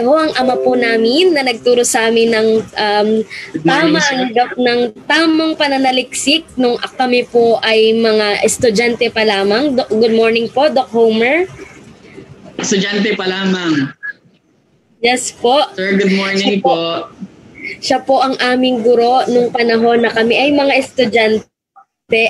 Ako ang ama po namin na nagturo sa amin ng um, tamang, ng tamang pananaliksik nung kami po ay mga estudyante pa lamang. Do- Good morning po, Doc Homer. Estudyante pa lamang. Yes po. Sir, good morning po. Siya po ang aming guro nung panahon na kami ay mga estudyante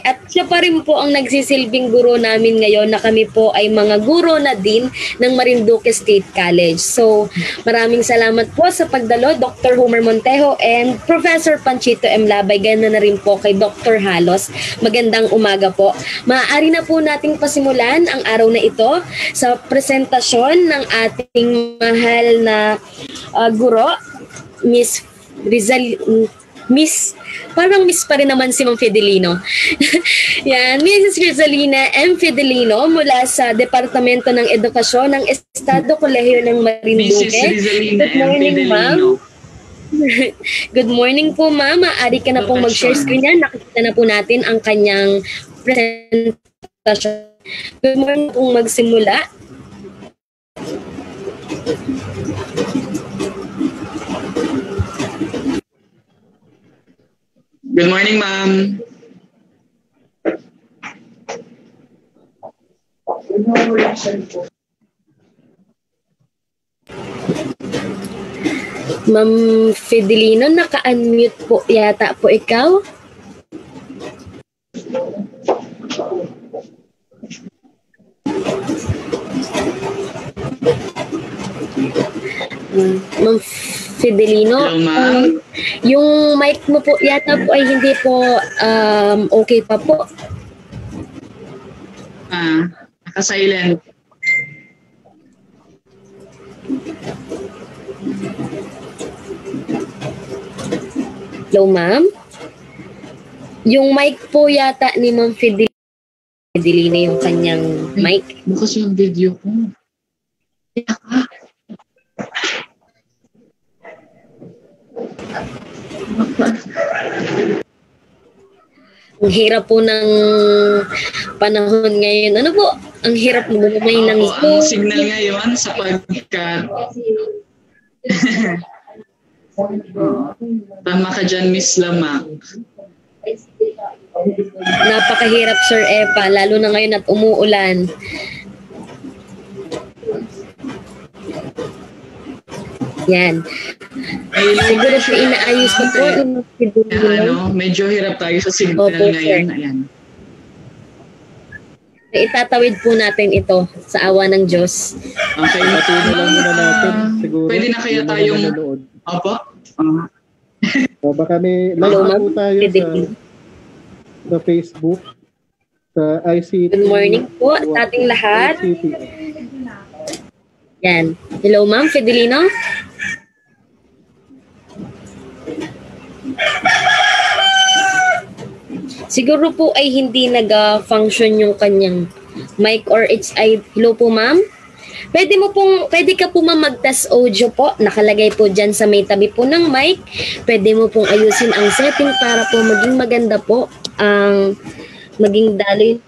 at siya pa rin po ang nagsisilbing guro namin ngayon na kami po ay mga guro na din ng Marinduque State College. So maraming salamat po sa pagdalo Dr. Homer Montejo and Professor Panchito M. Labay. Gana na rin po kay Dr. Halos. Magandang umaga po. Maaari na po nating pasimulan ang araw na ito sa presentasyon ng ating mahal na uh, guro, Miss Rizal Miss, parang Miss pa rin naman si Ma'am Fidelino. Yan, Mrs. Rizalina M. Fidelino mula sa Departamento ng Edukasyon ng Estado Kolehiyo ng Marinduque. Mrs. Good M. morning, ma'am. Fidelino. Good morning po, ma'am. Maaari ka na pong mag-share screen yan. Nakikita na po natin ang kanyang presentasyon. Good morning pong magsimula. Good morning, ma'am. Ma'am Fidelino, naka-unmute po yata po ikaw. Ma'am Fidelino, Hello, ma'am. um, yung mic mo po yata po ay hindi po um, okay pa po. Ah, naka-silent. Hello, ma'am? Yung mic po yata ni Ma'am Fidelino, Fidelino yung kanyang mic. Bukas yung video ko. Kaya ka. Ang hirap po ng panahon ngayon. Ano po? Ang hirap mo bumay ng Opo, ang signal ngayon sapagkat Tama ka dyan, Miss Lamak. Napakahirap, Sir Epa. Lalo na ngayon at umuulan. Yan. Ay, Siguro po inaayos ko po. Fidelino. ano, medyo hirap tayo sa signal Opo, sir. ngayon. Ayan. Itatawid po natin ito sa awa ng Diyos. Okay, Patuloy lang muna natin. Siguro. Pwede na kaya tayong... Opo. Ah, O baka may live po tayo sa, sa Facebook, sa ICT. Good morning po sa ating lahat. ICT. Yan. Hello, Ma'am Fidelino. Siguro po ay hindi nag-function yung kanyang mic or it's ay hello po ma'am. Pwede mo pong pwede ka po ma'am mag-test audio po. Nakalagay po diyan sa may tabi po ng mic. Pwede mo pong ayusin ang setting para po maging maganda po ang maging daloy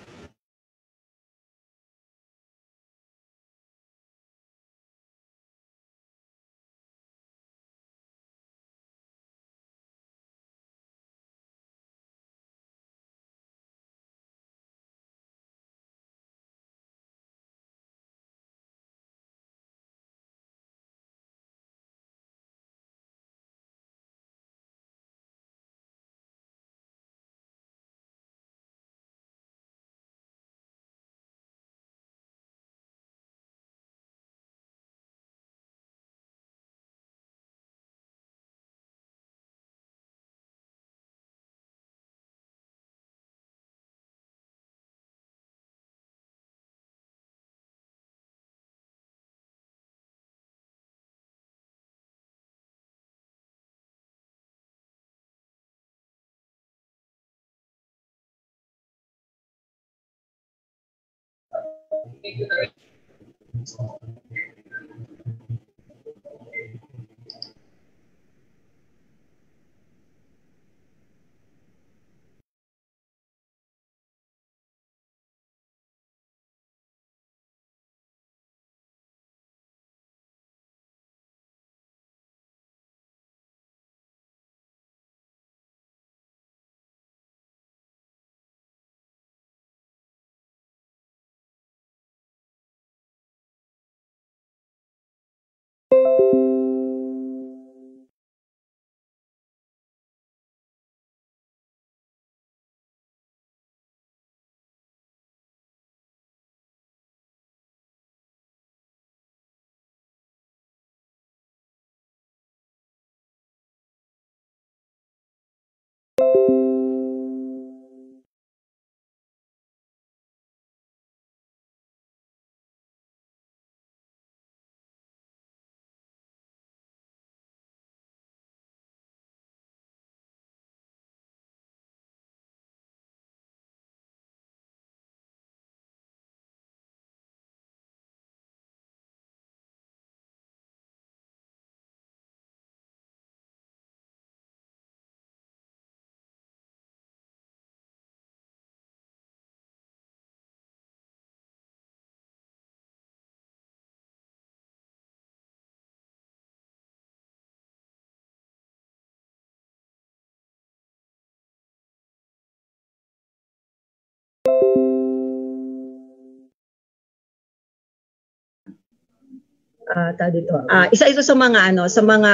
Ah tawag dito, ah, isa ito sa mga ano, sa mga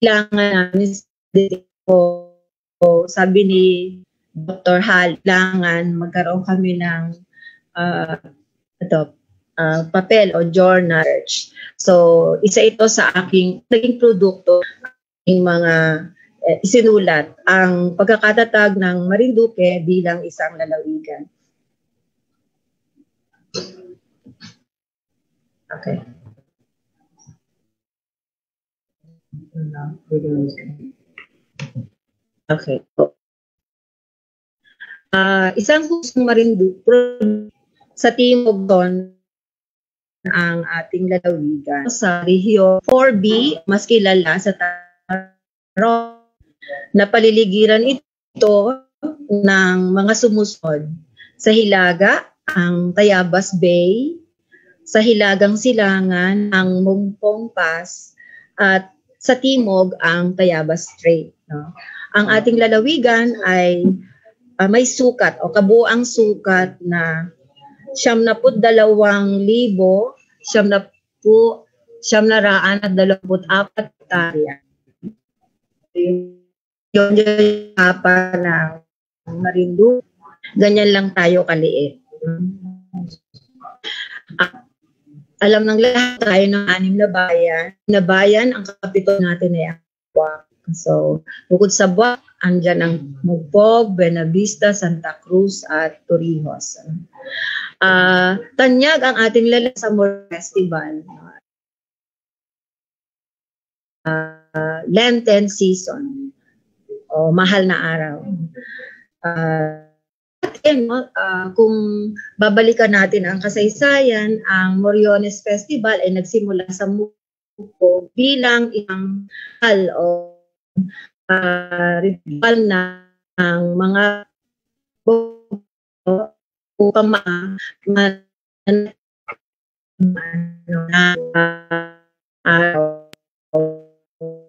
kailangan namin dito. So, sabi ni Dr. Hal, kailangan magkaroon kami ng ah, ito, ah, papel o journal. So, isa ito sa aking naging produkto aking mga eh, isinulat ang pagkakatatag ng Marinduque bilang isang lalawigan. Okay. Okay. Ah, isang husong Marinduque sa timog doon ang ating lalawigan sa Regio 4B, mas kilala sa Taro, na paliligiran ito ng mga sumusod. Sa Hilaga, ang Tayabas Bay, sa Hilagang Silangan, ang Mungpong Pass, at sa Timog, ang Tayabas Strait. No? Ang ating lalawigan ay ah, may sukat o kabuang sukat na siyam na po dalawang libo, na po. Yun yung mapa ng Marinduque. Ganyan lang tayo kaliit. Alam ng lahat tayo ng anim na bayan. Na bayan, ang kapito natin ay Buwak. So, bukod sa Buwak, andyan ang Mugpog, Buenavista, Santa Cruz, at Torrijos. Ah, tanyag ang ating lala sa More Festival. Ah, Lenten season. O mahal na araw. Ah, Ayan, no, ah, kung babalikan natin ang kasaysayan, ang Moriones Festival ay nagsimula sa Mupo bilang isang hal o uh, ritual na ng mga upang ma, ma ano, na araw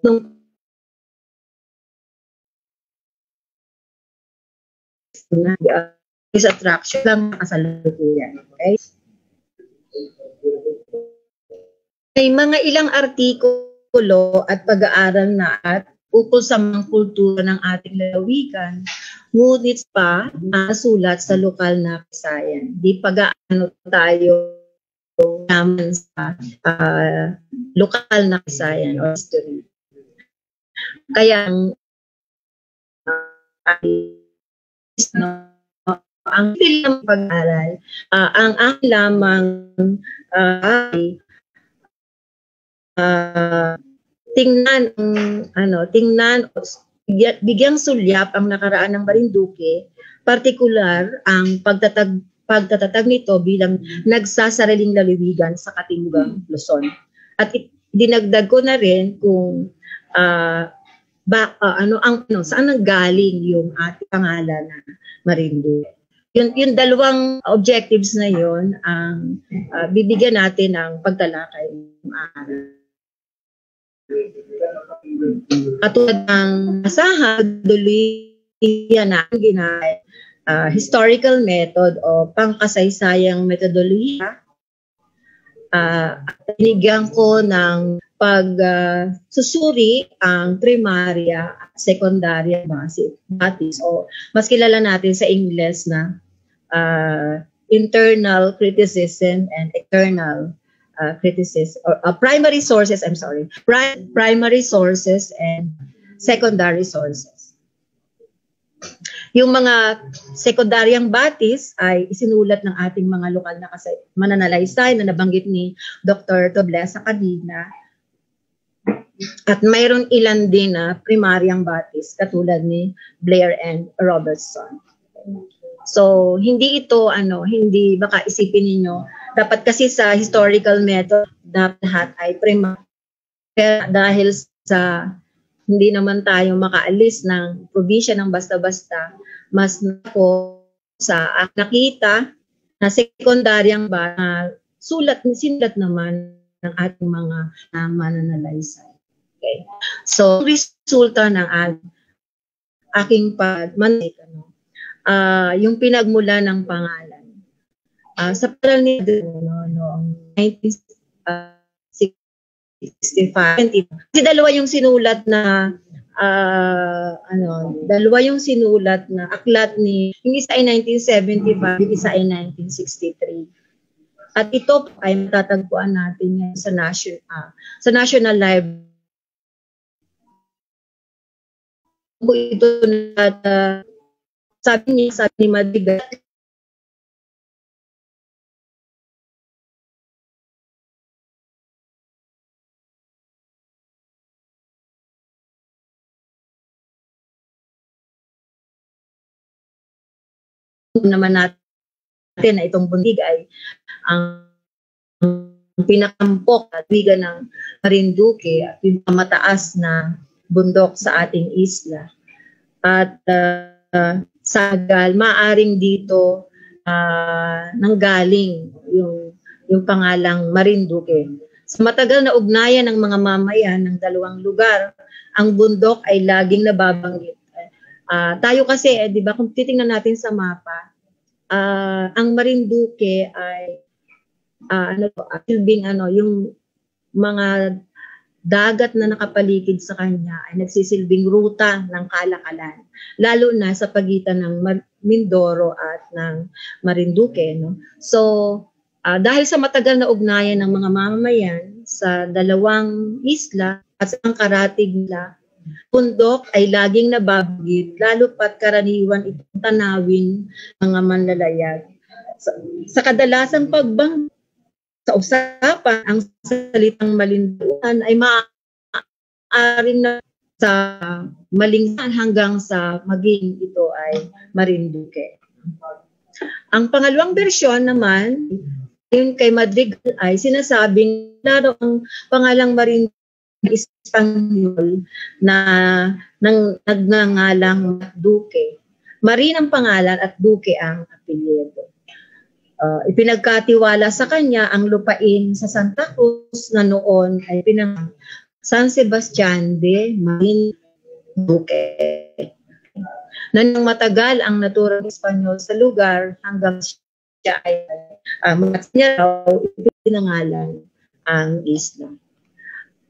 nung uh, is attraction lang kasalukuyan. Okay? May mga ilang artikulo at pag-aaral na at ukol sa mga kultura ng ating lalawigan, ngunit pa nasulat sa lokal na kasayan. Di pag-aano tayo naman sa uh, lokal na kasayan or history. Kaya uh, no, ang bilang pag-aral, uh, ang ang lamang uh, uh, tingnan ano, tingnan bigyang sulyap ang nakaraan ng Marinduque, partikular ang pagtatag pagtatatag nito bilang nagsasariling lalawigan sa Katimugang Luzon. At dinagdag ko na rin kung uh, ba, uh, ano ang ano saan nanggaling yung ating pangalan na Marinduque. Yun, yung dalawang objectives na yon ang uh, bibigyan natin ng pagtalakay ng araw. Katulad ng asahan, duliyan na ang ginaya, uh, historical method o pangkasaysayang metodolohiya. Uh, binigyan ko ng pagsusuri uh, ang primarya at sekundarya basis o mas kilala natin sa English na uh, internal criticism and external uh, criticism or uh, primary sources I'm sorry pri- primary sources and secondary sources yung mga sekundaryang batis ay isinulat ng ating mga lokal na kasi mananalaysay na nabanggit ni Dr. Toblesa kanina at mayroon ilan din na primaryang batis katulad ni Blair and Robertson. So, hindi ito ano, hindi baka isipin niyo dapat kasi sa historical method dapat lahat ay prima Kaya dahil sa hindi naman tayo makaalis ng probinsya ng basta-basta, mas nako sa nakita na sekundaryang ba na sulat sinulat naman ng ating mga uh, mananalaysay. Okay. So, resulta ng aking pagmanik, ano, uh, yung pinagmula ng pangalan. Uh, sa paral ni no, noong 19, uh, 65. Kasi dalawa yung sinulat na ah, ano, dalawa yung sinulat na aklat ni yung isa ay 1975, yung isa ay 1963. At ito ay matatagpuan natin sa National ah, sa National Library. Ito na ah, sabi niya, sabi ni Madrigal, naman natin na itong bundig ay ang pinakampok at wiga ng Marinduque at pinakamataas na bundok sa ating isla. At uh, sagal, maaring dito uh, nanggaling yung, yung pangalang Marinduque. Sa matagal na ugnayan ng mga mamayan ng dalawang lugar, ang bundok ay laging nababanggit Ah, tayo kasi, eh, di ba, kung titingnan natin sa mapa, ah, ang Marinduque ay ah, ano ah, silbing ano, yung mga dagat na nakapaligid sa kanya ay nagsisilbing ruta ng kalakalan. Lalo na sa pagitan ng Mindoro at ng Marinduque. No? So, ah, dahil sa matagal na ugnayan ng mga mamamayan sa dalawang isla at sa karatig nila, bundok ay laging nababagit, lalo pat karaniwan itong tanawin mga manlalayag. Sa, sa kadalasang pagbang sa usapan, ang salitang malinduan ay maaaring na sa malingsan hanggang sa maging ito ay marinduque. Ang pangalawang bersyon naman, yun kay Madrigal ay sinasabing laro ang pangalang marinduque Espanyol na nang nagngangalang Duque. Marin ang pangalan at Duque ang apelyido. Uh, ipinagkatiwala sa kanya ang lupain sa Santa Cruz na noon ay pinang San Sebastian de Marin Duque. Na nang matagal ang naturang Espanyol sa lugar hanggang siya ay uh, niya raw ipinangalan ang isla.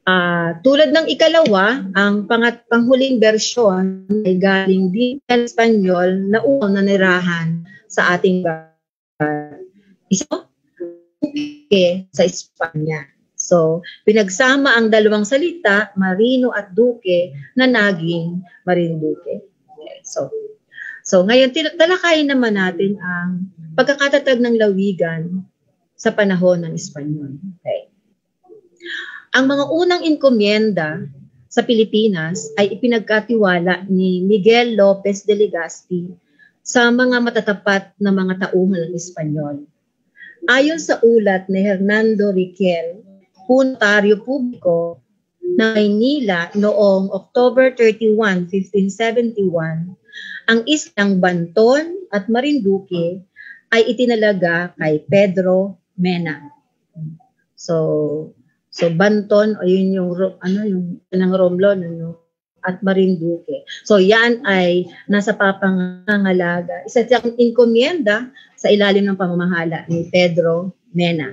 Uh, tulad ng ikalawa, ang pangat panghuling bersyon ay galing din sa Espanyol na unang nanirahan sa ating uh, isa Duque sa Espanya. So, pinagsama ang dalawang salita, Marino at Duque, na naging Marinduque. Okay, so, so ngayon, talakayin naman natin ang pagkakatatag ng lawigan sa panahon ng Espanyol. Okay. Ang mga unang inkomyenda sa Pilipinas ay ipinagkatiwala ni Miguel Lopez de Legazpi sa mga matatapat na mga tauhan ng Espanyol. Ayon sa ulat ni Hernando Riquel, puntaryo publiko ng Maynila noong October 31, 1571, ang islang Banton at Marinduque ay itinalaga kay Pedro Mena. So, So Banton o yun yung ano yung ng Romblon ano at Marinduque. So yan ay nasa papangangalaga. Isa siyang inkomyenda sa ilalim ng pamamahala ni Pedro Mena.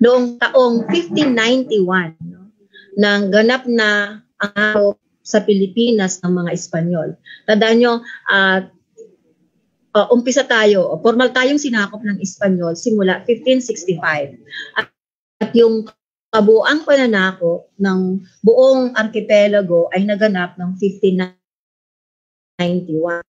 Noong taong 1591, no, nang ganap na ang araw sa Pilipinas ng mga Espanyol. Tandaan nyo, uh, uh, umpisa tayo, formal tayong sinakop ng Espanyol simula 1565. At at yung kabuang pananako ng buong archipelago ay naganap ng 1591.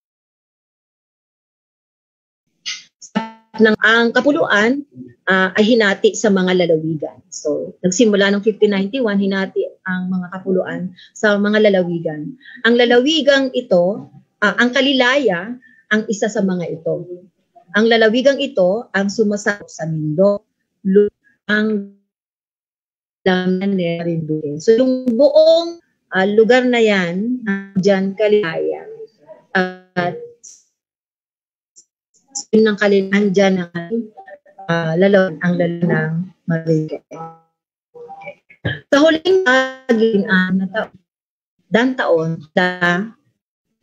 Nang ang kapuluan uh, ay hinati sa mga lalawigan. So, nagsimula ng 1591, hinati ang mga kapuluan sa mga lalawigan. Ang lalawigang ito, uh, ang Kalilaya, ang isa sa mga ito. Ang lalawigang ito ang sumasakop sa Mindo, ang ni Marinduque. So yung buong uh, lugar na yan, dyan Kalilaya, at uh, ng Kalilaya, dyan ang uh, lalaw, ang lalaw ng Marinduque. Sa huling aging uh, na taon, dan taon, da,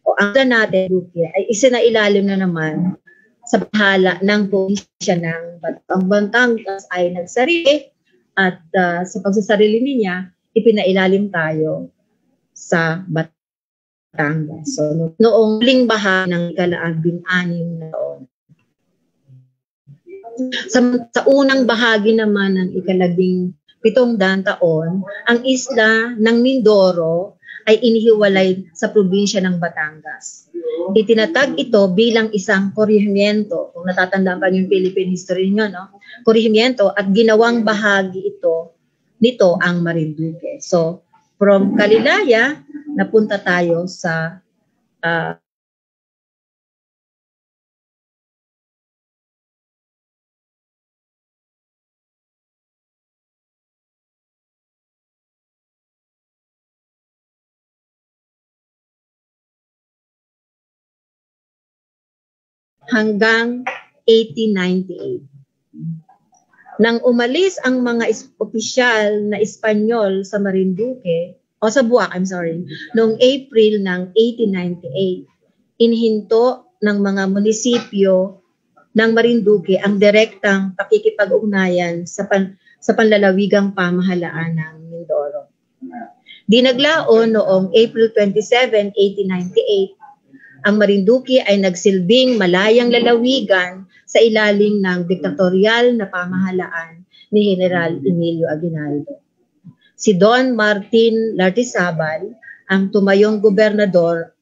o ang natin, Duque, ay isinailalim na naman sa bahala ng probinsya ng Bantang. Bantang ay nagsarili at ah, sa pagsasarili niya, ipinailalim tayo sa Batangas. So, no- noong huling bahagi ng ikalaabing anim na taon. Sa, sa unang bahagi naman ng ikalabing pitong daan taon, ang isla ng Mindoro ay inihiwalay sa probinsya ng Batangas. Itinatag ito bilang isang korehimiento, kung natatandaan pa yung Philippine history nyo, no? korehimiento at ginawang bahagi ito nito ang Marinduque. So, from Galilaya, napunta tayo sa ah, hanggang 1898. Nang umalis ang mga is- opisyal na Espanyol sa Marinduque, o sa Buwak, I'm sorry, noong April ng 1898, inhinto ng mga munisipyo ng Marinduque ang direktang pakikipag-ugnayan sa, pan, sa panlalawigang pamahalaan ng Mindoro. Dinaglaon noong April 27, 1898, ang Marinduque ay nagsilbing malayang lalawigan sa ilalim ng diktatorial na pamahalaan ni General Emilio Aguinaldo. Si Don Martin Lartizabal ang tumayong gobernador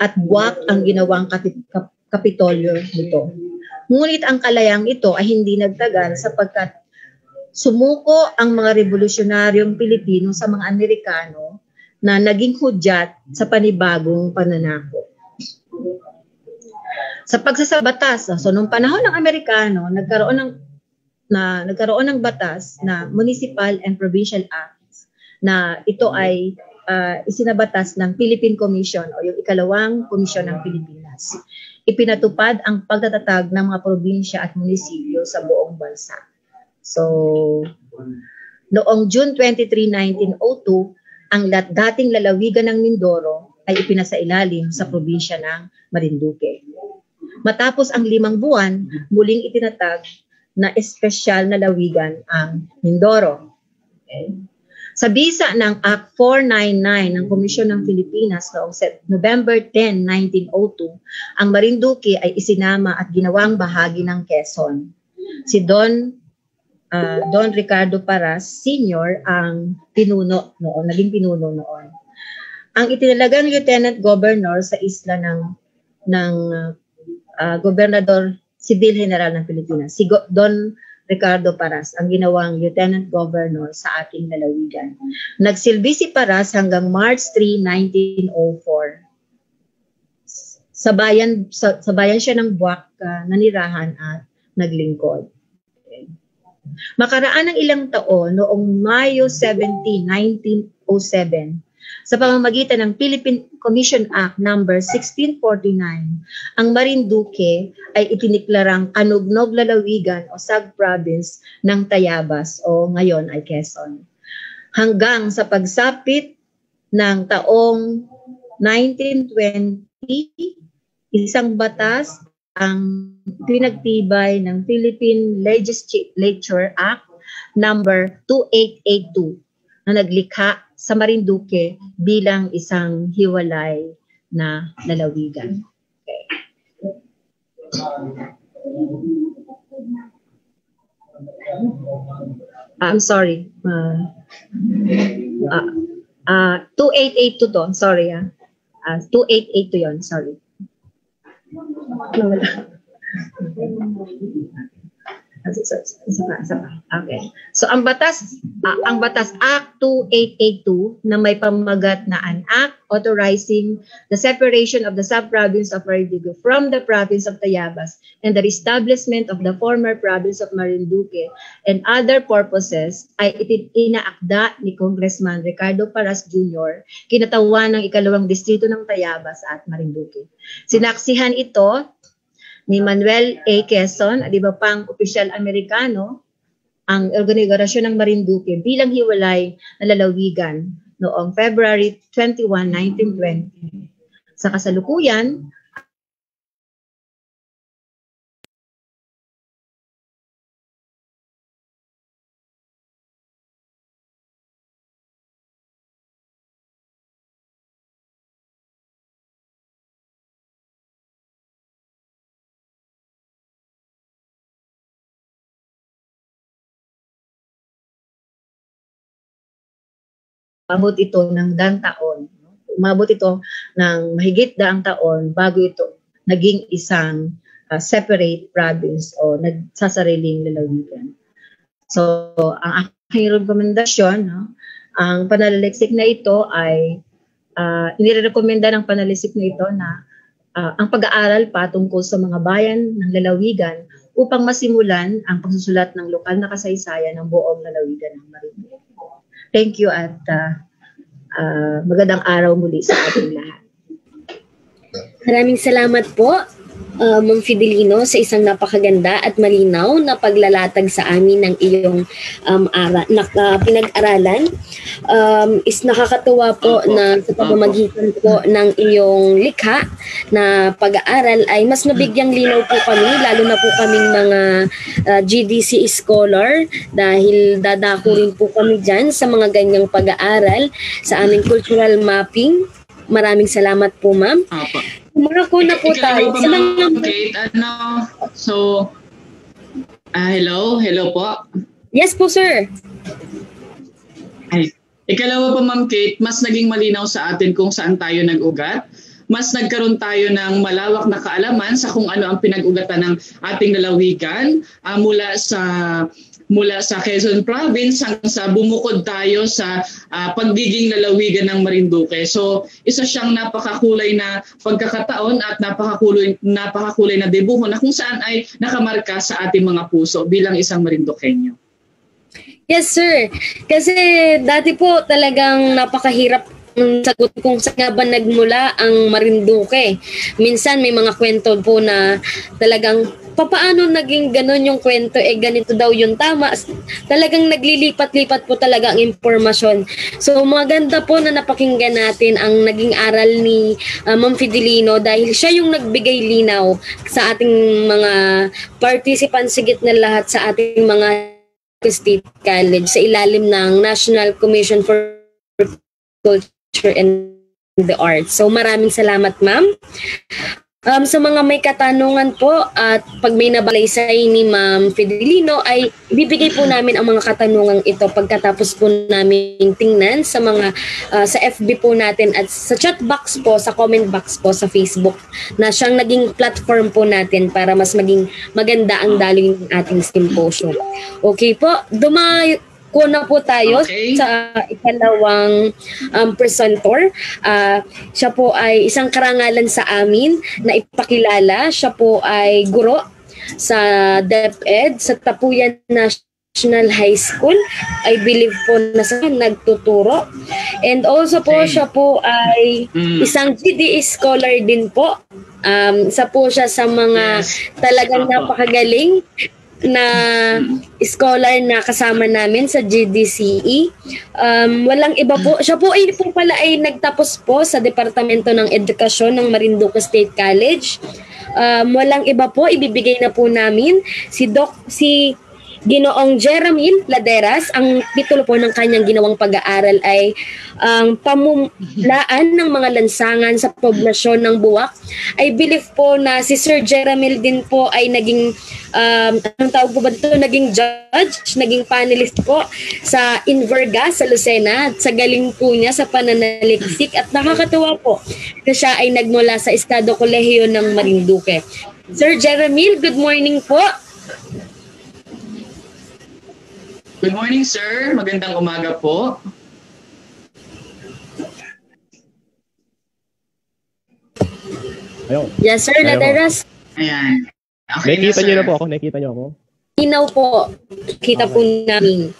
at buwak ang ginawang kapi- kap- kapitolyo nito. Ngunit ang kalayang ito ay hindi nagtagal sapagkat sumuko ang mga revolusyonaryong Pilipino sa mga Amerikano na naging hudyat sa panibagong pananakop sa pagsasabatas, so nung panahon ng Amerikano, nagkaroon ng na nagkaroon ng batas na Municipal and Provincial Acts na ito ay ah, isinabatas ng Philippine Commission o yung ikalawang komisyon ng Pilipinas. Ipinatupad ang pagtatatag ng mga probinsya at munisipyo sa buong bansa. So, noong June 23, 1902, ang dating lalawigan ng Mindoro ay ipinasailalim sa probinsya ng Marinduque. Matapos ang limang buwan, muling itinatag na espesyal na lawigan ang Mindoro. Okay. Sa bisa ng Act 499 ng Komisyon ng Pilipinas noong November 10, 1902, ang Marinduque ay isinama at ginawang bahagi ng Quezon. Si Don ah, Don Ricardo Paras Sr. ang pinuno noon, naging pinuno noon. Ang itinalagang lieutenant governor sa isla ng ng ah, gobernador civil general ng Pilipinas, si Go- Don Ricardo Paras, ang ginawang lieutenant governor sa ating lalawigan. Nagsilbi si Paras hanggang March 3, 1904. Sa bayan sa, sa bayan siya ng Buwak ah, nanirahan at naglingkod. Makaraan ng ilang taon, noong Mayo 17, 1907, sa pamamagitan ng Philippine Commission Act number 1649, ang Marinduque ay itineklarang kanugnog lalawigan o sub-province ng Tayabas o ngayon ay Quezon. Hanggang sa pagsapit ng taong 1920, isang batas ang pinagtibay ng Philippine Legislature Act number 2882 na naglikha sa Marinduque bilang isang hiwalay na lalawigan. Okay. I'm sorry. Uh, ah, ah, 2882 to. Sorry ah. Ah, 2882 yon. Sorry. Nawala. Okay. So ang batas ah, ang batas Act 2882 na may pamagat na an act authorizing the separation of the sub-province of Marinduque from the province of Tayabas and the establishment of the former province of Marinduque and other purposes ay inaakda ni Congressman Ricardo Paras Jr. kinatawan ng ikalawang distrito ng Tayabas at Marinduque. Sinaksihan ito ni Manuel A. Quezon at iba pang opisyal Amerikano ang organisasyon ng Marinduque bilang hiwalay na lalawigan noong February 21, 1920. Sa kasalukuyan, umabot ito ng daang taon. Umabot ito ng mahigit daang taon bago ito naging isang uh, separate province o nagsasariling lalawigan. So, ang aking rekomendasyon, no, ang panalaliksik na ito ay uh, inirekomenda ng panalisik na ito na uh, ang pag-aaral pa tungkol sa mga bayan ng lalawigan upang masimulan ang pagsusulat ng lokal na kasaysayan ng buong lalawigan ng Marinduque. Thank you at uh, uh, magandang araw muli sa ating lahat. Maraming salamat po uh, Ma'am Fidelino sa isang napakaganda at malinaw na paglalatag sa amin ng iyong um, ara, na, uh, pinag-aralan. Um, is nakakatuwa po Opo. na sa pamamagitan po ng iyong likha na pag-aaral ay mas nabigyang linaw po kami, lalo na po kaming mga uh, GDC scholar dahil dadako rin po kami dyan sa mga ganyang pag-aaral sa aming cultural mapping. Maraming salamat po, ma'am. Opo. Marako na po tayo. mga Kate, ano, so, ah, hello, hello po. Yes po, sir. Ay, ikalawa po Ma'am Kate, mas naging malinaw sa atin kung saan tayo nag-ugat. Mas nagkaroon tayo ng malawak na kaalaman sa kung ano ang pinag-ugatan ng ating lalawigan ah, mula sa mula sa Quezon Province hanggang sa bumukod tayo sa ah, pagiging lalawigan ng Marinduque. So, isa siyang napakakulay na pagkakataon at napakakulay, napakakulay na debuho na kung saan ay nakamarka sa ating mga puso bilang isang Marinduqueño. Yes, sir. Kasi dati po talagang napakahirap ang sagot kung saan nga ba nagmula ang Marinduque. Minsan may mga kwento po na talagang papaano naging ganon yung kwento, eh ganito daw yung tama. Talagang naglilipat-lipat po talaga ang impormasyon. So maganda po na napakinggan natin ang naging aral ni uh, Ma'am Fidelino dahil siya yung nagbigay linaw sa ating mga participants sigit na lahat sa ating mga State College sa ilalim ng National Commission for Culture and the Arts. So maraming salamat ma'am. Um, sa mga may katanungan po at pag may nabalaysay ni Ma'am Fidelino ay ibibigay po namin ang mga katanungang ito pagkatapos po namin tingnan sa mga uh, sa FB po natin at sa chat box po, sa comment box po sa Facebook na siyang naging platform po natin para mas maging maganda ang daloy ng ating symposium. Okay po, dumay ko na po tayo Okay. sa ikalawang um, presenter. Ah, siya po ay isang karangalan sa amin na ipakilala. Siya po ay guro sa DepEd sa Tapuyan National High School. I believe po na sa nagtuturo. And also po Okay. siya po ay Mm. isang GDE scholar din po. Um, isa po siya sa mga Yes. talagang Opo. napakagaling na scholar na kasama namin sa GDCE. Um, walang iba po. Siya po ay po pala ay nagtapos po sa Departamento ng Edukasyon ng Marinduque State College. Um, walang iba po, ibibigay na po namin si Doc si Ginoong Jeremy Laderas, ang titulo po ng kanyang ginawang pag-aaral ay ang pamumulaan ng mga lansangan sa poblasyon ng Buwak. I believe po na si Sir Jeremy din po ay naging, um, anong tawag po ba dito, naging judge, naging panelist po sa Inverga sa Lucena at sa galing po niya sa pananaliksik at nakakatuwa po na siya ay nagmula sa Estado Kolehiyo ng Marinduque. Sir Jeremy, good morning po. Good morning, sir. Magandang umaga po. Ayun. Yes, Sir Ayaw. Laderas. Ayan. Okay Nakikita na, niyo na po ako. Nakikita niyo ako. Linaw po. Kita po namin.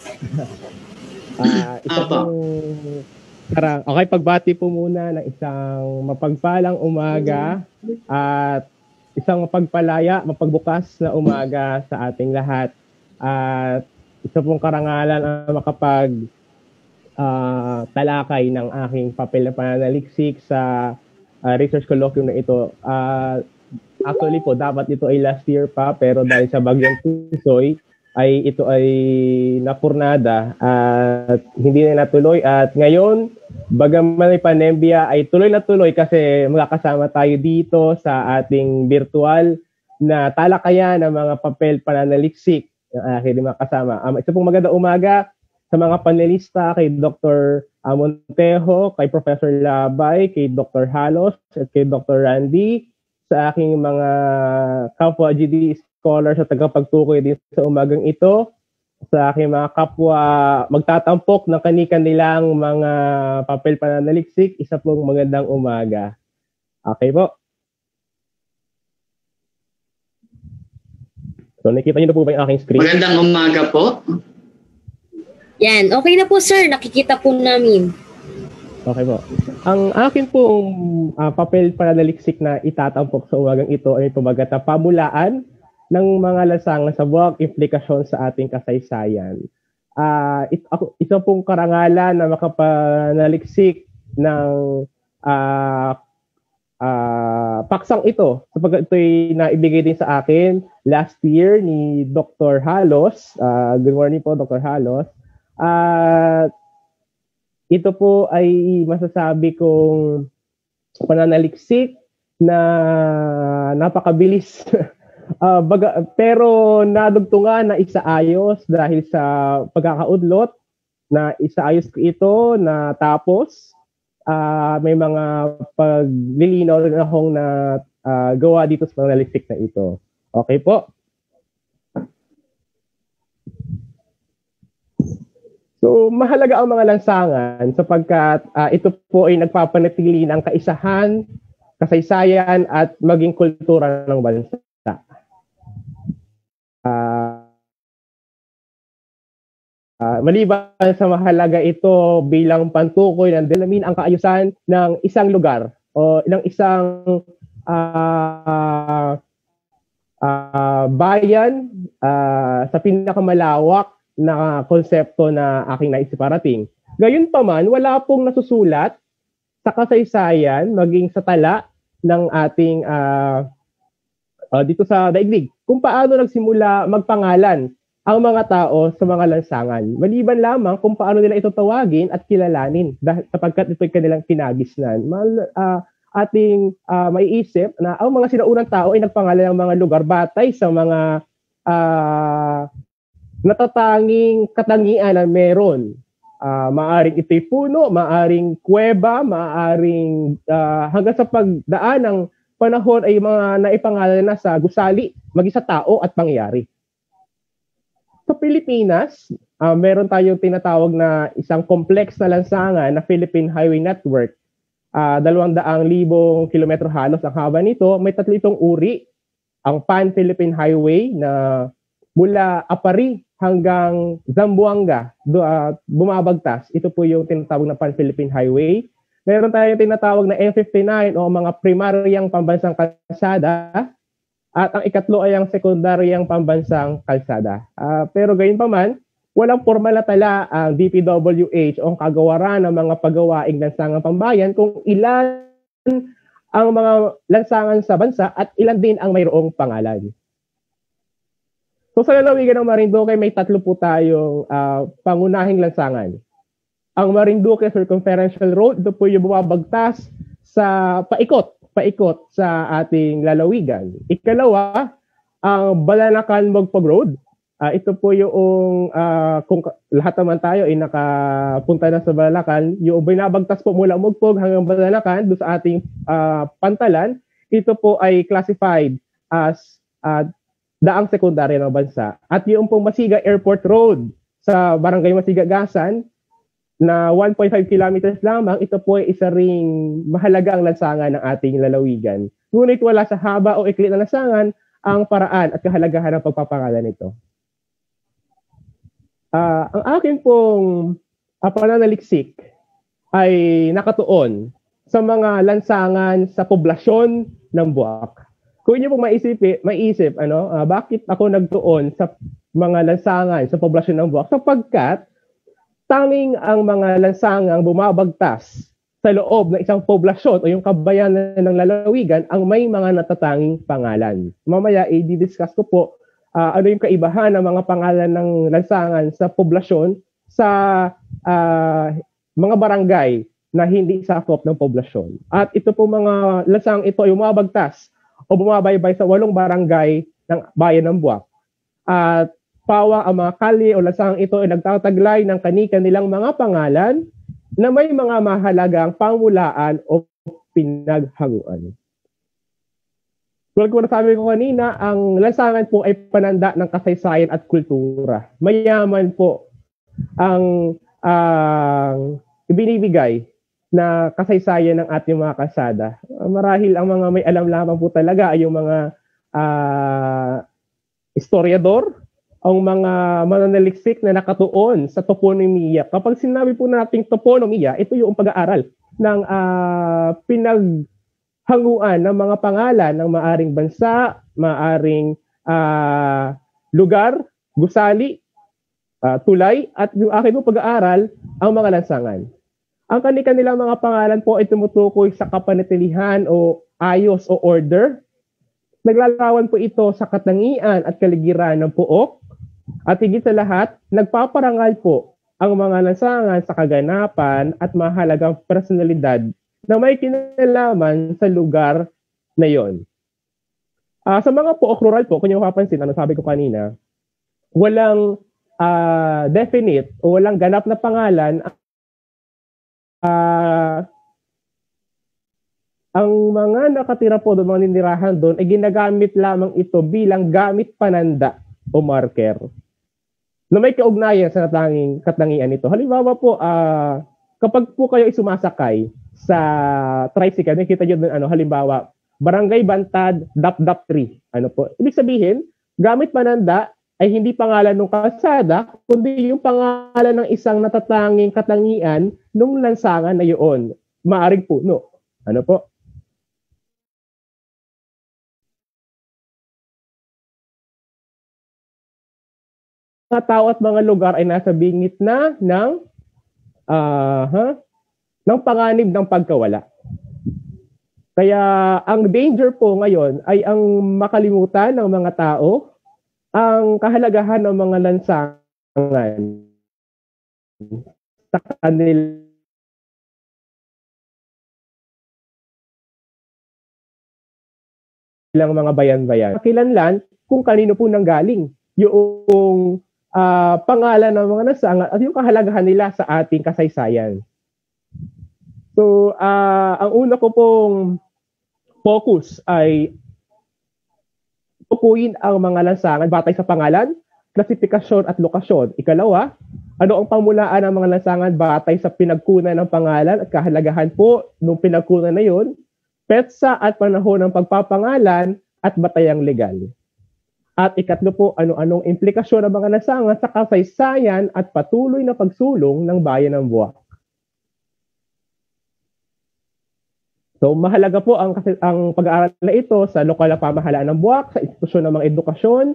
Ah, isa Apo. pong Tara, okay, pagbati po muna ng isang mapagpalang umaga at isang mapagpalaya, mapagbukas na umaga sa ating lahat. At isa pong karangalan ang makapag ah, talakay ng aking papel na pananaliksik sa ah, research colloquium na ito. Ah, actually po, dapat ito ay last year pa, pero dahil sa bagyong Tisoy, ay ito ay napurnada at hindi na natuloy at ngayon bagaman may pandemya ay tuloy na tuloy kasi makakasama tayo dito sa ating virtual na talakayan ng mga papel pananaliksik ng aking mga kasama. Um, ito pong maganda umaga sa mga panelista, kay Dr. Montejo, kay Professor Labay, kay Dr. Halos, at kay Dr. Randy, sa aking mga kapwa GD scholars sa tagapagtukoy din sa umagang ito, sa aking mga kapwa magtatampok ng kani-kanilang mga papel pananaliksik, isa pong magandang umaga. Okay po. So, nakita niyo na po ba yung aking screen? Magandang umaga po. Yan, okay na po sir, nakikita po namin. Okay po. Ang akin pong ah, papel pananaliksik na itatampok sa umagang ito ay pamagata pamulaan ng mga lasangan sa buwag implikasyon sa ating kasaysayan. Ah, it, ako, ito pong karangalan na makapanaliksik ng ah, ah, paksang ito sapagkat ito'y naibigay din sa akin last year ni Dr. Halos. Ah, good morning po, Dr. Halos. At ito po ay masasabi kong pananaliksik na napakabilis. Ah, baga, pero nadugtungan na isaayos dahil sa pagkakaudlot na isaayos ko ito na tapos ah, may mga paglilinaw rin akong na ah, gawa dito sa pananaliksik na ito. Okay po? So, mahalaga ang mga lansangan sapagkat ah, ito po ay nagpapanatili ng kaisahan, kasaysayan at maging kultura ng bansa. Ah, ah, maliban sa mahalaga ito bilang pantukoy ng dalamin ang kaayusan ng isang lugar o ng isang ah, ah, bayan ah, sa pinakamalawak na konsepto na aking naisip parating. Gayunpaman, wala pong nasusulat sa kasaysayan maging sa tala ng ating ah, ah, dito sa daigdig kung paano nagsimula magpangalan ang mga tao sa mga lansangan. Maliban lamang kung paano nila ito tawagin at kilalanin dahil sapagkat ito'y kanilang pinagisnan. Mal, ah, ating ah, maiisip na ang mga sinaunang tao ay nagpangalan ng mga lugar batay sa mga ah, natatanging katangian na meron. Ah, maaring ito'y puno, maaring kuweba, maaring ah, hanggang sa pagdaan ng panahon ay mga naipangalan na sa gusali, maging sa tao at pangyayari. Sa Pilipinas, ah, meron tayong tinatawag na isang complex na lansangan na Philippine Highway Network. Ah, dalawang daang libong kilometro halos ang haba nito. May tatlo itong uri. Ang Pan-Philippine Highway na mula Apari hanggang Zamboanga do, ah, bumabagtas. Ito po yung tinatawag na Pan-Philippine Highway. Meron tayong tinatawag na M59 o mga primaryang pambansang kalsada at ang ikatlo ay ang sekundaryang pambansang kalsada. Ah, pero gayon pa man, walang formal na tala ang DPWH o ang kagawaran ng mga pagawaing lansangang pambayan kung ilan ang mga lansangan sa bansa at ilan din ang mayroong pangalan. So sa lalawigan ng Marinduque, may tatlo po tayong ah, pangunahing lansangan. Ang Marinduque Circumferential Road, ito po yung bumabagtas sa paikot, paikot sa ating lalawigan. Ikalawa, ang Balanacan Mogpog Road. Ah, ito po yung ah, kung lahat naman tayo ay nakapunta na sa Balanacan, yung binabagtas po mula Mogpog hanggang Balanacan doon sa ating ah, pantalan, ito po ay classified as ah, daang sekundarya ng bansa. At yung pong Masiga Airport Road sa Barangay Masiga Gasan na 1.5 kilometers lamang, ito po ay isa ring mahalagang lansangan ng ating lalawigan. Ngunit wala sa haba o ikli na lansangan ang paraan at kahalagahan ng pagpapangalan nito. Ah, ang akin pong uh, pananaliksik ay nakatuon sa mga lansangan sa poblasyon ng Buwak. Kung inyo pong maisip, maisip ano, ah, bakit ako nagtuon sa mga lansangan sa poblasyon ng Buwak? Sapagkat tanging ang mga lansangang bumabagtas sa loob ng isang poblasyon o yung kabayanan ng lalawigan ang may mga natatanging pangalan. Mamaya i-discuss ko po ah, ano yung kaibahan ng mga pangalan ng lansangan sa poblasyon sa ah, mga barangay na hindi sakop ng poblasyon. At ito po mga lansang ito ay bumabagtas o bumabaybay sa walong barangay ng bayan ng Buwak. At pawang ang mga kalye o lansangang ito ay nagtataglay ng kani-kanilang mga pangalan na may mga mahalagang pamulaan o pinaghaguan. Tulad ko nasabi ko kanina, ang lansangan po ay pananda ng kasaysayan at kultura. Mayaman po ang ang ibinibigay na kasaysayan ng ating mga kasada. Marahil ang mga may alam lamang po talaga ay yung mga uh, historiador, ang mga mananaliksik na nakatuon sa toponomiya. Kapag sinabi po nating toponomiya, ito yung pag-aaral ng uh, pinaghanguan ng mga pangalan ng maaring bansa, maaring uh, lugar, gusali, uh, tulay, at yung akin po pag-aaral, ang mga lansangan. Ang kanilang mga pangalan po ay tumutukoy sa kapanatilihan o ayos o order. Naglalawan po ito sa katangian at kaligiran ng puok. At higit sa lahat, nagpaparangal po ang mga lansangan sa kaganapan at mahalagang personalidad na may kinalaman sa lugar na yon. Uh, sa mga pook rural po, kung nyo mapapansin, ano sabi ko kanina, walang uh, definite o walang ganap na pangalan uh, ang mga nakatira po doon, mga ninirahan doon, ay ginagamit lamang ito bilang gamit pananda o marker na may kaugnayan sa natanging katangian nito. Halimbawa po, uh, kapag po kayo ay sumasakay sa tricycle, nakita nyo doon, ano, halimbawa, Barangay Bantad, Dap Dap 3. Ano po? Ibig sabihin, gamit pananda ay hindi pangalan ng kalsada, kundi yung pangalan ng isang natatanging katangian nung lansangan na yun. Maaring puno. Ano po? Mga tao at mga lugar ay nasa bingit na ng uh, huh? ng panganib ng pagkawala. Kaya ang danger po ngayon ay ang makalimutan ng mga tao ang kahalagahan ng mga lansangan sa kanila ilang mga bayan-bayan. Kilanlan kung kanino po nanggaling yung uh, pangalan ng mga nasangat at yung kahalagahan nila sa ating kasaysayan. So, uh, ang una ko pong focus ay tukuyin ang mga lansangan batay sa pangalan, klasifikasyon at lokasyon. Ikalawa, ano ang pamulaan ng mga lansangan batay sa pinagkunan ng pangalan at kahalagahan po nung pinagkunan na yun, petsa at panahon ng pagpapangalan at batayang legal. At ikatlo po, ano-anong implikasyon ng mga lansangan sa kasaysayan at patuloy na pagsulong ng bayan ng Buwak. So mahalaga po ang ang pag-aaral na ito sa lokal na pamahalaan ng buwak, sa institusyon ng mga edukasyon,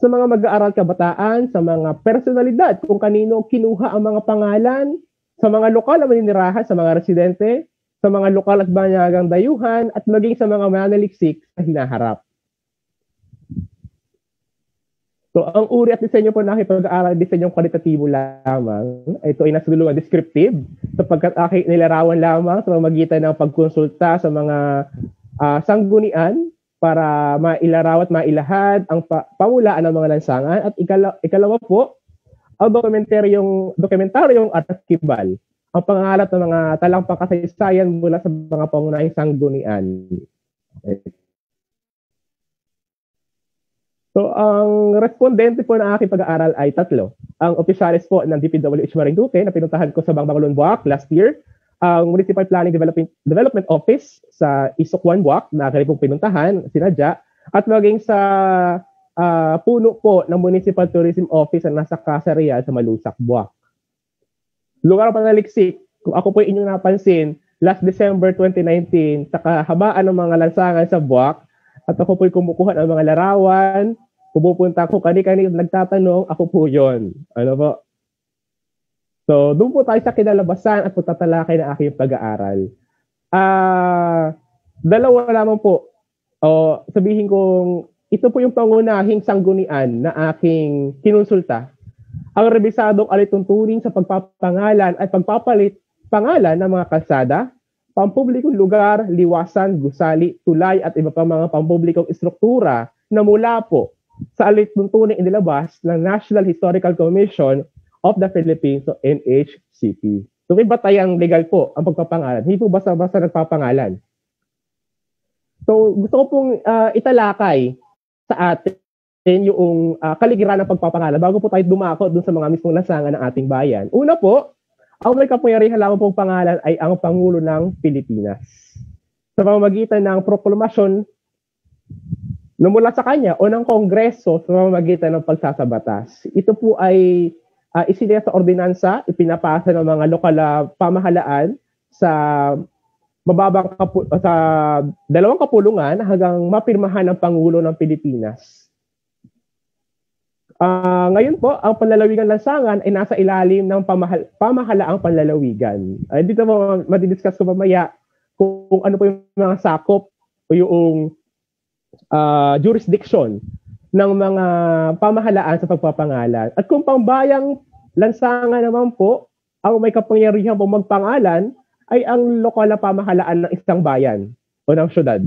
sa mga mag-aaral kabataan, sa mga personalidad kung kanino kinuha ang mga pangalan, sa mga lokal na maninirahan, sa mga residente, sa mga lokal at banyagang dayuhan, at maging sa mga manaliksik sa hinaharap. So, ang uri at disenyo po aking pag-aaral disenyong kwalitatibo lamang. Ito ay nasa dulungan descriptive sapagkat aking nilarawan lamang sa magitan ng pagkonsulta sa mga uh, sanggunian para mailaraw at mailahad ang pa- pamulaan ng mga lansangan. At ikala- ikalawa po, ang dokumentaryong, dokumentaryong at kibal ang pangalat ng mga talang pangkasaysayan mula sa mga pangunahing sanggunian. So, ang respondente po ng aking pag-aaral ay tatlo. Ang opisyalis po ng DPWH Marinduque na pinuntahan ko sa Bangbangalon Buwak last year, ang Municipal Planning Development, Development Office sa Isokwan Buwak na aking pong pinuntahan, sinadya, at maging sa uh, puno po ng Municipal Tourism Office na nasa Casa Real sa Malusak, Buwak. Lugar pa naliksik, kung ako po inyong napansin, last December 2019, sa kahabaan ng mga lansangan sa Buwak, at ako po'y kumukuha ng mga larawan, pumupunta ako, kani-kani nagtatanong, ako po yon Ano po? So, doon po tayo sa kinalabasan at pagtatalakay ng aking pag-aaral. Ah, uh, dalawa lamang po. O sabihin kong ito po yung pangunahing sanggunian na aking kinonsulta. Ang rebisadong alituntunin sa pagpapangalan at pagpapalit pangalan ng mga kalsada, pampublikong lugar, liwasan, gusali, tulay at iba pang mga pampublikong istruktura na mula po sa alituntunin inilabas ng National Historical Commission of the Philippines o NHCP. So may batayang legal po ang pagpapangalan. Hindi po basta-basta nagpapangalan. So gusto ko pong uh, italakay sa atin yung uh, kaligiran ng pagpapangalan bago po tayo dumako dun sa mga mismong lasangan ng ating bayan. Una po, ang may kapangyarihan lamang pong pangalan ay ang Pangulo ng Pilipinas. Sa pamamagitan ng proklamasyon na mula sa kanya o ng Kongreso sa pamamagitan ng pagsasabatas. Ito po ay uh, isinaya sa ordinansa, ipinapasa ng mga lokal na pamahalaan sa mababang kapu- sa dalawang kapulungan hanggang mapirmahan ng Pangulo ng Pilipinas. Uh, ngayon po, ang panlalawigan lansangan ay nasa ilalim ng pamahal- pamahalaang panlalawigan. Uh, dito mo madidiscuss ko mamaya kung ano po yung mga sakop o yung uh, jurisdiction ng mga pamahalaan sa pagpapangalan. At kung pambayang lansangan naman po, ang may kapangyarihan po magpangalan ay ang lokal na pamahalaan ng isang bayan o ng syudad.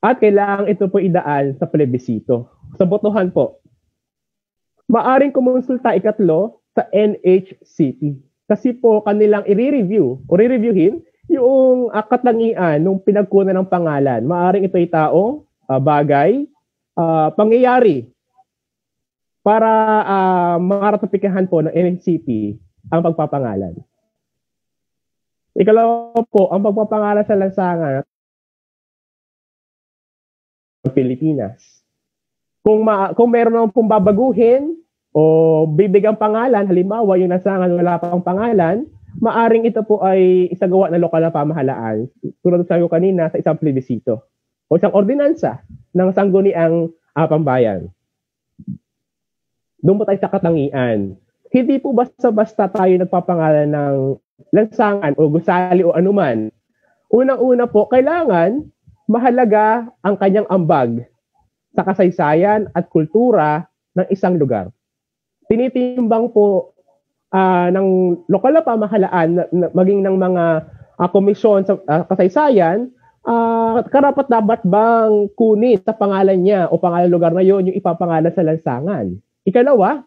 At kailangan ito po idaan sa plebisito. Sa botohan po maaring kumonsulta ikatlo sa NHCP. Kasi po kanilang i-review o re-reviewin yung uh, katangian ng pinagkunan ng pangalan. Maaring ito ay tao, uh, bagay, uh, pangyayari para uh, maratapikahan po ng NHCP ang pagpapangalan. Ikalawa po, ang pagpapangalan sa lansangan ng Pilipinas kung ma- kung meron naman pong babaguhin o bibigyan pangalan, halimbawa yung nasangan wala pang pangalan, maaring ito po ay isagawa ng lokal na pamahalaan. Tulad sa ko kanina sa isang plebisito o isang ordinansa ng sangguniang uh, pambayan. Doon po tayo sa katangian. Hindi po basta-basta tayo nagpapangalan ng lansangan o gusali o anuman. Unang-una po, kailangan mahalaga ang kanyang ambag sa kasaysayan at kultura ng isang lugar. Tinitimbang po uh, ng lokal na pamahalaan, maging ng mga uh, komisyon sa uh, kasaysayan, uh, karapat dapat bang kunin sa pangalan niya o pangalan lugar na yon yung ipapangalan sa lansangan. Ikalawa,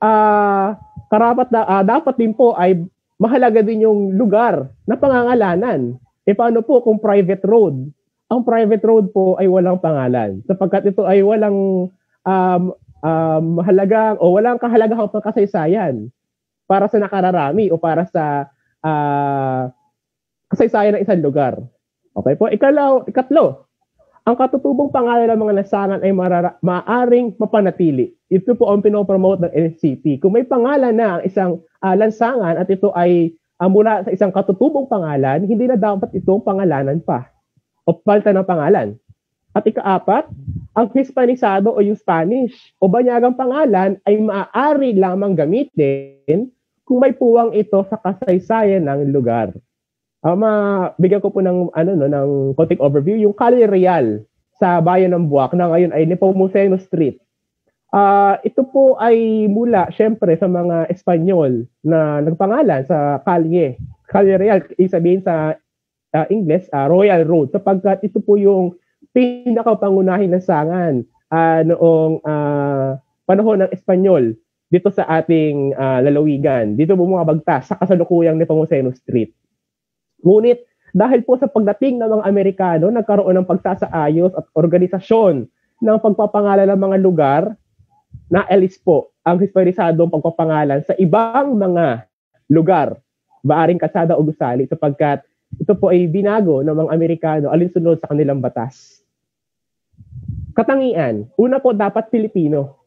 uh, karapat na, uh, dapat din po ay mahalaga din yung lugar na pangangalanan. E paano po kung private road? ang private road po ay walang pangalan sapagkat ito ay walang um, um, halagang o walang kahalagahang pagkasaysayan para sa nakararami o para sa uh, kasaysayan ng isang lugar. Okay po. Ikalaw, ikatlo, ang katutubong pangalan ng mga nasangan ay marara- maaring mapanatili. Ito po ang pinopromote ng NCP. Kung may pangalan na ang isang uh, lansangan at ito ay uh, mula sa isang katutubong pangalan, hindi na dapat itong pangalanan pa o palta ng pangalan. At ikaapat, ang Hispanisado o yung Spanish o banyagang pangalan ay maaari lamang gamitin kung may puwang ito sa kasaysayan ng lugar. Um, uh, bigyan ko po ng ano no ng konting overview yung Calle Real sa bayan ng Buwak na ngayon ay Nepomuceno Street. Uh, ito po ay mula syempre sa mga Espanyol na nagpangalan sa Calle. Calle Real, isabihin sa uh, English, uh, Royal Road, sapagkat ito po yung pinakapangunahing lansangan uh, noong uh, panahon ng Espanyol dito sa ating uh, lalawigan. Dito po mga bagtas sa kasalukuyang Nepomuceno Street. Ngunit dahil po sa pagdating ng mga Amerikano, nagkaroon ng pagsasaayos at organisasyon ng pagpapangalan ng mga lugar na elis po ang hispanisadong pagpapangalan sa ibang mga lugar, baaring kasada o gusali sapagkat ito po ay binago ng mga Amerikano alinsunod sa kanilang batas. Katangian, una po dapat Filipino.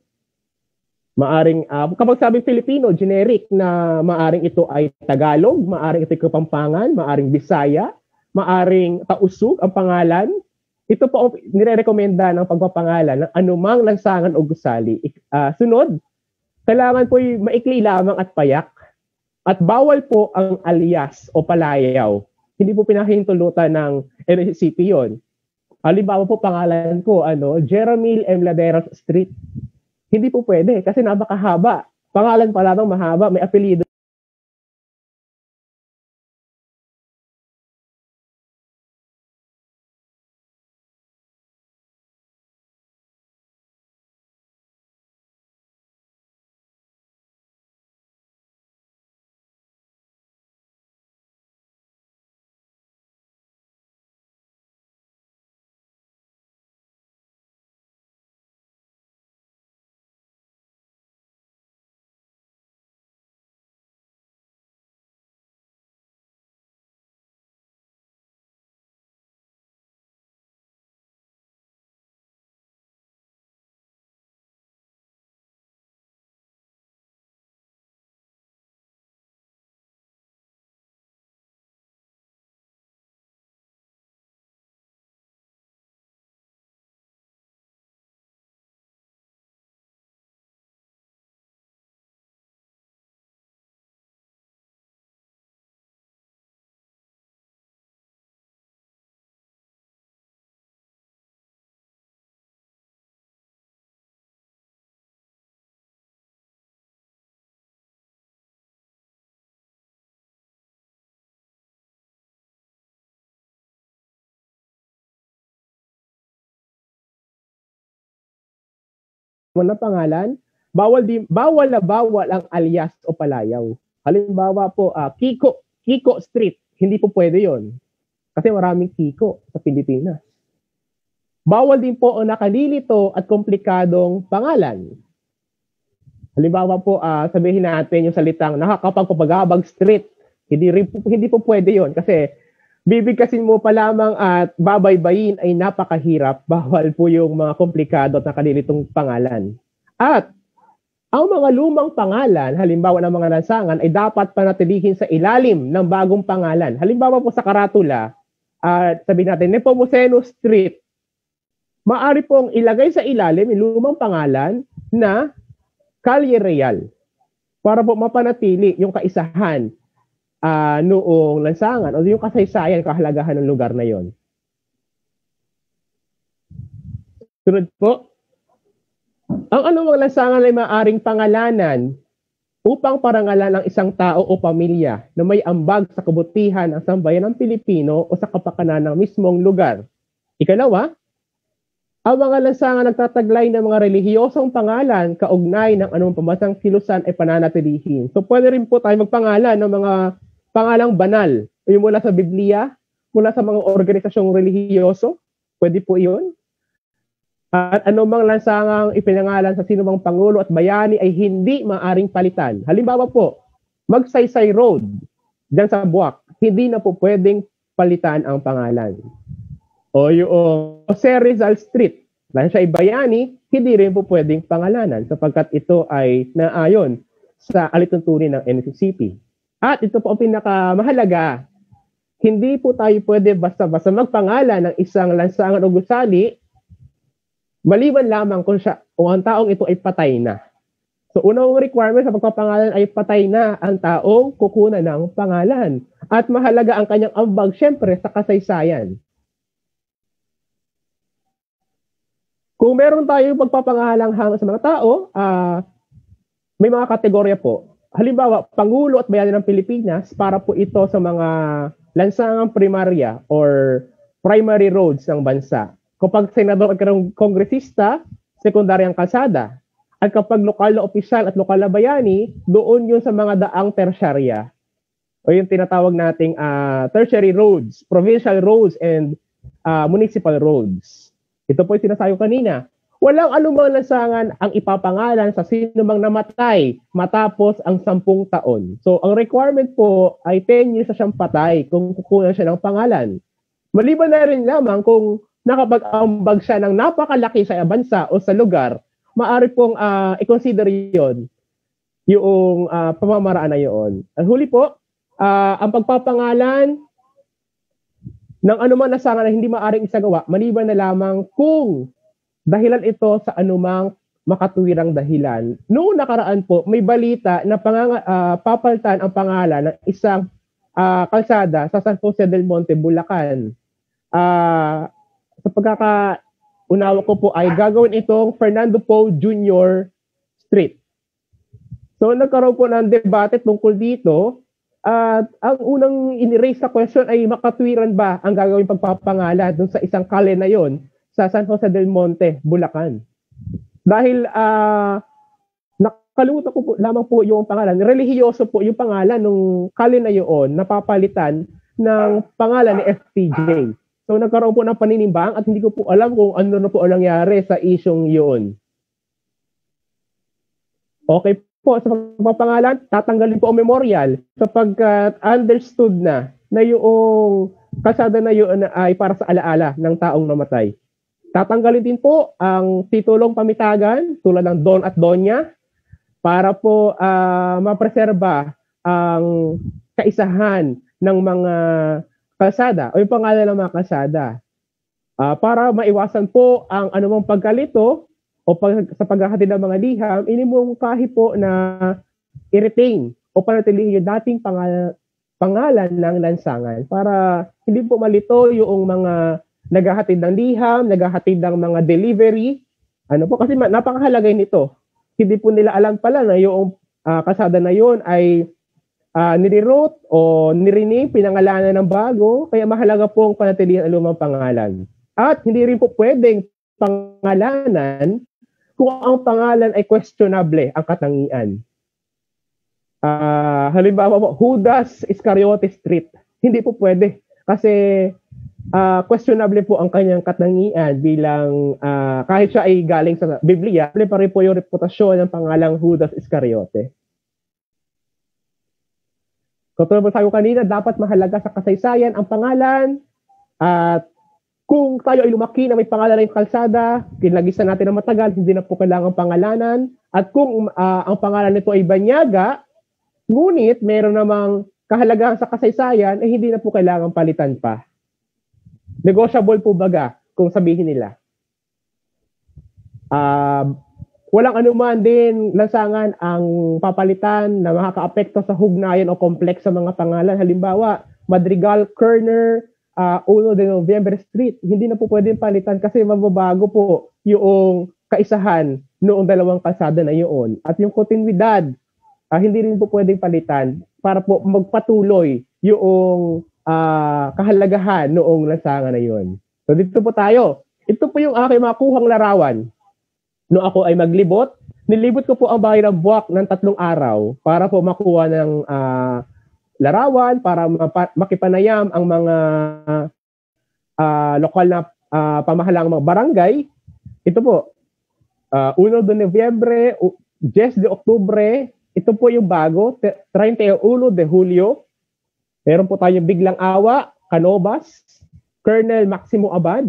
Maaring, uh, kapag sabing Filipino, generic na maaring ito ay Tagalog, maaring ito ay Kapampangan, maaring Bisaya, maaring Tausug ang pangalan. Ito po nire-recommenda ng pagpapangalan ng anumang lansangan o gusali. Uh, sunod, kailangan po maikli lamang at payak at bawal po ang alias o palayaw hindi po pinahintulutan ng NCP yon. Halimbawa po pangalan ko, ano, Jeremy M. Laderas Street. Hindi po pwede kasi napakahaba. Pangalan pa lamang mahaba, may apelido na pangalan, bawal di bawal na bawal ang alias o palayaw. Halimbawa po, ah, Kiko, Kiko Street, hindi po pwede 'yon. Kasi maraming Kiko sa Pilipinas. Bawal din po ang nakalilito at komplikadong pangalan. Halimbawa po, ah, sabihin natin yung salitang nakakapagpapagabag street. Hindi hindi po pwede 'yon kasi bibigkasin mo pa lamang at babaybayin ay napakahirap. Bawal po yung mga komplikado at nakalilitong pangalan. At ang mga lumang pangalan, halimbawa ng mga lansangan, ay dapat panatilihin sa ilalim ng bagong pangalan. Halimbawa po sa karatula, at sabihin natin, Nepomuceno Street, maari pong ilagay sa ilalim yung lumang pangalan na Calle Real para po mapanatili yung kaisahan ah, noong lansangan o yung kasaysayan, kahalagahan ng lugar na yon. Sunod po, ang anumang lansangan ay maaring pangalanan upang parangalan ang isang tao o pamilya na may ambag sa kabutihan ng sambayan ng Pilipino o sa kapakanan ng mismong lugar. Ikalawa, ang mga lansangan nagtataglay ng mga relihiyosong pangalan kaugnay ng anumang pambansang kilusan ay pananatilihin. So pwede rin po tayo magpangalan ng mga pangalang banal. Yung mula sa Biblia, mula sa mga organisasyong relihiyoso, pwede po iyon. At anumang lansangang ipinangalan sa sinumang pangulo at bayani ay hindi maaring palitan. Halimbawa po, Magsaysay Road, dyan sa Buwak, hindi na po pwedeng palitan ang pangalan. O yung Jose Rizal Street, dahil siya ay bayani, hindi rin po pwedeng pangalanan sapagkat ito ay naayon sa alituntunin ng NCCP. At ito po ang pinakamahalaga, hindi po tayo pwede basta-basta magpangalan ng isang lansangan o gusali maliban lamang kung siya kung ang taong ito ay patay na. So unang requirement sa pagpapangalan ay patay na ang taong kukunan ng pangalan. At mahalaga ang kanyang ambag syempre sa kasaysayan. Kung meron tayong pagpapangalang hanga sa mga tao, ah, may mga kategorya po. Halimbawa, Pangulo at Bayani ng Pilipinas para po ito sa mga lansangang primarya or primary roads ng bansa. Kapag senador at kongresista, sekundaryang kalsada. At kapag lokal na opisyal at lokal na bayani, doon yun sa mga daang tersyarya. O yung tinatawag nating ah, tertiary roads, provincial roads, and ah, municipal roads. Ito po yung sinasayo kanina. Walang anumang lansangan ang ipapangalan sa sino mang namatay matapos ang sampung taon. So, ang requirement po ay 10 years na siyang patay kung kukunan siya ng pangalan. Maliban na rin lamang kung nakapag-ambag siya ng napakalaki sa bansa o sa lugar, maari pong ah, i-consider yon yung ah, pamamaraan na yun. Ang huli po, ah, ang pagpapangalan ng anuman nasangan na hindi maaring isagawa, maliban na lamang kung dahilan ito sa anumang makatuwirang dahilan. Noong nakaraan po, may balita na panganga, ah, papaltan ang pangalan ng isang ah, kalsada sa San Jose del Monte, Bulacan. Ah, sa pagkakaunawa ko po ay gagawin itong Fernando Poe Jr. Street. So nagkaroon po ng debate tungkol dito at ang unang iniraise na question ay makatwiran ba ang gagawin pagpapangalan dun sa isang kale na yon sa San Jose del Monte, Bulacan. Dahil ah nakalimutan ko po lamang po yung pangalan. Relihiyoso po yung pangalan ng kale na yon napapalitan ng pangalan ni FPJ. So nagkaroon po ng paninimbang at hindi ko po alam kung ano na po ang nangyari sa isyong yun. Okay po, sa pagpapangalan, tatanggalin po ang memorial sapagkat understood na na yung kalsada na yun ay para sa alaala ng taong namatay. Tatanggalin din po ang titulong pamitagan tulad ng Don at Donya para po ah, mapreserba ang kaisahan ng mga kalsada o yung pangalan ng mga kalsada. Ah, para maiwasan po ang anumang pagkalito o pag, sa paghahatid ng mga liham, inimungkahi po na i-retain o panatilihin yung dating pangalan, pangalan ng lansangan para hindi po malito yung mga naghahatid ng liham, naghahatid ng mga delivery. Ano po, kasi napakahalaga nito. Hindi po nila alam pala na yung ah, kalsada na yun ay uh, nire-route o nirinig, pinangalanan ng bago, kaya mahalaga pong panatilihan ang lumang pangalan. At hindi rin po pwedeng pangalanan kung ang pangalan ay questionable, ang katangian. Ah, halimbawa po, Judas Iscariote Street. Hindi po pwede kasi ah, questionable po ang kanyang katangian bilang ah, kahit siya ay galing sa Biblia, pa rin po yung reputasyon ng pangalang Judas Iscariote. Katulad po sabi ko kanina, dapat mahalaga sa kasaysayan ang pangalan at kung tayo ay lumaki na may pangalan ng kalsada, kinlagisan natin ng matagal, hindi na po kailangan pangalanan. At kung ah, ang pangalan nito ay Banyaga, ngunit meron namang kahalagahan sa kasaysayan, eh hindi na po kailangan palitan pa. Negotiable po baga, kung sabihin nila. Ah, walang anuman din lansangan ang papalitan na makakaapekto sa hugnayan o kompleks sa mga pangalan. Halimbawa, Madrigal, Kerner, uh, 1 de November Street. Hindi na po pwedeng palitan kasi mababago po yung kaisahan noong dalawang kalsada na yun. At yung kontinuidad, uh, hindi rin po pwedeng palitan para po magpatuloy yung uh, kahalagahan noong lansangan na yun. So dito po tayo. Ito po yung aking makuhang larawan no ako ay maglibot, nilibot ko po ang bahay ng buwak ng tatlong araw para po makuha ng uh, larawan, para mapa- makipanayam ang mga uh, lokal na uh, pamahalang mga barangay. Ito po, uh, 1 de Nobyembre, 10 de Oktubre, ito po yung bago, 31 de Julio. Meron po tayong Biglang Awa, Canovas, Colonel Maximo Abad,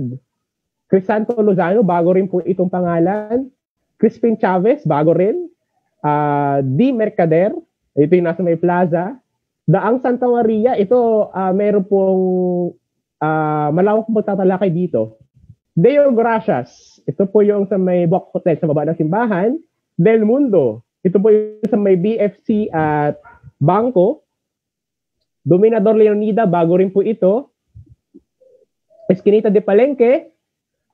Crisanto Lozano, bago rin po itong pangalan. Crispin Chavez, bago rin. Uh, D. Mercader, ito yung nasa may plaza. Daang Santa Maria, ito uh, meron pong uh, malawak pong tatalakay dito. Deo Gracias, ito po yung sa may Box Hotel sa baba ng simbahan. Del Mundo, ito po yung sa may BFC at Bangko. Dominador Leonida, bago rin po ito. Esquinita de Palenque,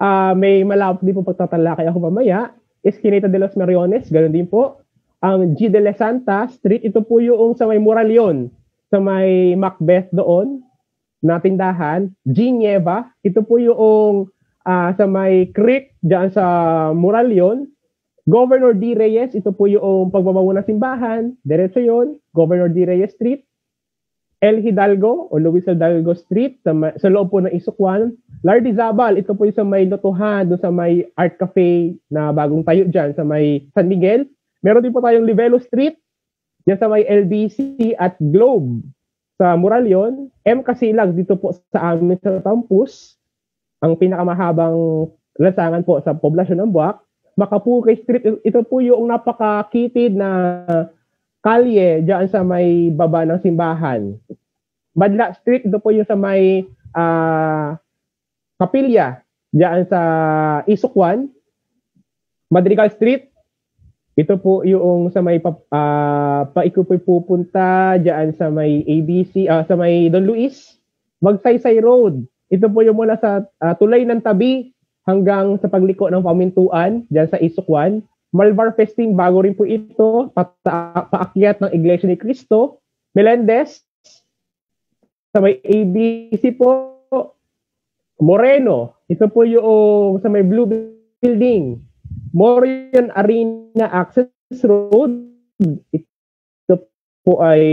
uh, may malawak din po pagtatalakay ako mamaya. Esquinita de los Mariones, ganoon din po. Ang G de la Santa Street, ito po yung sa may Moralion, sa may Macbeth doon, na tindahan. G Nieva, ito po yung uh, sa may creek diyan sa Moralion. Governor D. Reyes, ito po yung pagbabawo ng simbahan. Diretso yon Governor D. Reyes Street. El Hidalgo o Luis Hidalgo Street sa, sa loob po ng Isukwan. Lardy Zabal, ito po yung sa may lutuhan, doon sa may art cafe na bagong tayo dyan sa may San Miguel. Meron din po tayong Livelo Street, yan sa may LBC at Globe sa Moralion. M. Casilag dito po sa amin sa Tampus, ang pinakamahabang lansangan po sa poblasyon ng Buwak. Makapukay Street, ito po yung napakakitid na kalye diyan sa may baba ng simbahan. Badla Street, ito po yung sa may uh, kapilya diyan sa Isukwan. Madrigal Street, ito po yung sa may pa, uh, paikupoy pupunta diyan sa may ABC, uh, sa may Don Luis. Magsaysay Road, ito po yung mula sa uh, tulay ng tabi hanggang sa pagliko ng pamintuan diyan sa Isukwan. Malvar Festing, bago rin po ito, pata- paakyat ng Iglesia ni Cristo. Melendez, sa may ABC po, Moreno, ito po yung sa may Blue Building. Morion Arena Access Road, ito po ay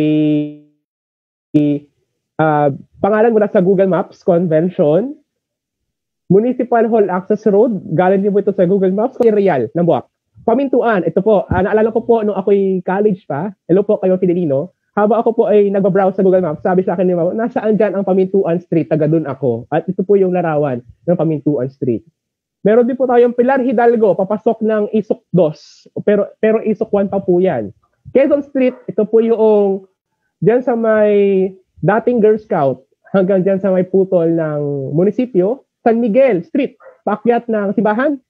uh, pangalan mula sa Google Maps Convention. Municipal Hall Access Road, galing din po ito sa Google Maps, Real ng Buwak. Pamintuan, ito po, uh, naalala ko po nung ako'y college pa, hello po kayo Fidelino, habang ako po ay nagbabrowse sa Google Maps, sabi sa akin ni Mama, nasaan dyan ang Pamintuan Street, taga doon ako. At ito po yung larawan ng Pamintuan Street. Meron din po tayong Pilar Hidalgo, papasok ng Isok 2, pero, pero Isok 1 pa po yan. Quezon Street, ito po yung dyan sa may dating Girl Scout, hanggang dyan sa may putol ng munisipyo, San Miguel Street, paakyat ng simbahan,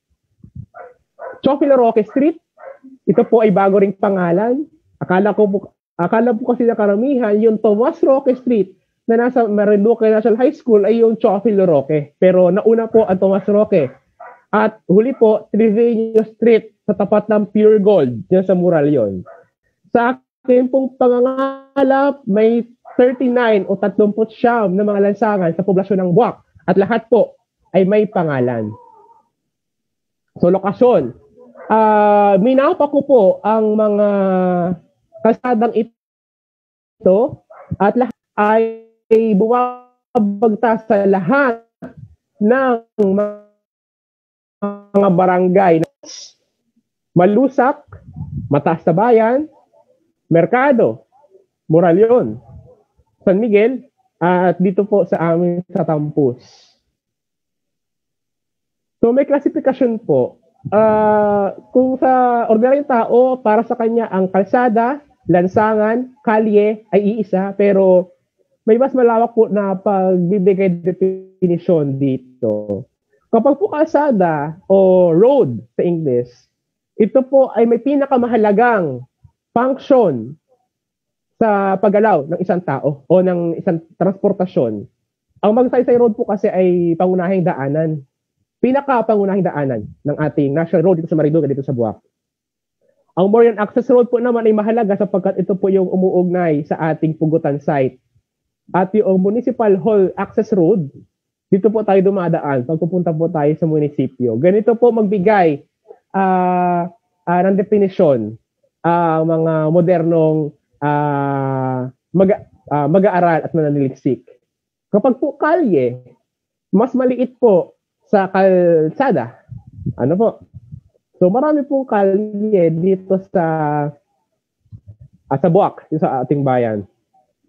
Chofilo Roque Street. Ito po ay bago ring pangalan. Akala ko po, akala po kasi na karamihan yung Tomas Roque Street na nasa Marinduque National High School ay yung Chofilo Roque. Pero nauna po ang Tomas Roque. At huli po, Trevino Street sa tapat ng Pure Gold, dyan sa mural yon. Sa akin pong pangangalap, may 39 o 30 siyam na mga lansangan sa poblasyon ng Buwak. At lahat po ay may pangalan. So lokasyon, Ah, minapa ko po ang mga kalsadang ito at lahat ay bumabagta sa lahat ng mga barangay. Malusak, Mataas na Bayan, Merkado, Moralion, San Miguel, at dito po sa amin sa Tampus. So may classification po. Ah, kung sa ordinaryong tao, para sa kanya ang kalsada, lansangan, kalye ay iisa, pero may mas malawak po na pagbibigay definition dito. Kapag po kalsada o road sa English, ito po ay may pinakamahalagang function sa paggalaw ng isang tao o ng isang transportasyon. Ang magsaysay road po kasi ay pangunahing daanan. Pinaka-pangunahing daanan ng ating national road dito sa Marinduque, dito sa Buwak. Ang Morian Access Road po naman ay mahalaga sapagkat ito po yung umuugnay sa ating pugutan site. At yung Municipal Hall Access Road, dito po tayo dumadaan pag pupunta po tayo sa munisipyo. Ganito po magbigay ah ah, ng definisyon ang mga modernong ah, mag, mag-aaral at mananaliksik. Kapag po kalye, mas maliit po sa kalsada. Ano po? So marami pong kalye dito sa ah, sa Buwak, sa ating bayan.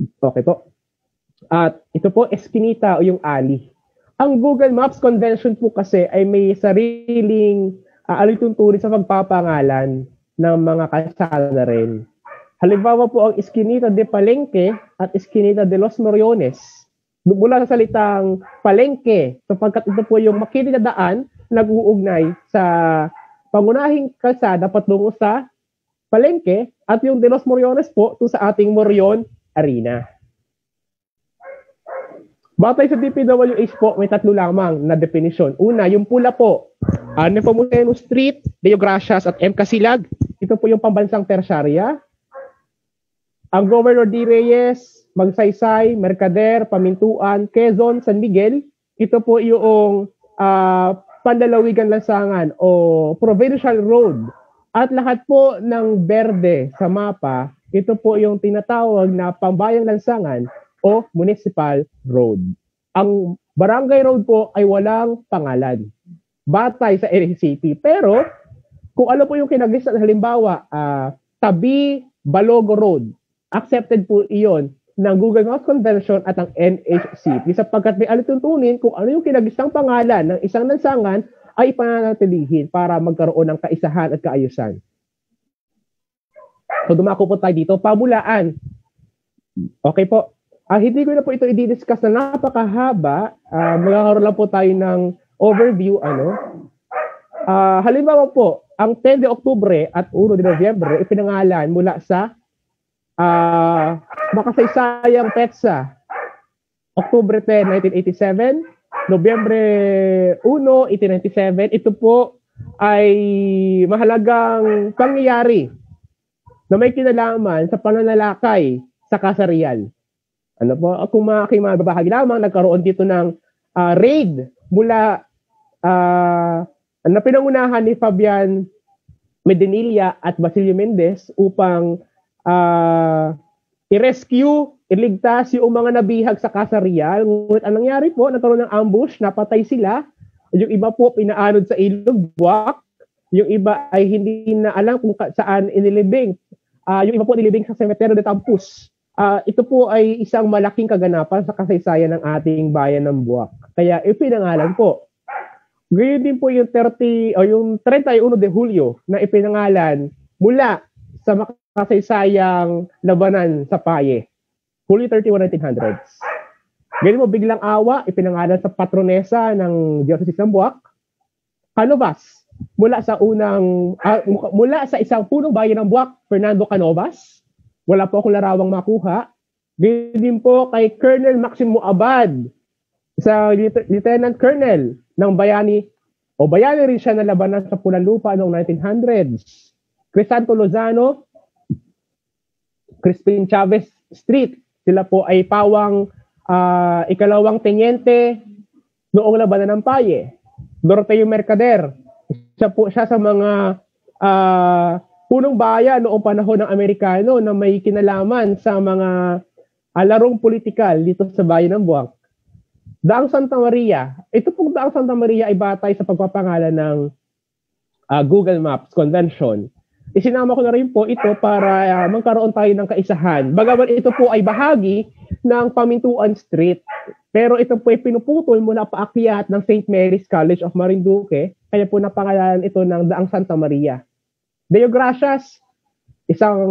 Okay po. At ito po, Eskinita o yung ali. Ang Google Maps convention po kasi ay may sariling uh, alituntunin sa pagpapangalan ng mga kalsada rin. Halimbawa po ang Eskinita de Palenque at Eskinita de Los Moriones. Mula sa salitang palengke, sapagkat ito po yung makinig na daan nag-uugnay sa pangunahing kalsada patungo sa palengke at yung de Los Moriones po to sa ating Morion Arena. Batay sa DPWH po, may tatlo lamang na definition. Una, yung pula po, uh, Nepomuceno Street, Deo Gracias at M. Casilag. Ito po yung pambansang tersyarya. Ang Governor D. Reyes, Magsaysay, Mercader, Pamintuan, Quezon, San Miguel. Ito po yung uh, Pandalawigan Lansangan o Provincial Road. At lahat po ng berde sa mapa, ito po yung tinatawag na Pambayang Lansangan o municipal road. Ang barangay road po ay walang pangalan. Batay sa RCP. Pero, kung ano po yung kinagisa, halimbawa, uh, Tabi Balogo Road, accepted po iyon ng Google Maps Convention at ang NHCP sapagkat may alituntunin kung ano yung kinagisang pangalan ng isang lansangan ay ipananatilihin para magkaroon ng kaisahan at kaayusan. So dumako po tayo dito, pamulaan. Okay po. Uh, hindi ko na po ito i-discuss na napakahaba. Uh, magkakaroon lang po tayo ng overview. Ano. Uh, halimbawa po, ang 10 de Oktubre at 1 de Nobyembre ipinangalan mula sa uh, makasaysayang petsa. Oktubre 10, 1987. Nobyembre 1, 1897. Ito po ay mahalagang pangyayari na may kinalaman sa pananalakay sa kasarian. Ano po, kung aking mga babahagi lamang, nagkaroon dito ng uh, raid mula uh, na pinangunahan ni Fabian Medinilla at Basilio Mendez upang uh, i-rescue, iligtas yung mga nabihag sa kasarial. Ngunit ang nangyari po, nagkaroon ng ambush, napatay sila. Yung iba po pinaanod sa ilog, buwak. Yung iba ay hindi na alam kung saan inilibing. Uh, yung iba po nilibing sa Cemetery de Tampus. Uh, ito po ay isang malaking kaganapan sa kasaysayan ng ating bayan ng Buwak. Kaya ipinangalan po. Ngayon din po yung 30 o yung 31 de Hulyo na ipinangalan mula sa makasaysayang labanan sa Paye. Hulyo 31, 1900s. Ngayon mo biglang awa, ipinangalan sa patronesa ng Diocese ng Buwak. Canovas, mula sa unang uh, mula sa isang punong bayan ng Buwak, Fernando Canovas wala po akong larawang makuha. Ganyan din po kay Colonel Maximo Abad, sa Lieutenant Colonel ng Bayani, o Bayani rin siya na labanan sa Punalupa noong 1900s. Crisanto Lozano, Crispin Chavez Street, sila po ay pawang uh, ikalawang tenyente noong labanan ng Paye. Doroteo Mercader, siya po siya sa mga ah, punong bayan noong panahon ng Amerikano na may kinalaman sa mga ah, larong politikal dito sa bayan ng Buwak. Daang Santa Maria. Ito pong Daang Santa Maria ay batay sa pagpapangalan ng ah, Google Maps Convention. Isinama ko na rin po ito para ah, magkaroon tayo ng kaisahan. Bagaman ito po ay bahagi ng Pamintuan Street. Pero ito po ay pinuputol mula paakyat ng St. Mary's College of Marinduque. Kaya po napangalanan ito ng Daang Santa Maria. Deo Gracias, isang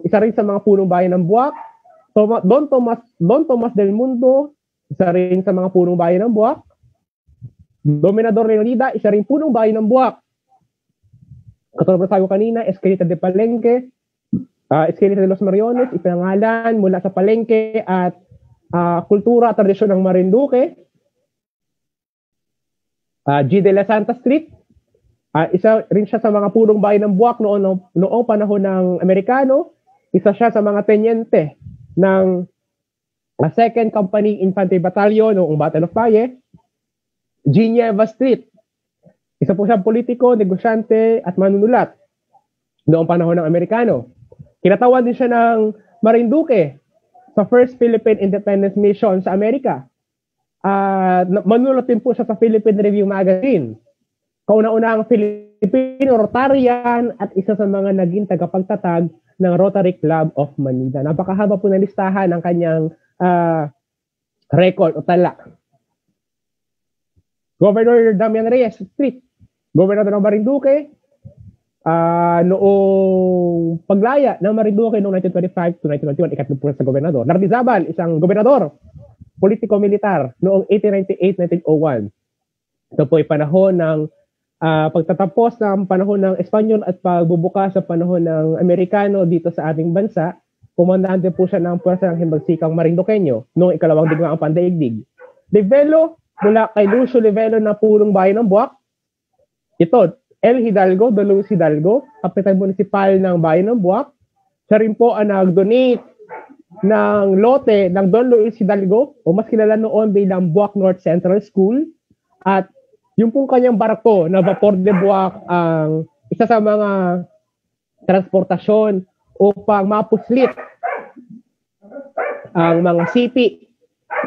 isa rin sa mga punong bayan ng Buwak. Toma, Don Tomas Don Tomas del Mundo, isa rin sa mga punong bayan ng Buwak. Dominador Leonida, isa rin punong bayan ng Buwak. Katulad na ko kanina, Escalita de Palenque, uh, Escalita de los Mariones, ipinangalan mula sa Palenque at uh, kultura at tradisyon ng Marinduque. Uh, G. de la Santa Street, uh, isa rin siya sa mga punong bayan ng Buwak noong, noong panahon ng Amerikano. Isa siya sa mga tenyente ng uh, Second Company Infantry Battalion noong Battle of Paye. Gineva Street, isa po siyang politiko, negosyante at manunulat noong panahon ng Amerikano. Kinatawan din siya ng Marinduque sa First Philippine Independence Mission sa Amerika. At uh, manunulat din po siya sa Philippine Review Magazine. Kauna-una ang Filipino Rotarian at isa sa mga naging tagapagtatag ng Rotary Club of Manila. Napakahaba po na listahan ng kanyang uh, record o tala. Governor Damian Reyes Street, Gobernador ng Marinduque, uh, noong paglaya ng Marinduque noong 1925 to 1921, ikatlo sa gobernador. Nardizabal, isang gobernador, politiko-militar, noong 1898-1901. Ito po ay panahon ng uh, pagtatapos ng panahon ng Espanyol at pagbubukas sa panahon ng Amerikano dito sa ating bansa. Kumandante po siya ng puwersa ng himbagsikang Marinduqueño noong ikalawang digmaang pandaigdig. Livelo, mula kay Lucio Livelo na pulong bayan ng Buwak, ito, El Hidalgo, Luis Hidalgo, kapitan municipal ng bayan ng Buwak. Siya rin po ang nag-donate ng lote ng Don Luis Hidalgo o mas kilala noon bilang Buwak North Central School. At yung pong kanyang barko na Vapor de Buwak ang isa sa mga transportasyon upang mapuslit ang mga sipi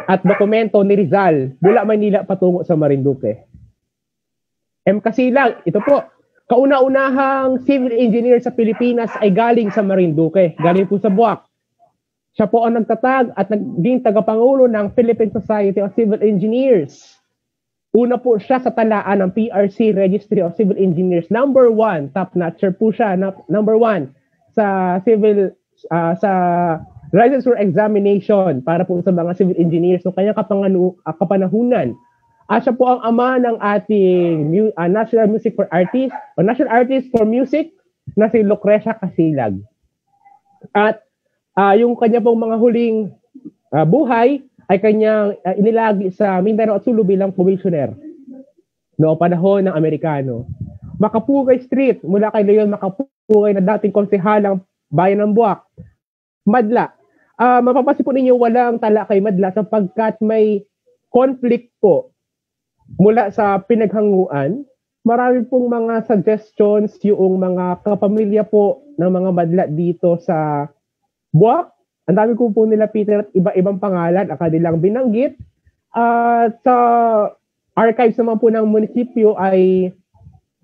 at dokumento ni Rizal mula Manila patungo sa Marinduque. M. Kasilang, ito po, kauna-unahang civil engineer sa Pilipinas ay galing sa Marinduque, galing po sa Buwak. Siya po ang nagtatag at naging tagapangulo ng Philippine Society of Civil Engineers. Una po siya sa talaan ng PRC Registry of Civil Engineers. Number one, top notcher po siya, number one sa civil, uh, sa licensure examination para po sa mga civil engineers. So kanyang kapanganu, uh, kapanahunan Uh, siya po ang ama ng ating mu- uh, National Music for Artists o National Artist for Music na si Lucrecia Casilag. At uh, yung kanya pong mga huling uh, buhay ay kanyang uh, inilagi sa Mindanao at Sulu bilang commissioner noong panahon ng Amerikano. Makapugay Street mula kay Leon Makapugay na dating konsehalang bayan ng Buwak. Madla. Uh, mapapansin po ninyo walang tala kay Madla sapagkat may conflict po mula sa pinaghanguan, marami pong mga suggestions yung mga kapamilya po ng mga madla dito sa Buwak. Ang dami ko po nila Peter at iba-ibang pangalan ang kanilang binanggit. At sa archives naman po ng munisipyo ay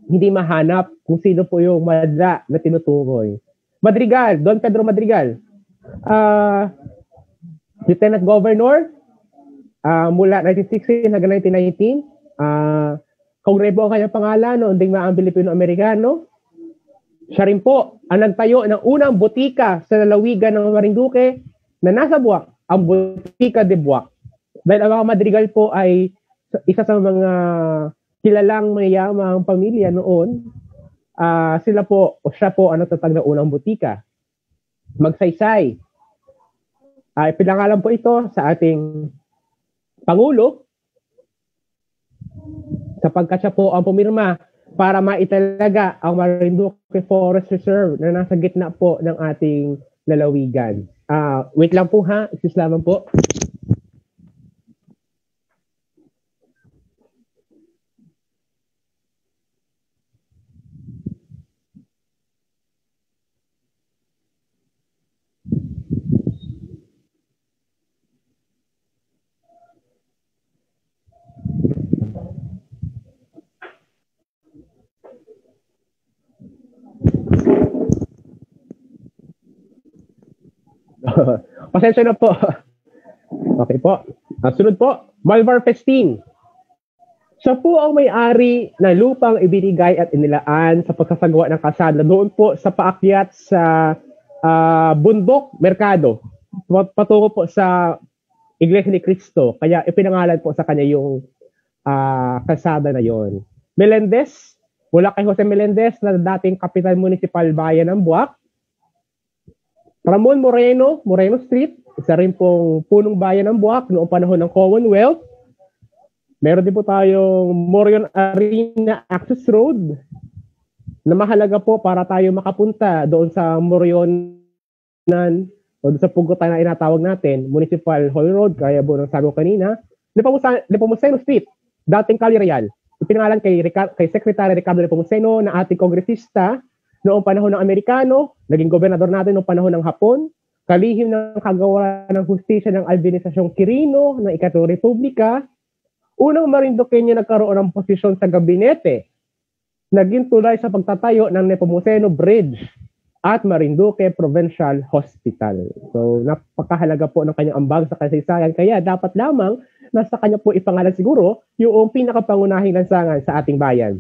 hindi mahanap kung sino po yung madla na tinutukoy. Madrigal, Don Pedro Madrigal. Uh, Lieutenant Governor, uh, mula 1916 hanggang 1919. Uh, Kongrepo ang kanyang pangalan noong digmaang Pilipino-Amerikano. Siya rin po ang nagtayo ng unang butika sa lalawigan ng Marinduque na nasa Buwak, ang Butika de Buwak. Dahil ang mga Madrigal po ay isa sa mga kilalang mayamang pamilya noon, uh, sila po, o siya po ang nagtatag ng unang butika. Magsaysay. Ay uh, pinangalan po ito sa ating Pangulo sapagkat siya po ang pumirma para maitalaga ang Marinduque Forest Reserve na nasa gitna po ng ating lalawigan. Uh, wait lang po ha, excuse lamang po. Pasensya na po. Okay po. Ang sunod po, Malvar Festin. Siya po ang may-ari ng lupang ibinigay at inilaan sa pagsasagawa ng kasada doon po sa paakyat sa ah, Bundok Merkado. Pat- Patungo po sa Iglesia ni Cristo. Kaya ipinangalan po sa kanya yung ah, kalsada na yon. Melendez, mula kay Jose Melendez na dating kapitan municipal bayan ng Buwak. Ramon Moreno, Moreno Street, isa rin pong punong bayan ng Buwak noong panahon ng Commonwealth. Meron din po tayong Morion Arena Access Road na mahalaga po para tayo makapunta doon sa Morionan o doon sa Pugutan na inatawag natin, Municipal Hall Road, kaya po ng sabi ko kanina. Nepomuceno Street, dating Cali Real. Ipinangalan kay, kay Secretary Ricardo Nepomuceno na ating kongresista noong panahon ng Amerikano, naging gobernador natin noong panahon ng Hapon, kalihim ng kagawa ng hustisya ng Albinisasyong Quirino ng Ikatong Republika, unang Marinduqueño nagkaroon ng posisyon sa gabinete, naging tulay sa pagtatayo ng Nepomuceno Bridge at Marinduque Provincial Hospital. So, napakahalaga po ng kanyang ambag sa kasaysayan. Kaya dapat lamang nasa kanya po ipangalan siguro yung pinakapangunahing lansangan sa ating bayan.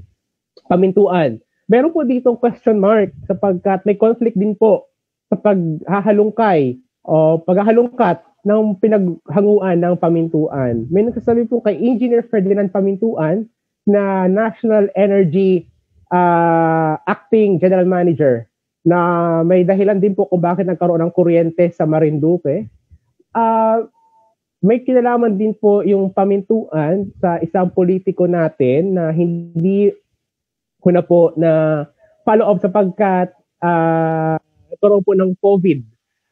Pamintuan. Meron po ditong question mark sapagkat may conflict din po sa paghahalungkay o paghahalungkat ng pinaghanguan ng pamintuan. May nagsasabi po kay Engineer Ferdinand Pamintuan na National Energy ah, Acting General Manager na may dahilan din po kung bakit nagkaroon ng kuryente sa Marinduque. Ah, may kinalaman din po yung pamintuan sa isang politiko natin na hindi ko na po na follow up sapagkat ah nagkaroon po ng COVID.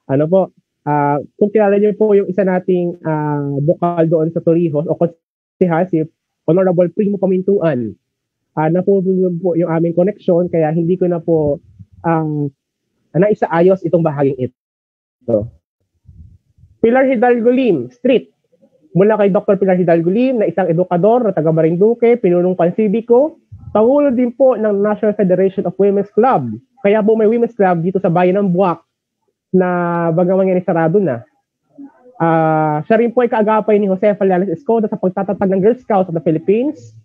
Ano po, ah kung kilala niyo po yung isa nating ah bukal doon sa Torrijos o konsehal si Honorable Primo Pamintuan. Ah naputol po yung aming connection kaya hindi ko na po ang naisaayos itong bahaging ito. Pilar Hidalgo Lim, Street. Mula kay Dr. Pilar Hidalgo Lim na isang edukador na taga Marinduque, pinunong pansibiko, Pangulo din po ng National Federation of Women's Club. Kaya po may Women's Club dito sa bayan ng Buwak na bagaman yan sarado na. Ah, siya rin po ay kaagapay ni Jose Faliales Escoda sa pagtatatag ng Girl Scouts of the Philippines.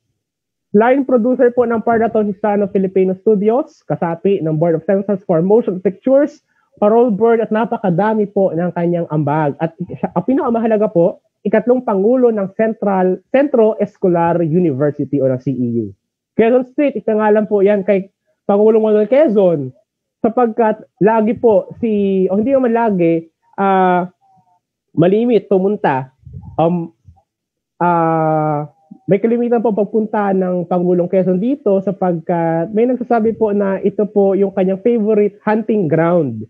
Line producer po ng Pardaton Hispano Filipino Studios, kasapi ng Board of Censors for Motion Pictures, parole board at napakadami po ng kanyang ambag. At ang pinakamahalaga po, ikatlong pangulo ng Central Centro Escolar University o ng CEU. Quezon Street, itangalan po yan kay Pangulong Manuel Quezon sapagkat lagi po si, o hindi naman lagi, ah malimit pumunta. Um, ah may kalimitan po pagpunta ng Pangulong Quezon dito sapagkat may nagsasabi po na ito po yung kanyang favorite hunting ground,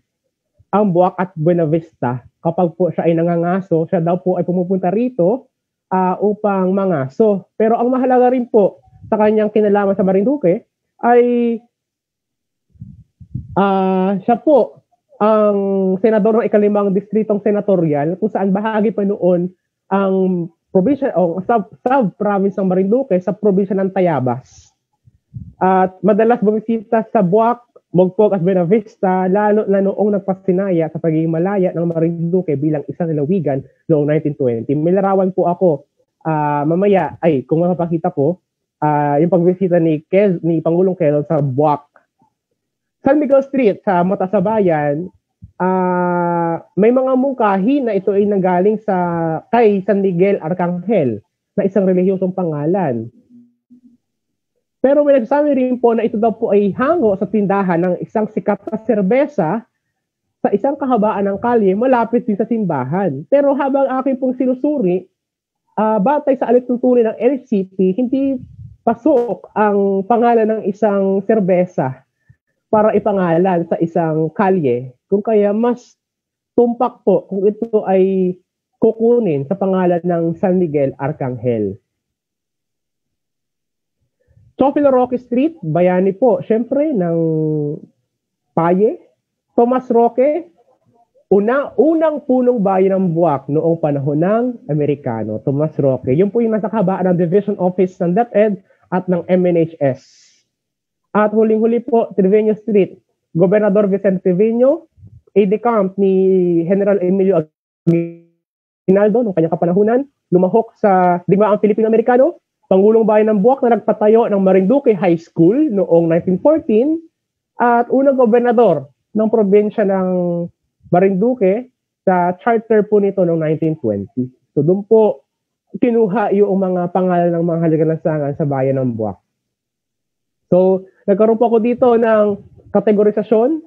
ang Buwak at Buena Vista. Kapag po siya ay nangangaso, siya daw po ay pumupunta rito ah, upang mangaso. Pero ang mahalaga rin po sa kanyang kinalaman sa Marinduque ay ah siya po ang senador ng ikalimang distritong senatorial kung saan bahagi pa noon ang probinsya o sub, sub-province ng Marinduque sa probinsya ng Tayabas. At madalas bumisita sa Buwak, Mogpog at Buenavista lalo na noong nagpasinaya sa pagiging malaya ng Marinduque bilang isang lalawigan noong 1920. May larawan po ako ah, mamaya, ay kung mapapakita po, ah, yung pagbisita ni, Quez, ni Pangulong Quezon sa Buwak. San Miguel Street sa Mata sa Bayan, ah, may mga mungkahi na ito ay nanggaling sa kay San Miguel Arcangel na isang relihiyosong pangalan. Pero may nagsabi rin po na ito daw po ay hango sa tindahan ng isang sikat na serbesa sa isang kahabaan ng kalye malapit din sa simbahan. Pero habang aking pong sinusuri, ah, batay sa alituntunin ng LCP, hindi pasok ang pangalan ng isang serbesa para ipangalan sa isang kalye. Kung kaya mas tumpak po kung ito ay kukunin sa pangalan ng San Miguel Arcangel. Chofil Roque Street, bayani po, syempre, ng Paye. Tomas Roque, una, unang punong bayan ng Buwak noong panahon ng Amerikano, Tomas Roque. Yun po yung nasa kabaan ng Division Office ng DepEd at ng MNHS. At huling-huli po, Trevino Street, Gobernador Vicente Trevino, aide camp ni General Emilio Aguinaldo noong kanyang kapanahunan, lumahok sa digmaang Pilipino-Amerikano, Pangulong Bayan ng Buwak na nagpatayo ng Marinduque High School noong 1914 at unang gobernador ng probinsya ng Marinduque sa charter po nito noong 1920. So doon po kinuha yung mga pangalan ng mga haliganlansangan sa bayan ng Buwak. So, nagkaroon po ako dito ng kategorisasyon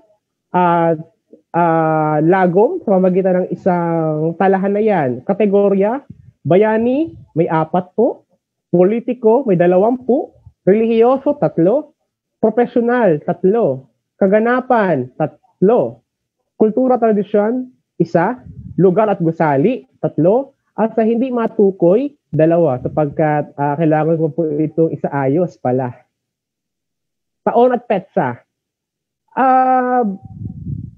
at uh, lagom sa pamagitan ng isang talahan na yan. Kategorya, bayani, may apat po. Politiko, may dalawampu. Relihiyoso, tatlo. Profesional, tatlo. Kaganapan, tatlo. Kultura, tradisyon, isa. Lugar at gusali, tatlo. At sa hindi matukoy, dalawa sapagkat uh, kailangan ko po itong isaayos pala. Taon at petsa. Uh,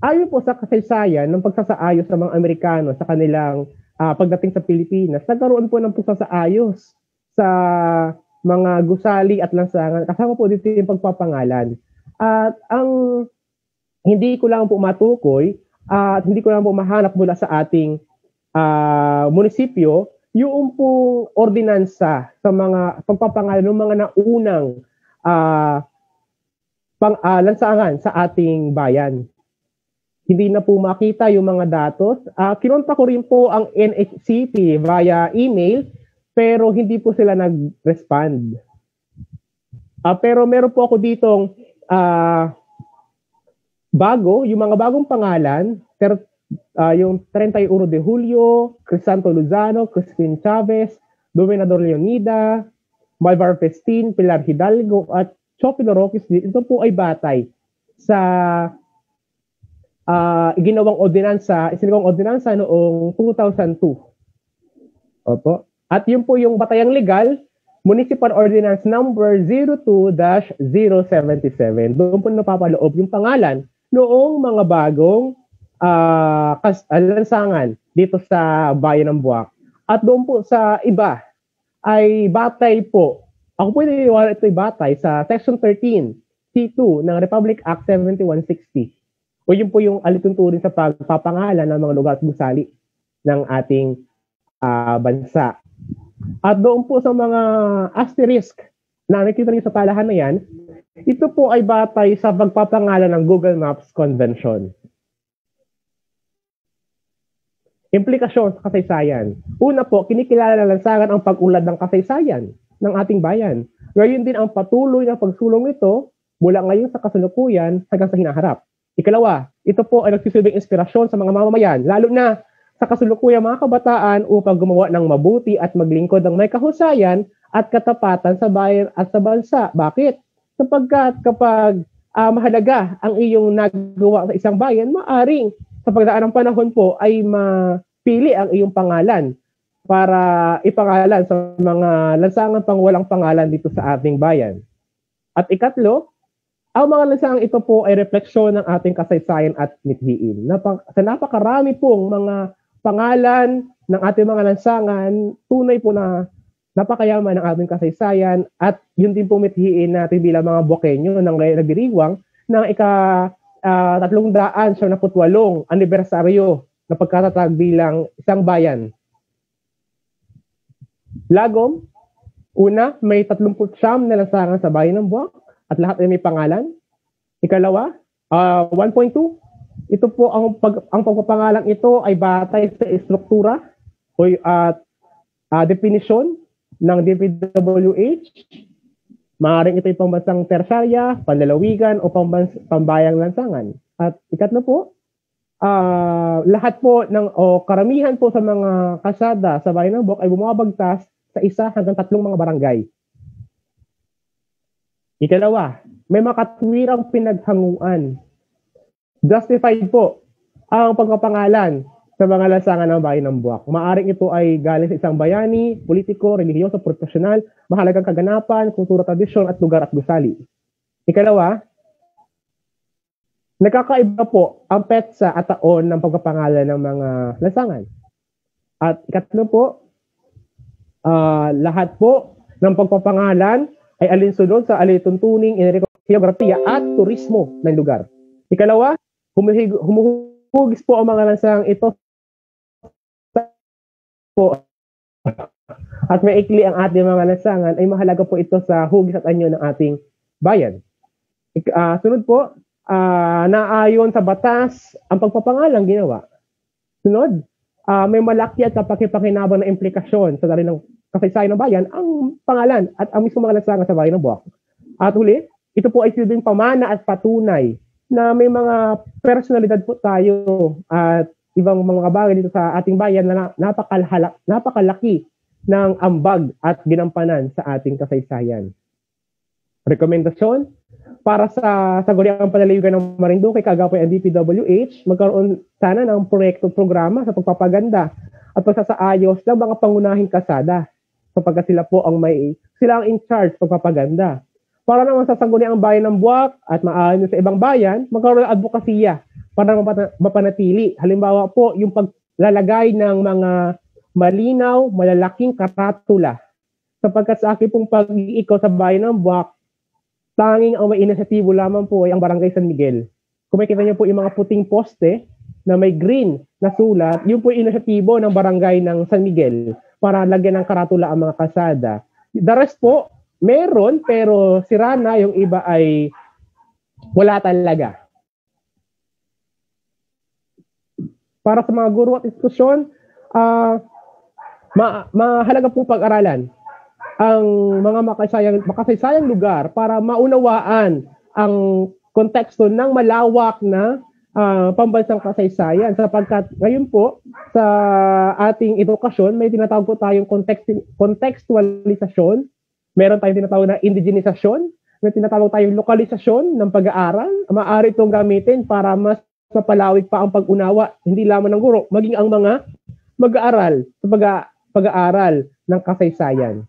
ayon po sa kasaysayan ng pagsasaayos ng mga Amerikano sa kanilang uh, pagdating sa Pilipinas, nagkaroon po ng pagsasaayos sa mga gusali at lansangan. Kasama po dito yung pagpapangalan. At ang hindi ko lang po matukoy at uh, hindi ko lang po mahanap mula sa ating uh, munisipyo yung pong ordinansa sa mga pagpapangalan ng mga naunang uh, pang uh, lansangan sa ating bayan. Hindi na po makita yung mga datos. Uh, kinonta ko rin po ang NHCP via email pero hindi po sila nag-respond. Uh, pero meron po ako ditong uh, bago, yung mga bagong pangalan, pero uh, yung 31 de Julio, Crisanto Luzano, Crispin Chavez, Dominador Leonida, Malvar Festin, Pilar Hidalgo, at Chopino Roques. Ito po ay batay sa uh, ginawang ordinansa, isinagawang ordinansa noong 2002. Opo. At yun po yung batayang legal, Municipal Ordinance Number 02-077. Doon po napapaloob yung pangalan noong mga bagong uh, kas- lansangan dito sa Bayan ng Buwak. At doon po sa iba ay batay po. Ako po niniwala ito ay batay sa Section 13, C2 ng Republic Act 7160. O yun po yung alitunturin sa pagpapangalan ng mga lugar at gusali ng ating uh, bansa. At doon po sa mga asterisk na nakikita niyo sa talahan na yan, ito po ay batay sa pagpapangalan ng Google Maps Convention. Implikasyon sa kasaysayan. Una po, kinikilala ng lansangan ang pag-ulad ng kasaysayan ng ating bayan. Ngayon din ang patuloy na pagsulong nito mula ngayon sa kasalukuyan hanggang sa hinaharap. Ikalawa, ito po ay nagsisilbing inspirasyon sa mga mamamayan, lalo na sa kasalukuyan mga kabataan upang gumawa ng mabuti at maglingkod ng may kahusayan at katapatan sa bayan at sa bansa. Bakit? Sapagkat kapag uh, mahalaga ang iyong nagawa sa isang bayan, maaring sa pagdaan ng panahon po ay mapili ang iyong pangalan para ipangalan sa mga lansangan pang walang pangalan dito sa ating bayan. At ikatlo, ang mga lansangang ito po ay refleksyon ng ating kasaysayan at mithiin. Napa, sa napakarami pong mga pangalan ng ating mga lansangan, tunay po na napakayaman ng ating kasaysayan at yun din po mithiin natin bilang mga Bokenyo ng nagdiriwang ng ika uh, tatlong daan sa naputwalong anibersaryo na pagkatatag bilang isang bayan. Lagom, una, may 39 na lansangan sa bayan ng Buwak at lahat ay may pangalan. Ikalawa, uh, 1.2, ito po ang pag ang pagpapangalan ito ay batay sa struktura o at uh, uh, definition ng DPWH Maaaring ito yung pambansang tersarya, panlalawigan o pambans, pambayang lansangan. At ikatlo po, uh, lahat po ng o karamihan po sa mga kasada sa bayan ng Bok ay bumabagtas sa isa hanggang tatlong mga barangay. Ikalawa, may makatwirang pinaghanguan. Justified po ang pagpapangalan sa mga lansangan ng bayan ng Buwak. Maaring ito ay galing sa isang bayani, politiko, relihiyoso, profesional, mahalagang kaganapan, kultura, tradisyon at lugar at gusali. Ikalawa, nakakaiba po ang petsa at taon ng pagpapangalan ng mga lansangan. At ikatlo po, uh, lahat po ng pagpapangalan ay alinsunod sa alituntuning, geografiya at turismo ng lugar. Ikalawa, humuhig, humuhig hugis po ang mga lansang ito po at maikli ang ating mga lansangan ay mahalaga po ito sa hugis at anyo ng ating bayan. Ah, sunod po, ah, naayon sa batas ang pagpapangalang ginawa. Sunod, ah, may malaki at kapakipakinabang na implikasyon sa dali ng kasaysayan ng bayan ang pangalan at ang mismo mga lansangan sa bayan ng Buwak. At huli, ito po ay silbing pamana at patunay na may mga personalidad po tayo at ibang mga bagay dito sa ating bayan na napakalahala, napakalaki ng ambag at ginampanan sa ating kasaysayan. Rekomendasyon, para sa saguriang panalayugan ng Marinduque, Kagapoy and DPWH, magkaroon sana ng proyekto programa sa pagpapaganda at pagsasaayos ng mga pangunahing kasada sapagkat sila po ang may sila ang in charge pagpapaganda. Para naman sa sangguniang bayan ng Buwak at maayon sa ibang bayan, magkaroon ng advokasya para mapanatili. Halimbawa po, yung paglalagay ng mga malinaw, malalaking karatula. Sapagkat sa akin pong pag-iikaw sa bayan ng Buwak, tanging ang may inisyatibo lamang po ay ang Barangay San Miguel. Kung makita niyo po yung mga puting poste na may green na sulat, yun po yung inisyatibo ng Barangay ng San Miguel para lagyan ng karatula ang mga kasada. The rest po, meron pero sira na, yung iba ay wala talaga. Para sa mga guro at institusyon, ah ma mahalaga pong pag-aralan ang mga makasaysayang, makasaysayang lugar para maunawaan ang konteksto ng malawak na ah, pambansang kasaysayan sapagkat ngayon po sa ating edukasyon may tinatawag po tayong context, contextualisasyon, meron tayong tinatawag na indigenisasyon, may tinatawag tayong lokalisasyon ng pag-aaral. Maaari itong gamitin para mas mapalawig pa ang pag-unawa, hindi lamang ng guro, maging ang mga mag-aaral sa pag- pag-aaral ng kasaysayan.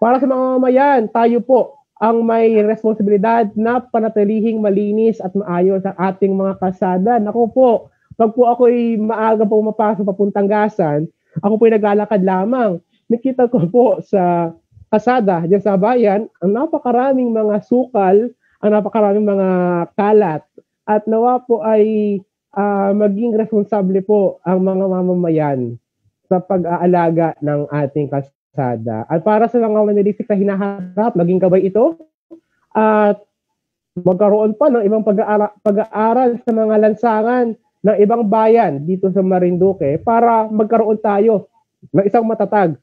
Para sa mga mamayan, tayo po ang may responsibilidad na panatilihing malinis at maayos ang ating mga kasada. Naku po, pag po ako'y maaga po mapasok papuntang gasan, ako po'y naglalakad lamang. Nakita ko po sa kasada diyan sa bayan, ang napakaraming mga sukal, ang napakaraming mga kalat. At nawa po ay ah, maging responsable po ang mga mamamayan sa pag-aalaga ng ating kasada. At para sa mga manilitik na hinaharap, maging gabay ito at magkaroon pa ng ibang pag-aaral, pag-aaral sa mga lansangan ng ibang bayan dito sa Marinduque para magkaroon tayo ng isang matatag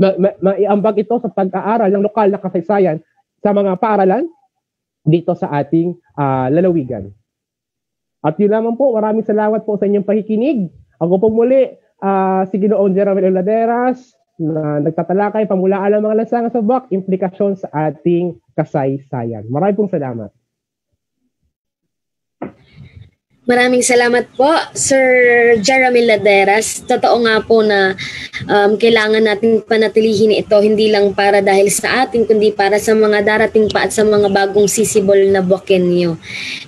ma- ma- maiambag ito sa pag-aaral ng lokal na kasaysayan sa mga paaralan dito sa ating ah, lalawigan. At yun lamang po, maraming salamat po sa inyong pakikinig. Ako po muli, ah, si Ginoong Jeremy Oladeras, na nagtatalakay pamulaan ng mga lansangan sa BAC, implikasyon sa ating kasaysayan. Maraming pong salamat. Maraming salamat po, Sir Jeremy Laderas. Totoo nga po na um, kailangan nating panatilihin ito hindi lang para dahil sa atin, kundi para sa mga darating pa at sa mga bagong sisibol na bokenyo.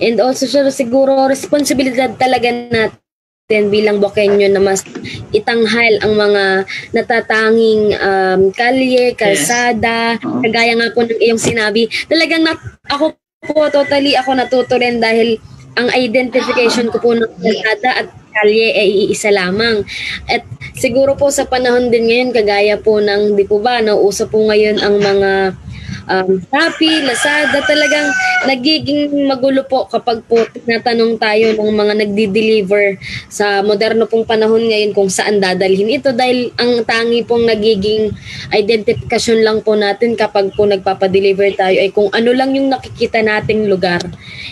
And also, sir, siguro responsibilidad talaga natin bilang bokenyo na mas itanghal ang mga natatanging um, kalye, kalsada, Oo. kagaya nga po ng iyong sinabi. Talagang na, ako po totally ako natuto rin dahil ang identification ko po ng kalsada at kalye ay iisa lamang. At siguro po sa panahon din ngayon, kagaya po ng, di po ba, nauuso po ngayon ang mga um, Shopee, Lazada, talagang nagiging magulo po kapag po tinatanong tayo ng mga nagdi-deliver sa moderno pong panahon ngayon kung saan dadalhin ito dahil ang tangi pong nagiging identification lang po natin kapag po nagpapadeliver tayo ay kung ano lang yung nakikita nating lugar.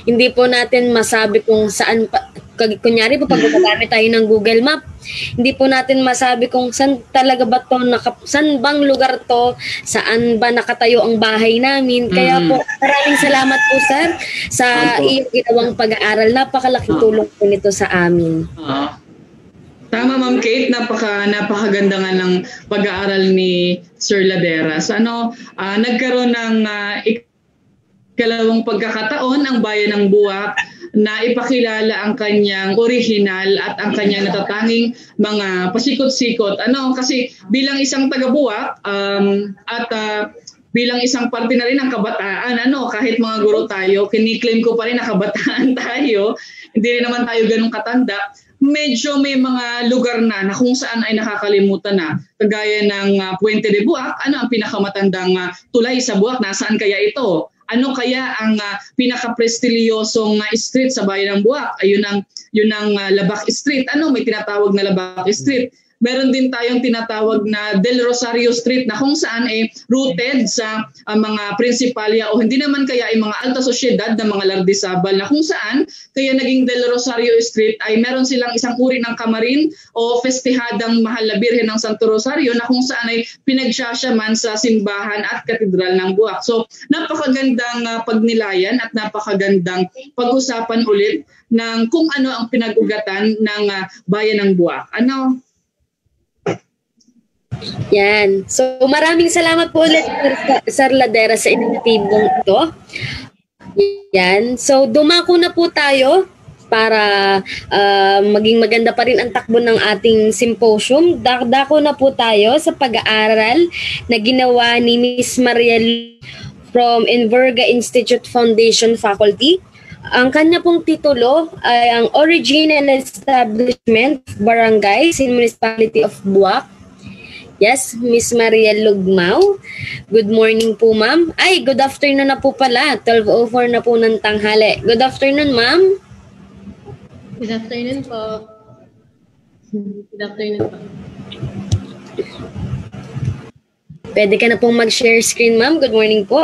Hindi po natin masabi kung saan pa, kunyari po pag gumagamit tayo ng Google Map, hindi po natin masabi kung saan talaga ba to, naka, saan bang lugar to, saan ba nakatayo ang bahay namin. Kaya Mm. po, maraming salamat po sir sa Opo. iyong ginawang pag-aaral. Napakalaking Ah. tulong po nito sa amin. Oo. Tama Ma'am Kate, napaka napakaganda nga ng pag-aaral ni Sir Laderas. Ano, ah, nagkaroon ng ah, ikalawang pagkakataon ang bayan ng Buwak na ipakilala ang kanyang original at ang kanyang natatanging mga pasikot-sikot. Ano, kasi bilang isang taga-Buwak um, at ah, bilang isang parte na rin ng kabataan, ano, kahit mga guro tayo, kiniklaim ko pa rin na kabataan tayo, hindi rin naman tayo ganun katanda, medyo may mga lugar na na kung saan ay nakakalimutan na. Kagaya ng uh, Puente de Buac, ano ang pinakamatandang uh, tulay sa Buac? Nasaan kaya ito? Ano kaya ang uh, pinaka-prestilyosong uh, street sa bayan ng Buac? Ayun ang, yun ang uh, Labak Street. Ano? May tinatawag na Labak Street meron din tayong tinatawag na Del Rosario Street na kung saan ay eh, rooted sa uh, mga prinsipalya o hindi naman kaya ay mga alta sosyedad na mga lardisabal na kung saan kaya naging Del Rosario Street ay meron silang isang uri ng kamarin o festihadang mahal na birhen ng Santo Rosario na kung saan ay pinagsasyaman sa simbahan at katedral ng Buwak. So napakagandang uh, pagnilayan at napakagandang pag-usapan ulit ng kung ano ang pinag-ugatan ng uh, bayan ng Buwak. Ano yan. So, maraming salamat po ulit, Sir Ladera, sa initatibong ito. Yan. So, dumako na po tayo para uh, maging maganda pa rin ang takbo ng ating symposium. Dakdako na po tayo sa pag-aaral na ginawa ni Miss Mariel from Enverga Institute Foundation Faculty. Ang kanya pong titulo ay ang Origin and Establishment of Barangays in Municipality of Buac Yes, Miss Maria Lugmao. Good morning po, ma'am. Ay, good afternoon na po pala. 12.04 na po ng tanghali. Good afternoon, ma'am. Good afternoon po. Good afternoon po. Pwede ka na pong mag-share screen, ma'am. Good morning po.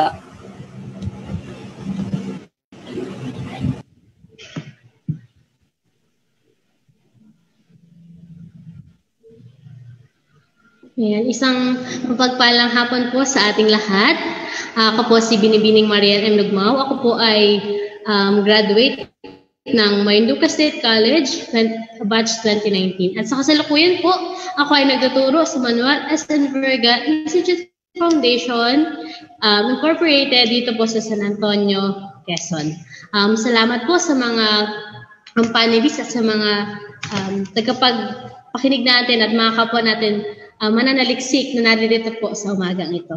Ayan, isang mapagpalang hapon po sa ating lahat. Ako po si Binibining Mariel M. Lugmao. Ako po ay um, graduate ng Marinduque State College, batch 2019. At sa kasalukuyan po, ako ay nagtuturo sa Manuel S. Verga Institute Foundation um, Incorporated dito po sa San Antonio, Quezon. Um, salamat po sa mga um, panelists at sa mga um, tagapagpakinig natin at mga kapwa natin uh, mananaliksik na naririto po sa umagang ito.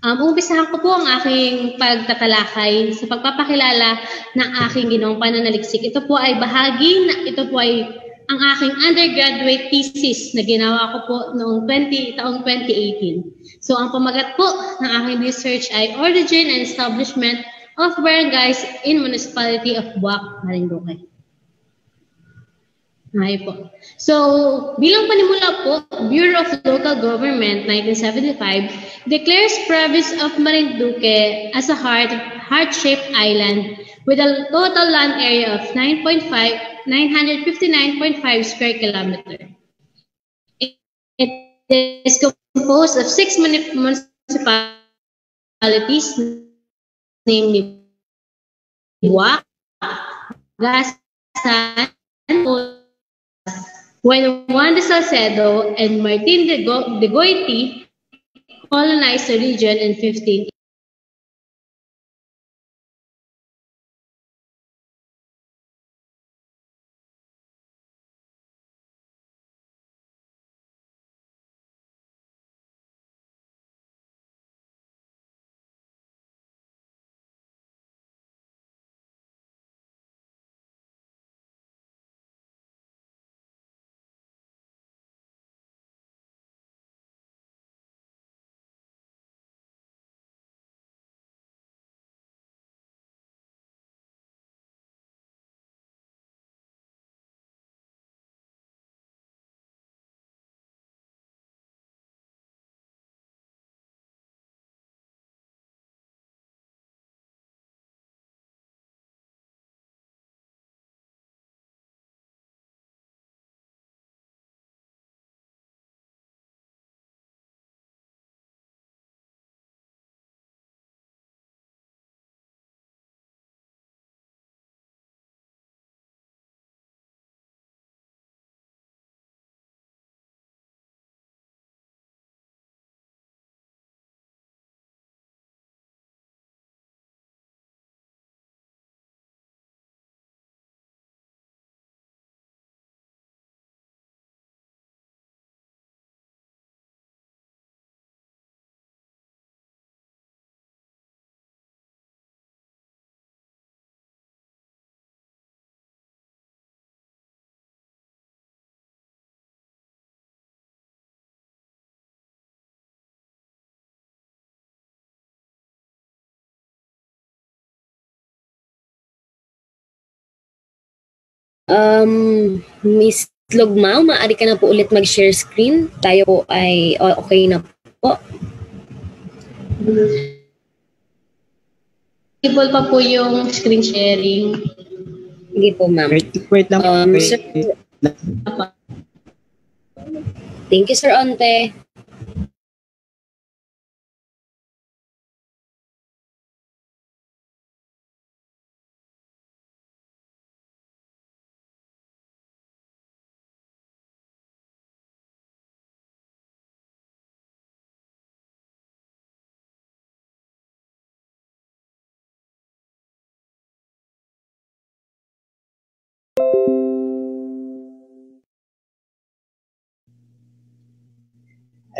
Um, umpisahan ko po ang aking pagtatalakay sa pagpapakilala ng aking ginawang pananaliksik. Ito po ay bahagi na ito po ay ang aking undergraduate thesis na ginawa ko po noong 20, taong 2018. So ang pamagat po ng aking research ay Origin and Establishment of Barangays in Municipality of Buac, Marinduque. Ay po. So, bilang panimula po, Bureau of Local Government 1975 declares province of Marinduque as a heart heart-shaped island with a total land area of 9.5 959.5 square kilometer. It is composed of six municipalities, namely Buac, Gasan, when Juan de Salcedo and Martin de, Go- de Goiti colonized the region in 15 Um, Miss Lugmao, maaari ka na po ulit mag-share screen. Tayo po ay o- okay na po. Possible pa po yung screen sharing. Sige po, ma'am. Wait, wait lang. Um, wait. sir- Thank you, Sir Onte.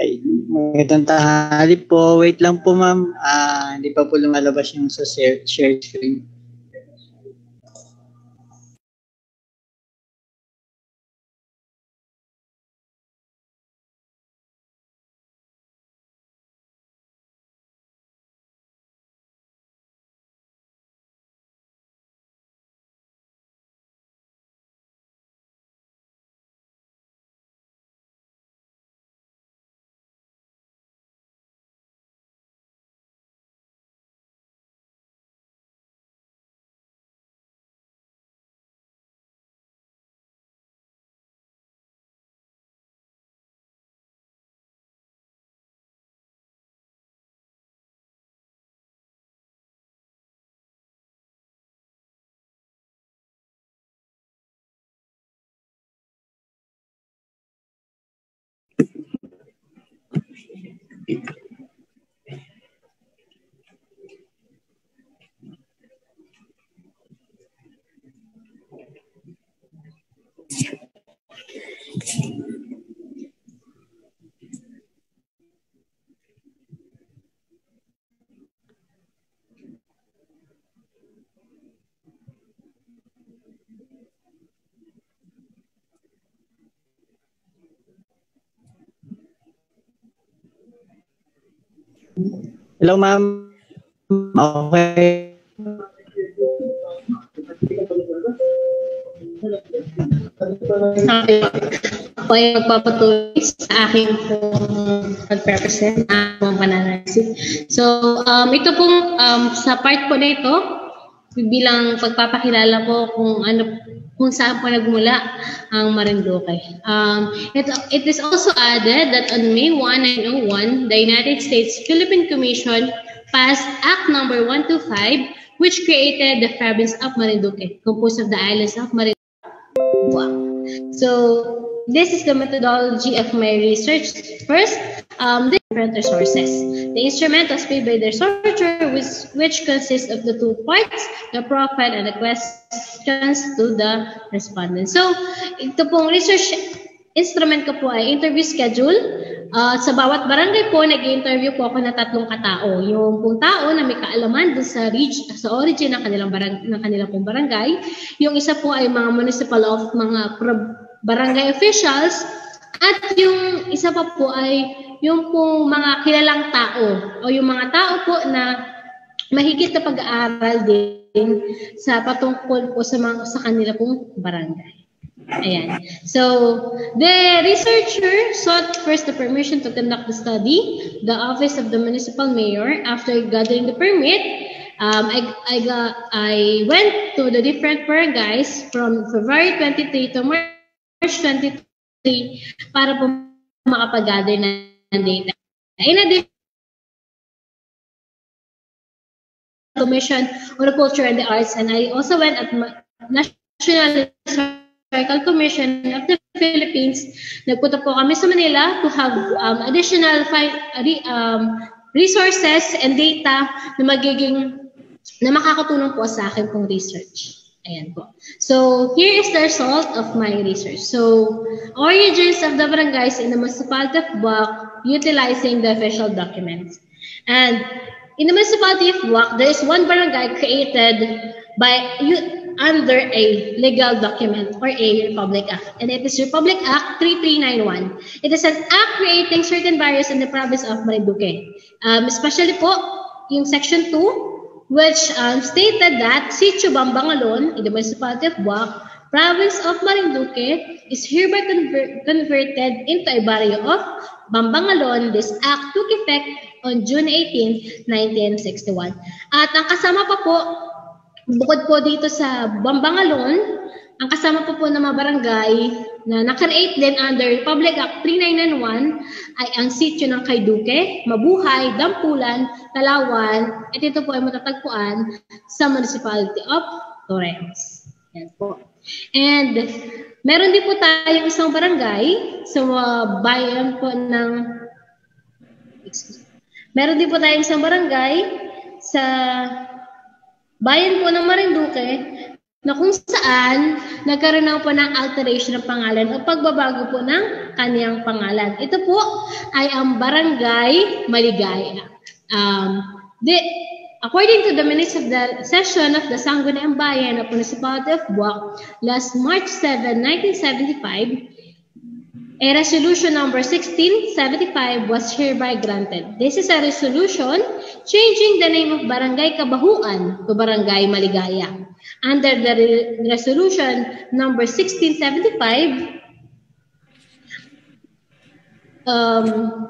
Ay, magandang tanghali po. Wait lang po, ma'am. Ah, hindi pa po lumalabas yung sa share, share screen. Hello, ma'am. Okay. Okay. Ako ay magpapatuloy sa aking pag-represent ang pananalisis. So, um, ito pong um, sa part po na ito, bilang pagpapakilala ko kung ano kung saan po nagmula ang Marinduque. Um, it, it is also added that on May 1, 1901, the United States Philippine Commission passed Act Number 125, which created the province of Marinduque, composed of the islands of Marinduque. So this is the methodology of my research. First, um, the different resources. The instrument was paid by the researcher, which, which consists of the two parts, the profile and the questions to the respondent. So, ito pong research instrument ko po ay interview schedule. Uh, sa bawat barangay po, nag-interview po ako ng tatlong katao. Yung pong tao na may kaalaman dun sa, reach, sa origin ng kanilang, barang, ng kanilang pong barangay. Yung isa po ay mga municipal of mga pro- barangay officials. At yung isa pa po ay yung pong mga kilalang tao o yung mga tao po na mahigit na pag-aaral din sa patungkol po sa, mga, sa kanila pong barangay. Ayan. So, the researcher sought first the permission to conduct the study. The office of the municipal mayor, after gathering the permit, um, I, I, got, I went to the different barangays from February 23 to March 23 para po makapag-gather ng data. In addition, Commission on the Culture and the Arts, and I also went at National Historical Commission of the Philippines. Nagpunta po kami sa Manila to have um, additional fi- re- um, resources and data na magiging na makakatulong po sa akin pong research. Ayan po. So, here is the result of my research. So, origins of the barangays in the municipality of Buwak utilizing the official documents. And in the municipality of Buwak, there is one barangay created by under a legal document or a Republic Act. And it is Republic Act 3391. It is an act creating certain barriers in the province of Marinduque. Um, especially po, yung section 2, which um, stated that Sitio Bambangalon in the municipality of Buwak province of Marinduque, is hereby conver- converted into a barrio of Bambangalon. This act took effect on June 18, 1961. At ang kasama pa po, bukod po dito sa Bambangalon, ang kasama po po ng mga barangay na nakreate din under Republic Act 3991 ay ang sityo ng Kayduke, Mabuhay, Dampulan, Talawan, at ito po ay matatagpuan sa Municipality of Torres. Yan po. And meron din po tayong isang barangay sa uh, bayan po ng excuse, meron din po tayong isang barangay sa bayan po ng Marinduque na kung saan nagkaroon na po ng alteration ng pangalan o pagbabago po ng kaniyang pangalan. Ito po ay ang Barangay Maligaya. Um, the, according to the minutes of the session of the Sangguniang Bayan of Municipality of Buwak last March 7, 1975, a resolution number 1675 was hereby granted. This is a resolution changing the name of Barangay Kabahuan to Barangay Maligaya. Under the re- resolution number 1675, um,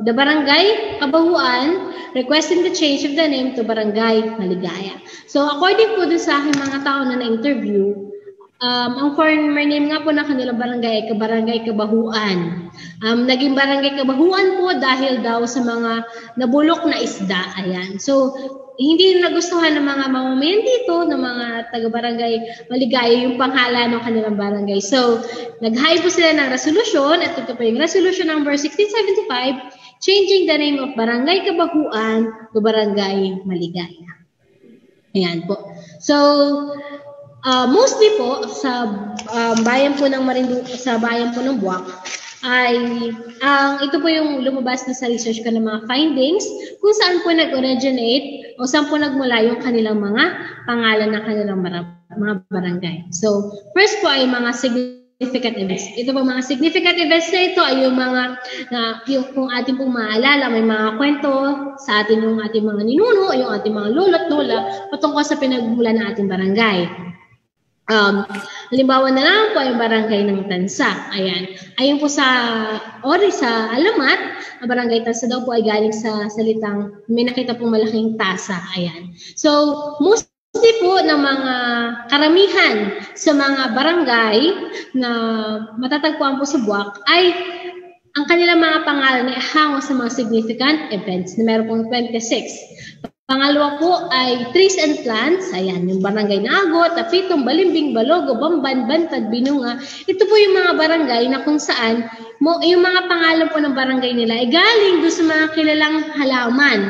the Barangay Kabahuan requesting the change of the name to Barangay Maligaya. So according po dun sa aking mga tao na na-interview, um, ang former name nga po ng kanilang barangay ay Kabarangay Kabahuan. Um, naging barangay Kabahuan po dahil daw sa mga nabulok na isda. Ayan. So, hindi nagustuhan ng mga mamamayan dito, ng mga taga-barangay Maligaya, yung panghala ng kanilang barangay. So, nag-high po sila ng resolution, at ito po yung resolution number 1675, changing the name of Barangay Kabahuan to Barangay Maligaya. Ayan po. So, uh, mostly po sa um, bayan po ng Marinduque, sa bayan po ng Buwak, ay ang ito po yung lumabas na sa research ko ng mga findings kung saan po nag-originate o saan po nagmula yung kanilang mga pangalan ng kanilang mga barangay. So, first po ay mga significant events. Ito po mga significant events na ito ay yung mga na yung kung ating pong maalala, may mga kwento sa atin yung ating mga ninuno, yung ating mga lolo't lola patungkol sa pinagmula ng ating barangay. Um, halimbawa na lang po ay barangay ng Tansa. Ayan. Ayon po sa ori sa alamat, ang barangay Tansa daw po ay galing sa salitang may nakita pong malaking tasa. Ayan. So, mostly po ng mga karamihan sa mga barangay na matatagpuan po sa Buwak ay ang kanilang mga pangalan ay hango sa mga significant events na meron pong 26. Pangalawa po ay trees and plants. Ayan, yung barangay na Agot, Tapitong, Balimbing, Balogo, Bamban, Bantad, Binunga. Ito po yung mga barangay na kung saan mo, yung mga pangalan po ng barangay nila ay galing doon sa mga kilalang halaman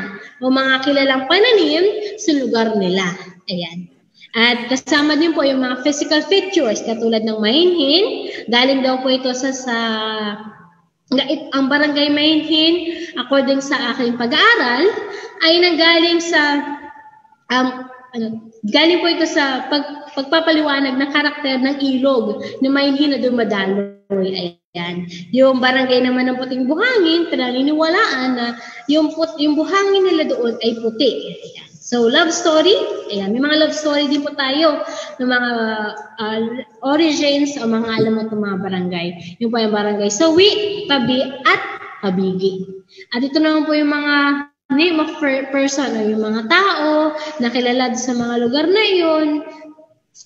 o mga kilalang pananim sa lugar nila. Ayan. At kasama din po yung mga physical features katulad ng Mainhin. Galing daw po ito sa, sa na ang barangay Mainhin, according sa aking pag-aaral, ay nanggaling sa um, ano, galing po ito sa pag, pagpapaliwanag ng karakter ng ilog na Mainhin na dumadaloy. Ayan. Yung barangay naman ng puting buhangin, pinaniniwalaan na yung, put, yung buhangin nila doon ay puti. Ayan. So, love story. Ayan, may mga love story din po tayo ng mga uh, origins o mga alam mo mga barangay. Yung po yung barangay Sawi, Tabi, at Kabigi. At ito naman po yung mga name of per- person o yung mga tao na kilala sa mga lugar na iyon.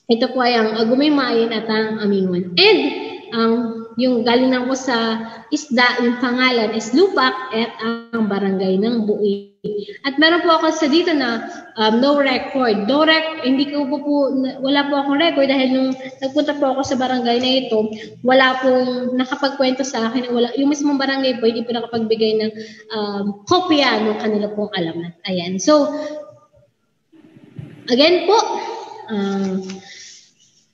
Ito po ay ang Agumimayin at ang Amingon. And ang yung galing na po sa isda, yung pangalan is Lupak at ang barangay ng Bui. At meron po ako sa dito na um, no record. No rec hindi ko po, po wala po akong record dahil nung nagpunta po ako sa barangay na ito, wala pong nakapagkwento sa akin. Wala, yung mismong barangay po, hindi po nakapagbigay ng um, kopya ng kanila pong alamat. Ayan. So, again po, um,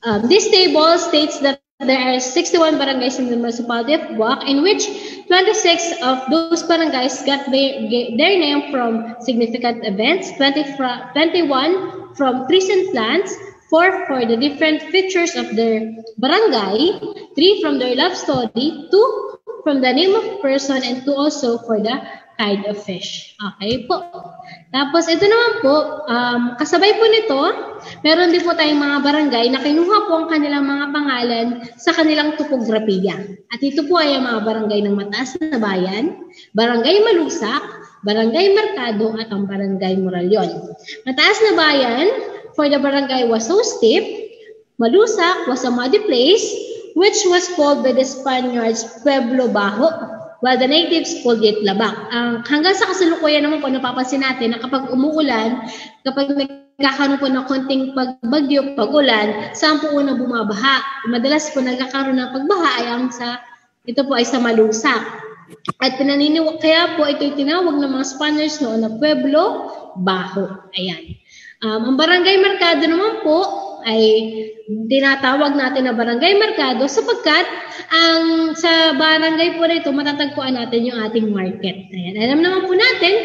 um, this table states that there are 61 barangays in the municipality of Buak, in which 26 of those barangays got their, their name from significant events, 20 fra, 21 from trees plants, 4 for the different features of their barangay, 3 from their love story, 2 from the name of person, and 2 also for the kind of fish. Okay po. Tapos ito naman po, um, kasabay po nito, meron din po tayong mga barangay na kinuha po ang kanilang mga pangalan sa kanilang topografiya. At ito po ay ang mga barangay ng Mataas na Bayan, Barangay Malusak, Barangay Mercado at ang Barangay Moralyon. Mataas na Bayan, for the barangay was so steep, Malusak was a muddy place, which was called by the Spaniards Pueblo Bajo, while the natives called it Labak. Ang hanggang sa kasalukuyan naman po napapansin natin na kapag umuulan, kapag nagkakaroon po ng konting pagbagyo, pag-ulan, saan po unang bumabaha? Madalas po nagkakaroon ng pagbaha ay ang sa ito po ay sa Malusak. At pinaniniwag kaya po ito tinawag ng mga Spaniards noon na Pueblo Bajo. Ayan. Um, ang Barangay Mercado naman po ay tinatawag natin na barangay merkado sapagkat ang sa barangay po rito matatagpuan natin yung ating market. Ayan. Alam naman po natin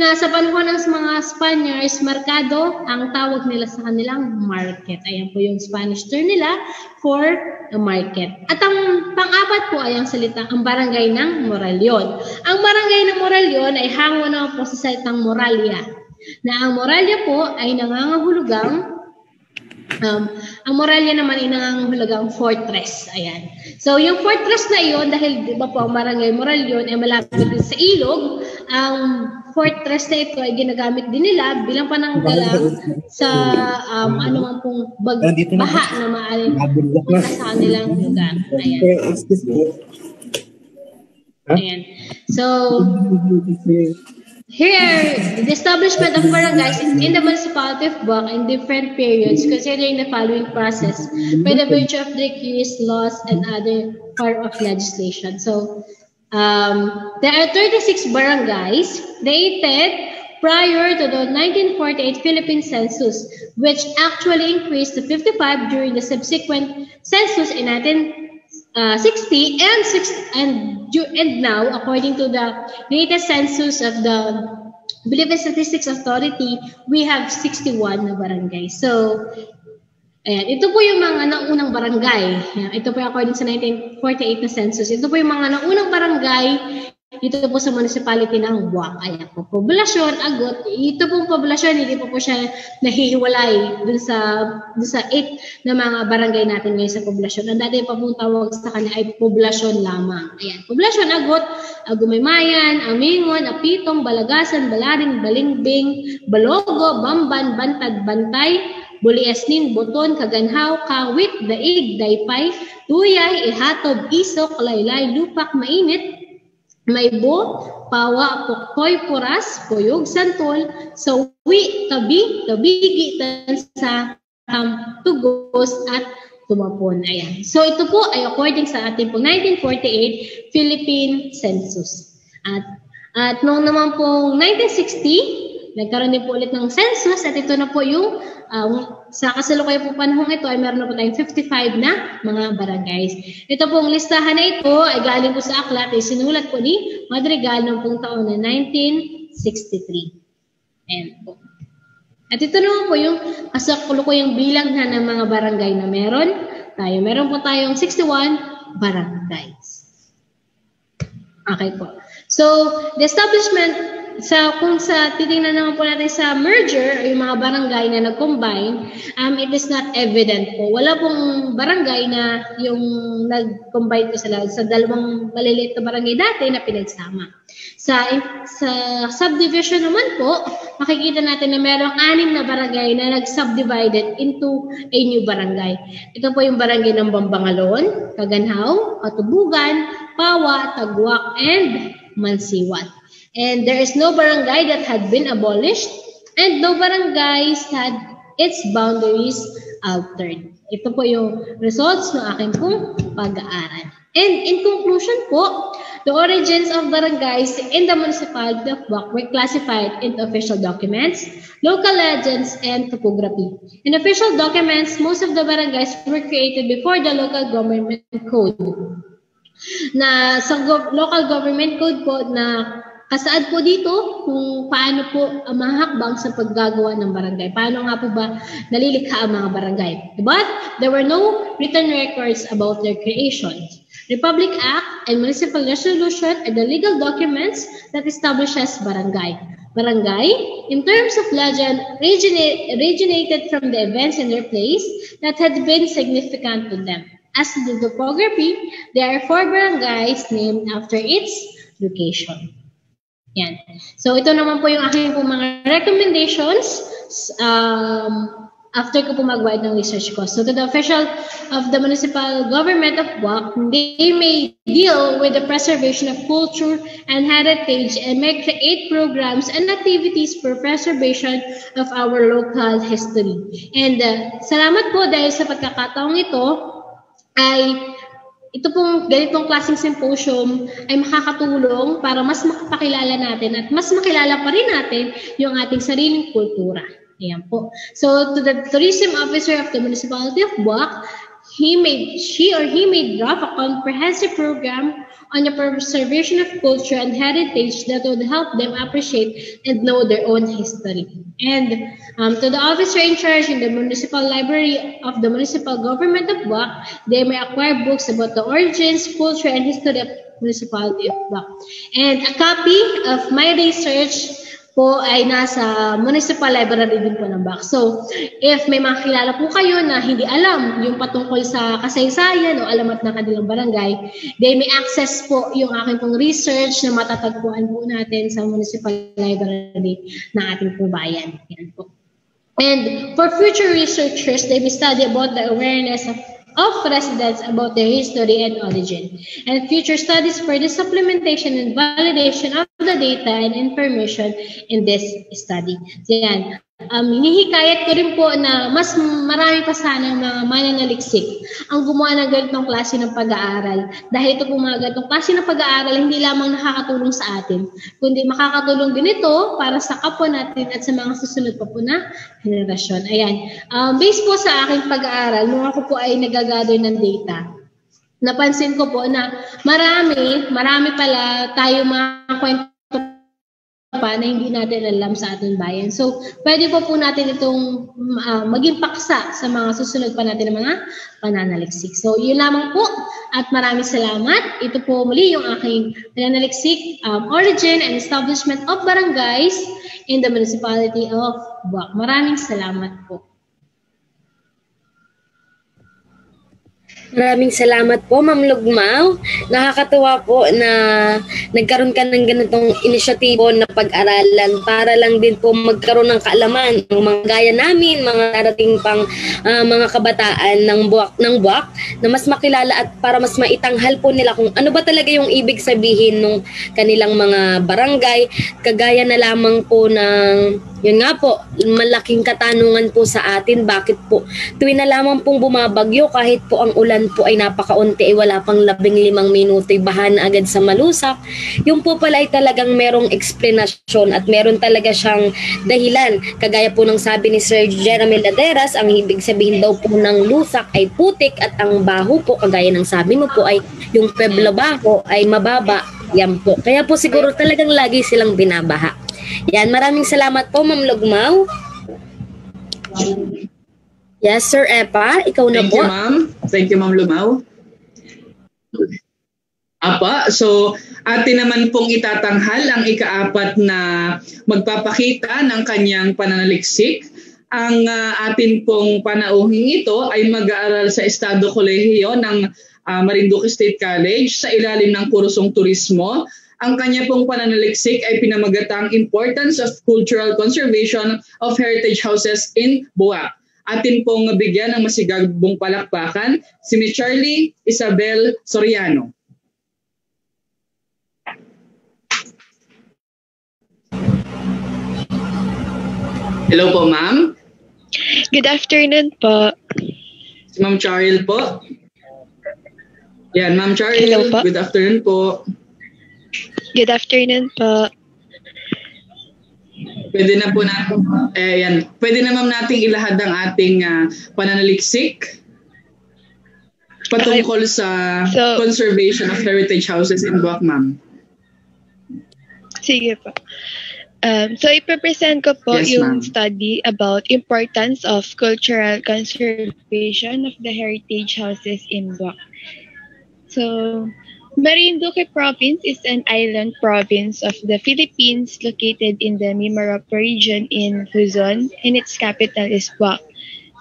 na sa panahon ng mga Spaniards, merkado ang tawag nila sa kanilang market. Ayan po yung Spanish term nila for a market. At ang pang-apat po ay ang salita, ang barangay ng Moralyon. Ang barangay ng Moralyon ay hango na po sa salitang Moralia na ang Moralia po ay nangangahulugang Um, ang Moralia naman ay nangangahulugang fortress. Ayan. So, yung fortress na iyon, dahil di ba po ang barangay Moralion ay malapit din sa ilog, ang fortress na ito ay ginagamit din nila bilang pananggalang sa um, ano man pong bag, baha na maaaring punta sa kanilang lugar. Ayan. Ayan. So, Here, the establishment of barangays is in the municipality of Buak in different periods considering the following process by the virtue of decrees, laws, and other part of legislation. So, um, there are 36 barangays dated prior to the 1948 Philippine census, which actually increased to 55 during the subsequent census in 1960 and six, and and now according to the latest census of the Philippine Statistics Authority, we have 61 na barangay. So, ayan, ito po yung mga naunang barangay. Ito po according sa 1948 na census. Ito po yung mga naunang barangay dito po sa municipality ng Buwak. Po, populasyon, agot. Ito pong populasyon, hindi po po siya nahihiwalay dun sa, dun sa 8 na mga barangay natin ngayon sa populasyon. Ang dati pa pong tawag sa kanya ay populasyon lamang. Ayan, populasyon, agot, Agumay-Mayan, Amingon, Apitong, Balagasan, Balaring, Balingbing, Balogo, Bamban, Bantad, Bantay, Buliasnin, Boton, Kaganhaw, Kawit, Daig, Daypay, Tuyay, Ihatob, Isok, Laylay, Lupak, Mainit, Maybo, Pawa, Pokkoy, Puras, Puyog, Santol, Sawi, Tabi, Tabigi, Tansa, um, Tugos, at Tumapon. Ayan. So ito po ay according sa ating po 1948 Philippine Census. At at noong naman pong 1960, nagkaroon din po ulit ng census at ito na po yung um, sa kasalukuyan po panahon ito ay meron na po tayong 55 na mga barangays. Ito pong listahan na ito ay galing po sa aklat ay sinulat po ni Madrigal noong pong taon na 1963. Ayan po. At ito naman po yung kasakulukuyang bilang na ng mga barangay na meron tayo. Meron po tayong 61 barangays. Okay po. So, the establishment sa kung sa titingnan naman po natin sa merger ay yung mga barangay na nag-combine, um, it is not evident po. Wala pong barangay na yung nag-combine ko sila sa dalawang maliliit na barangay dati na pinagsama. Sa sa subdivision naman po, makikita natin na merong anim na barangay na nag-subdivided into a new barangay. Ito po yung barangay ng Bambangalon, Kaganhaw, Katubugan, Pawa, Tagwak, and Mansiwat. And there is no barangay that had been abolished and no barangays had its boundaries altered. Ito po yung results ng aking pong pag-aaral. And in conclusion po, the origins of barangays in the municipality of Buc were classified into official documents, local legends, and topography. In official documents, most of the barangays were created before the local government code. Na sa go- local government code po na Kasaad po dito kung paano po ang mga sa paggagawa ng barangay. Paano nga po ba nalilikha ang mga barangay. But there were no written records about their creation. Republic Act and Municipal Resolution are the legal documents that establishes barangay. barangay in terms of legend originate, originated from the events in their place that had been significant to them. As to the topography, there are four barangays named after its location. Yan. So ito naman po yung aking po mga recommendations um, after ko po mag-wide ng research ko. So to the official of the municipal government of Buwak, they may deal with the preservation of culture and heritage and may create programs and activities for preservation of our local history. And uh, salamat po dahil sa pagkakataong ito ay ito pong ganitong klaseng symposium ay makakatulong para mas makapakilala natin at mas makilala pa rin natin yung ating sariling kultura. Ayan po. So, to the tourism officer of the municipality of Buwak, he made, she or he may draft a comprehensive program on the preservation of culture and heritage that would help them appreciate and know their own history. And um, to the officer in charge in the municipal library of the municipal government of Buwak, they may acquire books about the origins, culture, and history of municipality of Buwak. And a copy of my research po ay nasa municipal library din po ng BAC. So, if may mga kilala po kayo na hindi alam yung patungkol sa kasaysayan o alamat ng kanilang barangay, they may access po yung aking pong research na matatagpuan po natin sa municipal library ng ating po bayan. Yan po. And for future researchers, they may study about the awareness of of residents about their history and origin, and future studies for the supplementation and validation of the data and information in this study. So yan, um, hinihikayat ko rin po na mas marami pa sana mga mananaliksik ang gumawa ng ganitong klase ng pag-aaral. Dahil ito po mga ganitong klase ng pag-aaral hindi lamang nakakatulong sa atin, kundi makakatulong din ito para sa kapwa natin at sa mga susunod pa po na henerasyon. Ayan. Um, based po sa aking pag-aaral, nung ako po ay nagagather ng data, napansin ko po na marami, marami pala tayo mga kwento pa na hindi natin alam sa ating bayan. So, pwede po po natin itong uh, maging paksa sa mga susunod pa natin ng mga pananaliksik. So, yun lamang po at maraming salamat. Ito po muli yung aking pananaliksik, um, origin and establishment of barangays in the municipality of Buwak. Maraming salamat po. Maraming salamat po, Ma'am Lugmaw. Nakakatuwa po na nagkaroon ka ng ganitong inisyatibo na pag-aralan para lang din po magkaroon ng kaalaman ng mga gaya namin, mga darating pang uh, mga kabataan ng buwak ng buwak na mas makilala at para mas maitanghal po nila kung ano ba talaga yung ibig sabihin ng kanilang mga barangay, kagaya na lamang po ng yun nga po, malaking katanungan po sa atin, bakit po tuwing na lamang pong bumabagyo kahit po ang ulan po ay napakaunti ay wala pang labing limang minuto ay bahan agad sa malusak. Yung po pala ay talagang merong explanation at meron talaga siyang dahilan. Kagaya po ng sabi ni Sir Jeremy Laderas, ang ibig sabihin daw po ng lusak ay putik at ang baho po, kagaya ng sabi mo po ay yung peblo baho ay mababa. Yan po. Kaya po siguro talagang lagi silang binabaha. Yan, maraming salamat po, Ma'am Lugmaw. Yes, Sir Epa, ikaw na Thank po. you, ma'am. Thank you, ma'am Lumaw. Apa, so atin naman pong itatanghal ang ikaapat na magpapakita ng kanyang pananaliksik. Ang uh, atin pong panauhing ito ay mag-aaral sa Estado Kolehiyo ng uh, Marinduque State College sa ilalim ng kursong turismo. Ang kanya pong pananaliksik ay pinamagatang Importance of Cultural Conservation of Heritage Houses in Buwak atin pong bigyan ng masigabong palakpakan si Ms. Charlie Isabel Soriano. Hello po, ma'am. Good afternoon po. Si Ma'am Charil po. Yan, Ma'am Charil. Hello po. Good afternoon po. Good afternoon po. Pwede na po natin, eh, yan. Pwede na ma'am nating ilahad ang ating uh, pananaliksik patungkol sa So- conservation of heritage houses in Buwak, ma'am. Sige po. Um, so, ipapresent ko po Yes, yung ma'am. study about importance of cultural conservation of the heritage houses in Buwak. So, Marinduque Province is an island province of the Philippines located in the Mimaropa region in Luzon, and its capital is Buac.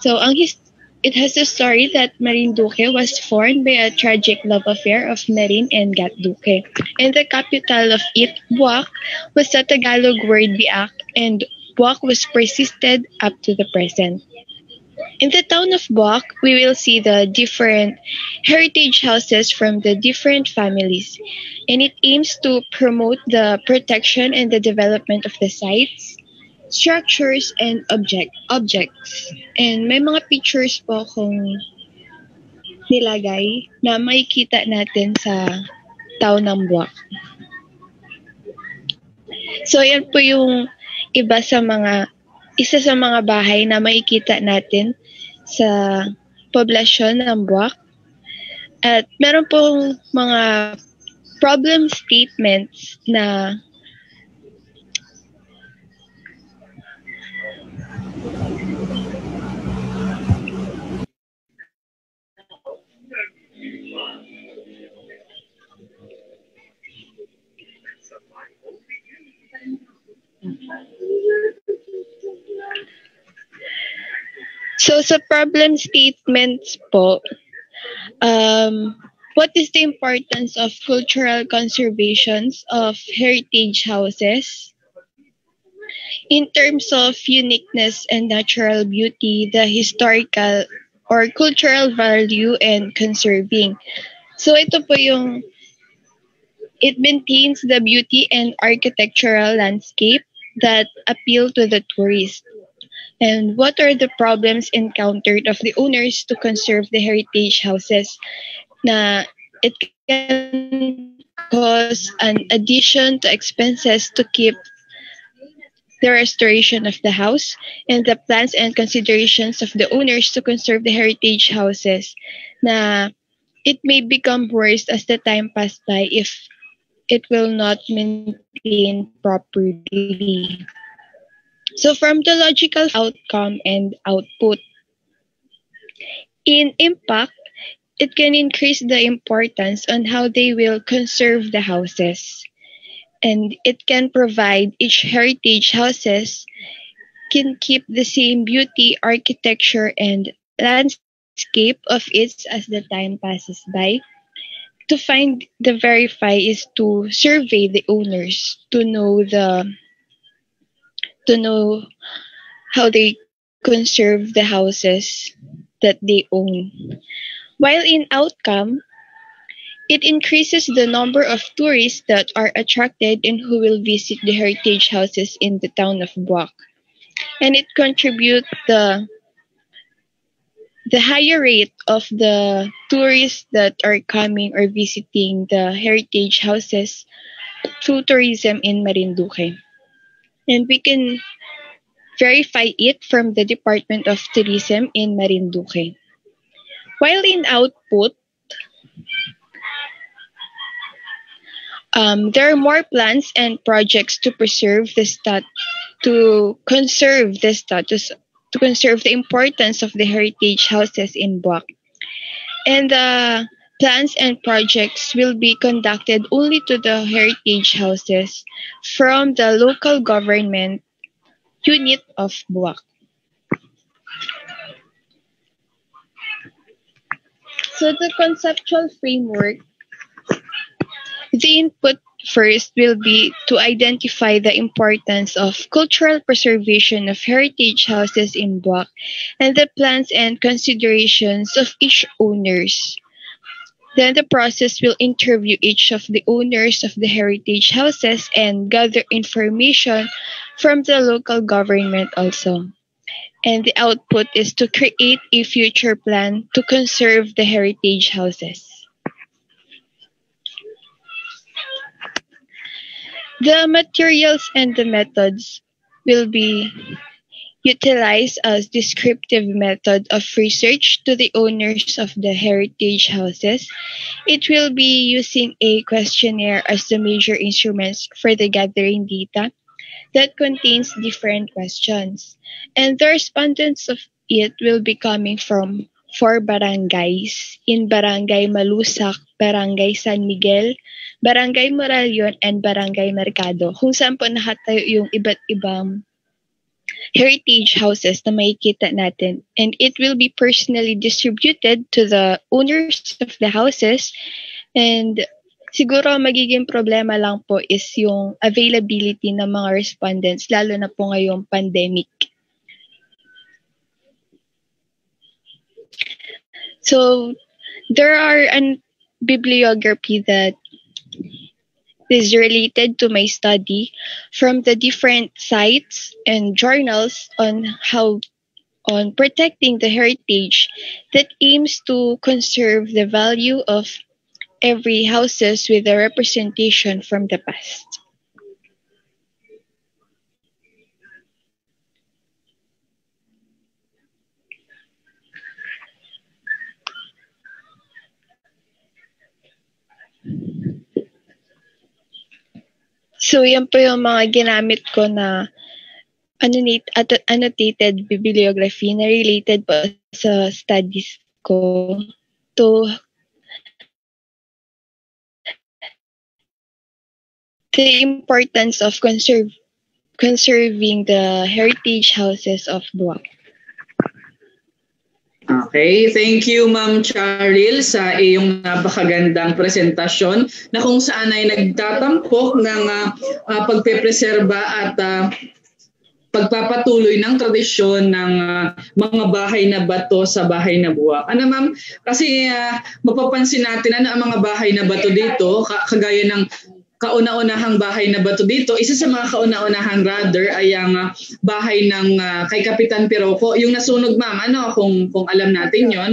So, ang his- it has a story that Marinduque was formed by a tragic love affair of Marin and Gatduque. And the capital of it, Buac, was the Tagalog word biak, and Buac was persisted up to the present. In the town of Buac, we will see the different heritage houses from the different families, and it aims to promote the protection and the development of the sites, structures, and object objects. And may mga pictures po kung nilagay na makikita natin sa town ng Buac. So, yan po yung iba sa mga isa sa mga bahay na makikita natin sa poblasyon ng Buwak. At meron pong mga problem statements na So sa problem statements po, um, what is the importance of cultural conservations of heritage houses? In terms of uniqueness and natural beauty, the historical or cultural value and conserving. So ito po yung it maintains the beauty and architectural landscape that appeal to the tourist. And what are the problems encountered of the owners to conserve the heritage houses? Na it can cause an addition to expenses to keep the restoration of the house and the plans and considerations of the owners to conserve the heritage houses na it may become worse as the time pass by if it will not maintain properly. So from the logical outcome and output, in impact, it can increase the importance on how they will conserve the houses. And it can provide each heritage houses can keep the same beauty, architecture, and landscape of it as the time passes by. To find the verify is to survey the owners to know the to know how they conserve the houses that they own. While in outcome, it increases the number of tourists that are attracted and who will visit the heritage houses in the town of Buac. And it contributes the the higher rate of the tourists that are coming or visiting the heritage houses through tourism in Marinduque. And we can verify it from the Department of Tourism in Marinduque. While in output, um, there are more plans and projects to preserve the stat to conserve the status to conserve the importance of the heritage houses in Buac. And the plans and projects will be conducted only to the heritage houses from the local government unit of Buac. So the conceptual framework, the input first will be to identify the importance of cultural preservation of heritage houses in Buac and the plans and considerations of each owners. Then the process will interview each of the owners of the heritage houses and gather information from the local government also. And the output is to create a future plan to conserve the heritage houses. The materials and the methods will be utilized as descriptive method of research to the owners of the heritage houses. It will be using a questionnaire as the major instruments for the gathering data that contains different questions. And the respondents of it will be coming from four barangays in Barangay Malusak, Barangay San Miguel, Barangay Moralion, and Barangay Mercado, kung saan po nakatayo yung iba't ibang heritage houses na makikita natin. And it will be personally distributed to the owners of the houses. And siguro magiging problema lang po is yung availability ng mga respondents, lalo na po ngayong pandemic. So there are an bibliography that is related to my study from the different sites and journals on how on protecting the heritage that aims to conserve the value of every houses with a representation from the past. So, yan po yung mga ginamit ko na annot- at- annotated bibliography na related po sa studies ko to the importance of conserve conserving the heritage houses of Buwak. Okay, thank you Ma'am Charil sa iyong napakagandang presentasyon na kung saan ay nagtatampok ng uh, uh, pagpepreserba at uh, pagpapatuloy ng tradisyon ng uh, mga bahay na bato sa bahay na buwak. Ano ma'am, kasi uh, mapapansin natin ano ang mga bahay na bato dito, kagaya ng kauna-unahang bahay na bato dito, isa sa mga kauna-unahang rather ay ang uh, bahay ng uh, kay Kapitan Piroco. Yung nasunog ma'am, ano kung kung alam natin 'yon.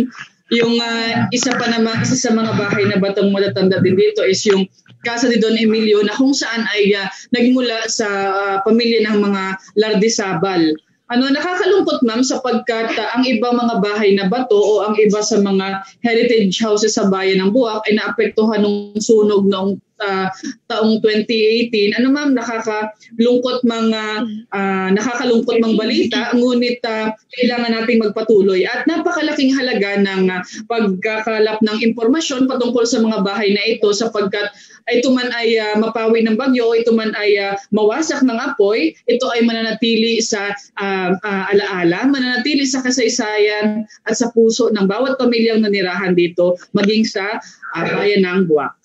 Yung uh, isa pa naman isa sa mga bahay na batong matatanda din dito is yung Casa de Don Emilio na kung saan ay uh, naging mula sa uh, pamilya ng mga Lardisabal. Ano, nakakalungkot ma'am sapagkat uh, ang ibang mga bahay na bato o ang iba sa mga heritage houses sa bayan ng Buwak ay naapektuhan ng sunog noong uh, taong 2018. Ano ma'am, nakakalungkot mga uh, nakakalungkot mang balita, ngunit uh, kailangan nating magpatuloy at napakalaking halaga ng uh, pagkakalap ng impormasyon patungkol sa mga bahay na ito sapagkat ito man ay uh, mapawi ng bagyo, ito man ay uh, mawasak ng apoy, ito ay mananatili sa uh, uh, alaala, mananatili sa kasaysayan at sa puso ng bawat pamilyang nanirahan dito, maging sa uh, bayan ng Buwak.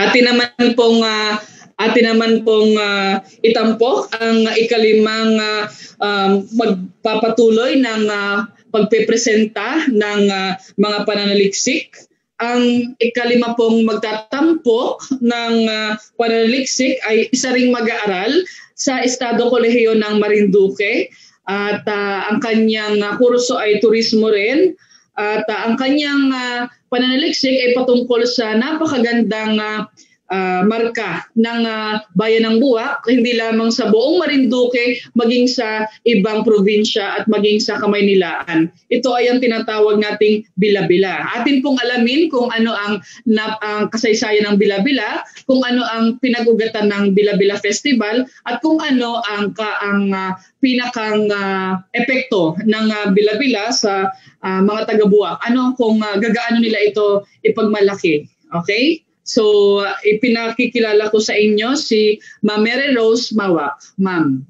Atin naman pong uh, atin naman pong uh, itampok ang ikalimang uh, um, magpapatuloy ng uh, pagpepresenta ng uh, mga pananaliksik. Ang ikalima pong magtatampok ng uh, pananaliksik ay isa ring mag-aaral sa Estado Kolehiyo ng Marinduque at uh, ang kanyang uh, kurso ay turismo rin at uh, ang kanyang uh, pananaliksik ay patungkol sa napakagandang uh, uh, marka ng uh, bayan ng Buwak, hindi lamang sa buong Marinduque, maging sa ibang probinsya at maging sa Kamaynilaan. Ito ay ang tinatawag nating Bila-Bila. Atin pong alamin kung ano ang, na, ang kasaysayan ng Bila-Bila, kung ano ang pinag-ugatan ng Bila-Bila Festival, at kung ano ang, ka, ang uh, pinakang uh, epekto ng uh, Bila-Bila sa uh, mga taga-Buwak. Ano kung uh, gagaano nila ito ipagmalaki. Okay? So, uh, ipinakikilala ko sa inyo si Ma'am Mary Rose Mawak. Ma'am.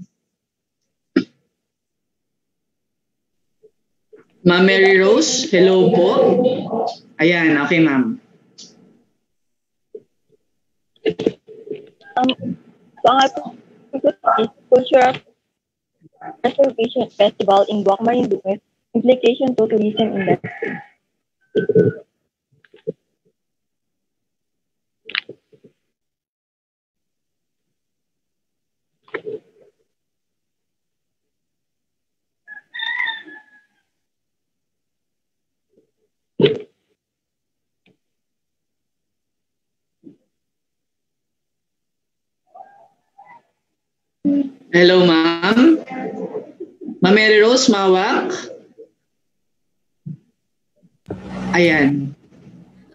Ma'am Mary Rose, hello po. Ayan, okay ma'am. Um, pangatlo is Cultural Preservation Festival in Buwak Marinduque, implication to tourism industry. Hello, ma'am. Ma'am Mary Rose Mawak. Ayan.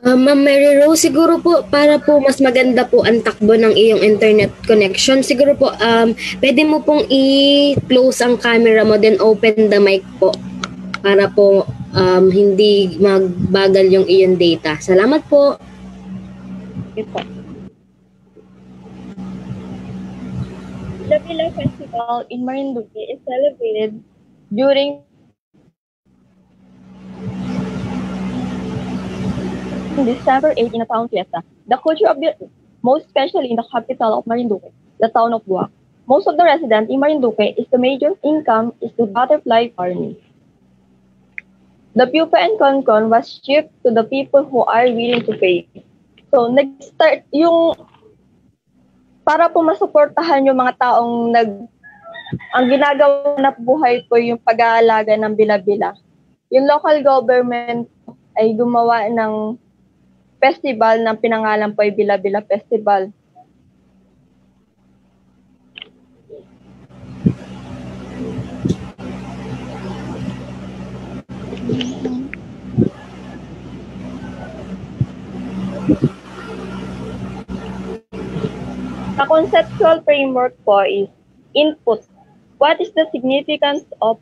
Ah, Ma'am Mary Rose, siguro po para po mas maganda po ang takbo ng iyong internet connection, siguro po um, pwede mo pong i-close ang camera mo then open the mic po para po um, hindi magbagal yung iyong data. Salamat po. Okay po. The Villa Festival in Marinduque is celebrated during December 8 in a town fiesta. The culture of the, most especially in the capital of Marinduque, the town of Buac. Most of the residents in Marinduque is the major income is the butterfly farming. The pupa and concon was shipped to the people who are willing to pay. So, nag-start yung para po masuportahan yung mga taong nag ang ginagawa na buhay po yung pag-aalaga ng bila-bila. Yung local government ay gumawa ng festival na pinangalan po ay Bila-Bila Festival. The conceptual framework po is input. What is the significance of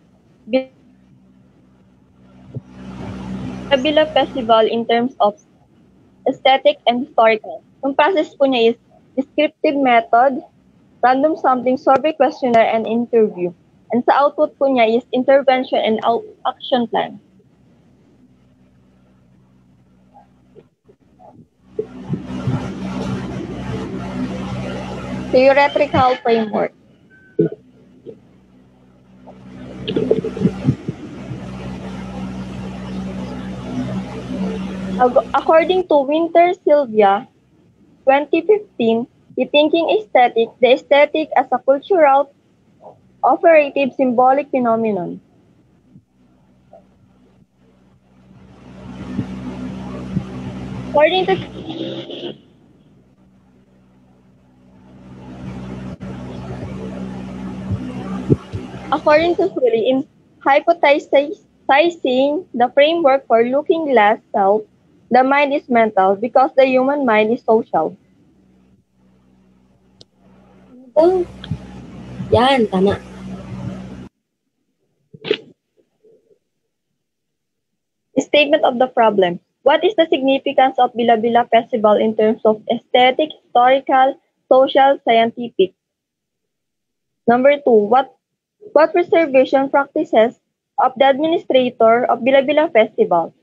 Bila Festival in terms of aesthetic and historical? Yung process po niya is descriptive method, random sampling, survey questionnaire, and interview. And sa output po niya is intervention and out- action plan. Theoretical framework. According to Winter Sylvia, 2015, the thinking aesthetic, the aesthetic as a cultural, operative, symbolic phenomenon. According to According to Sully, in hypothesizing the framework for looking less self, the mind is mental because the human mind is social. Oh. Yan, tama. Statement of the problem. What is the significance of Bila-Bila Festival in terms of aesthetic, historical, social, scientific? Number two, what what preservation practices of the administrator of Bila-Bila Festival?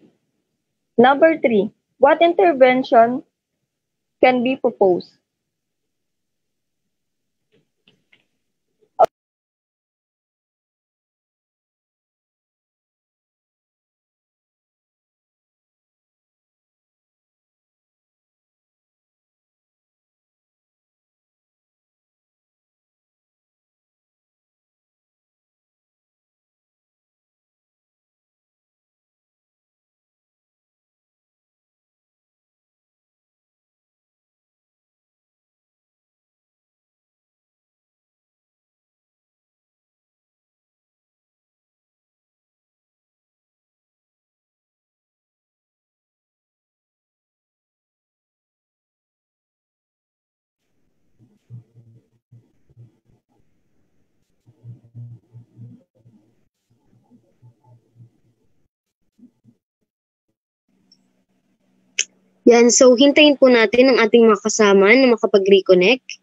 Number three, what intervention can be proposed? Yan, so hintayin po natin ang ating mga kasama na makapag-reconnect.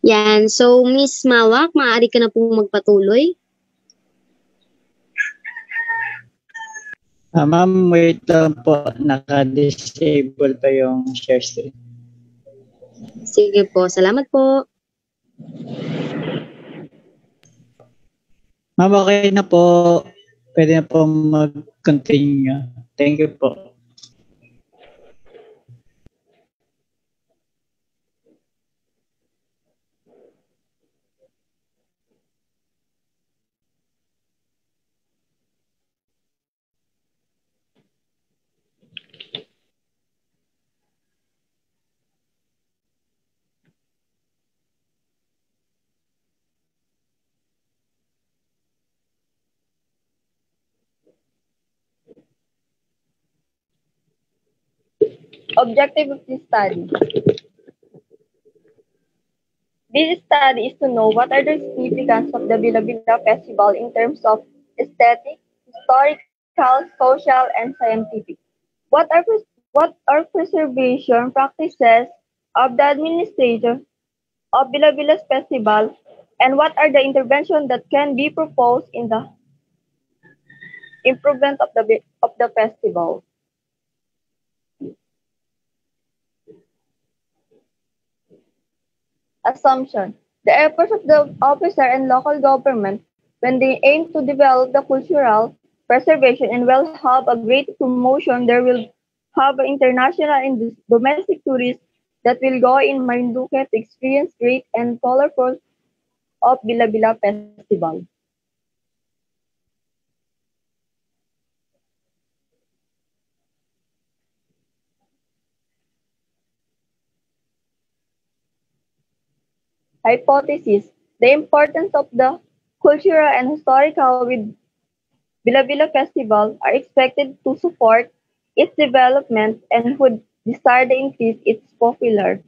Yan, so Miss Mawak, maaari ka na pong magpatuloy. Ah, ma'am, wait lang po. Naka-disable pa yung share screen. Sige po, salamat po. Ma'am, okay na po. Pwede na po mag-continue. Thank you po. Objective of this study. This study is to know what are the significance of the Bila Bila Festival in terms of aesthetic, historical, social, and scientific. What are what are preservation practices of the administration of Bila Bila's festival, and what are the interventions that can be proposed in the improvement of the of the festival? Assumption. The efforts of the officer and local government when they aim to develop the cultural preservation and will have a great promotion, there will have international and domestic tourists that will go in Marinduque to experience great and colorful of Bila Bila Festival. Hypothesis. The importance of the cultural and historical with Bila Bila Festival are expected to support its development and would desire to increase its popular.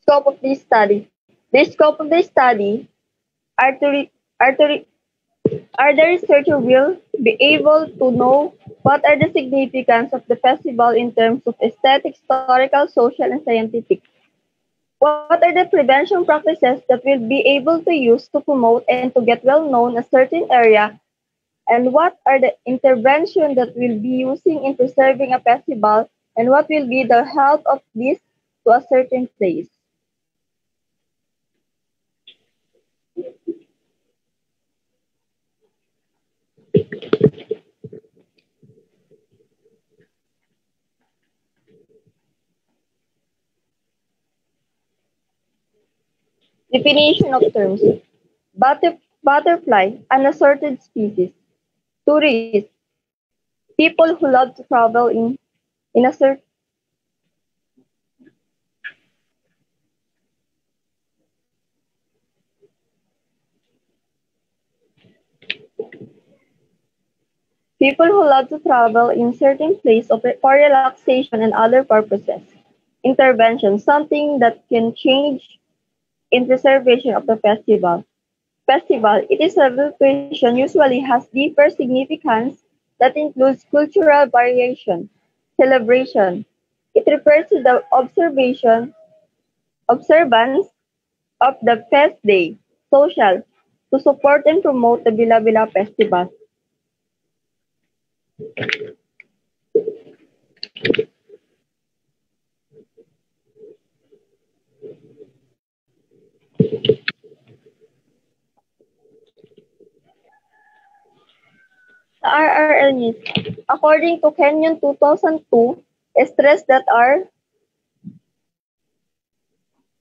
Scope of this study. The scope of the study are to, re- are to re- are the researcher will be able to know what are the significance of the festival in terms of aesthetic, historical, social, and scientific. What are the prevention practices that will be able to use to promote and to get well known a certain area? And what are the intervention that will be using in preserving a festival? And what will be the help of this to a certain place? Definition of terms. Butter, butterfly, an assorted species. Tourists, people who love to travel in, in a certain People who love to travel in certain place for relaxation and other purposes. Intervention, something that can change in preservation of the festival. Festival, it is a celebration usually has deeper significance that includes cultural variation, celebration. It refers to the observation, observance of the fest day, social, to support and promote the Bila Bila festival. The RRL according to Kenyon 2002, stress that are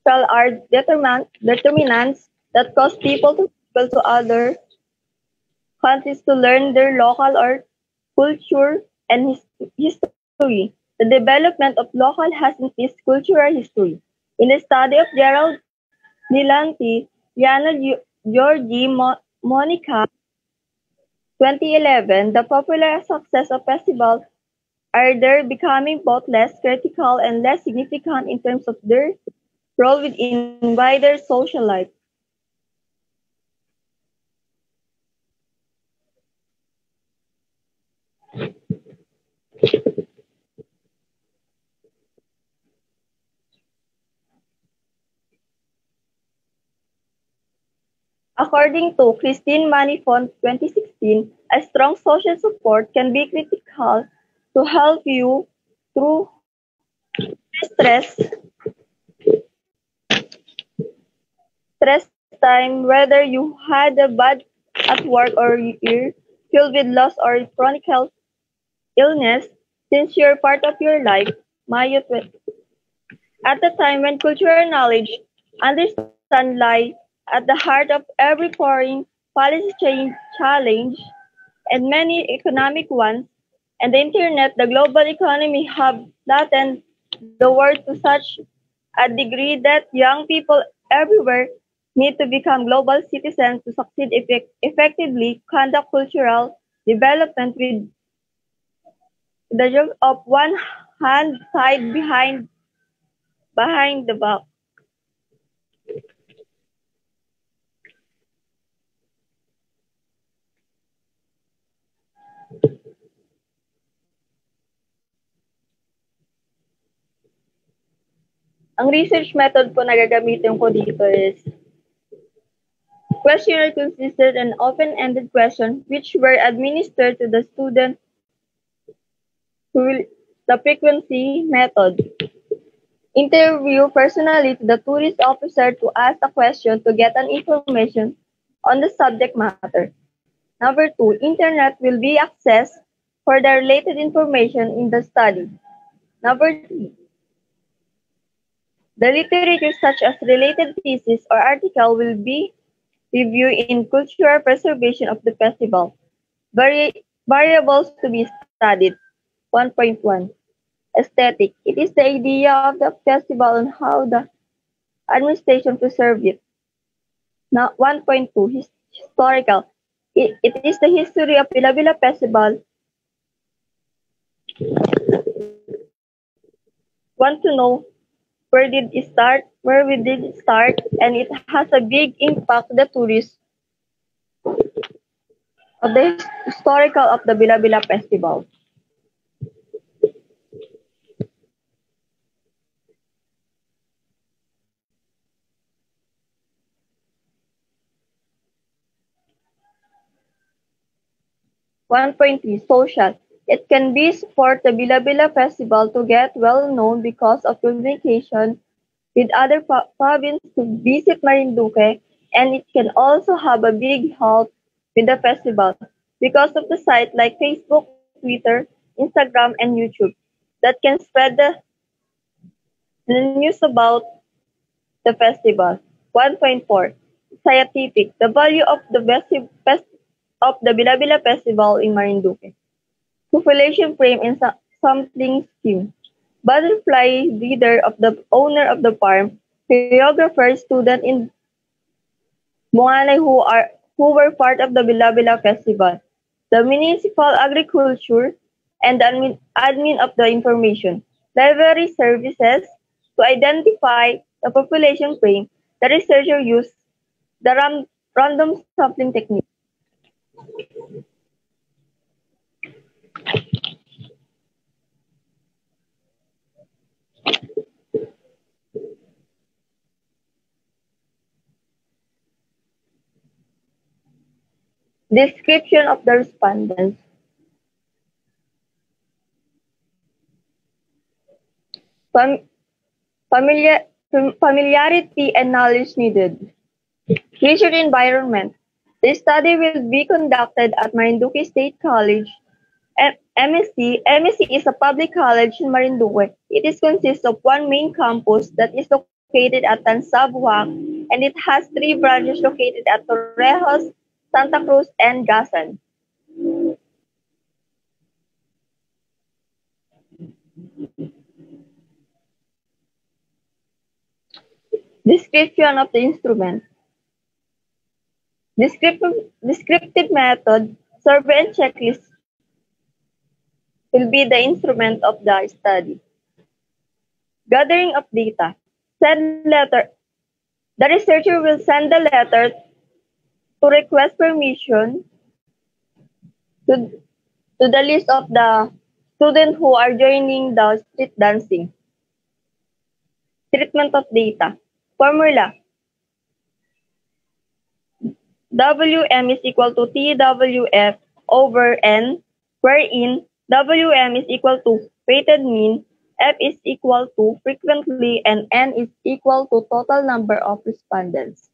are determin- determinants that cause people to travel to other countries to learn their local or culture and his- history. The development of local has increased cultural history. In the study of Gerald Nilanti, Liana Gi- Georgie Mo- Monica, 2011, the popular success of festivals are there becoming both less critical and less significant in terms of their role within wider social life. According to Christine Manifont 2016, a strong social support can be critical to help you through stress stress time whether you had a bad at work or you're filled with loss or chronic health illness since you're part of your life Maya tw- at the time when cultural knowledge understand lie at the heart of every foreign policy change challenge and many economic ones and the internet the global economy have flattened the world to such a degree that young people everywhere need to become global citizens to succeed effect- effectively, conduct cultural development with the job of one hand tied behind behind the back. Ang research method po na gagamitin ko dito is questionnaire consisted an open-ended question which were administered to the student the frequency method. Interview personally to the tourist officer to ask a question to get an information on the subject matter. Number two, internet will be accessed for the related information in the study. Number three, the literature such as related thesis or article will be reviewed in cultural preservation of the festival. Vari- variables to be studied. 1.1 Aesthetic. It is the idea of the festival and how the administration preserve it. Now, 1.2 his- Historical. It, it is the history of Bila Bila Festival. Want to know where did it start, where we did it start, and it has a big impact the tourists of the historical of the Bila Bila Festival. One point three social. It can be support the Bila Bila Festival to get well known because of communication with other pro- province to visit Marinduque, and it can also have a big help with the festival because of the site like Facebook, Twitter, Instagram, and YouTube that can spread the, news about the festival. 1.4 Scientific. The value of the best of the Bila Bila Festival in Marinduque. Population frame and sa- sampling scheme. Butterfly leader of the owner of the farm, choreographer, student in Moanay who are who were part of the Bila Bila Festival, the municipal agriculture, and the admin, admin of the information. Library services to identify the population frame, the researcher used the ram, random sampling technique. Description of the respondents. Fam- familiar, familiarity and knowledge needed. Research environment. The study will be conducted at Marinduque State College. MSc, MSc is a public college in Marinduque. It is consists of one main campus that is located at Tansabuak, and it has three branches located at Torrejos, Santa Cruz, and Gasan. Description of the instrument. Descriptive, descriptive method, survey and checklist will be the instrument of the study. Gathering of data. Send letter. The researcher will send the letter to request permission to, to the list of the students who are joining the street dancing. Treatment of data. Formula. WM is equal to TWF over N, wherein WM is equal to weighted mean, F is equal to frequently, and N is equal to total number of respondents.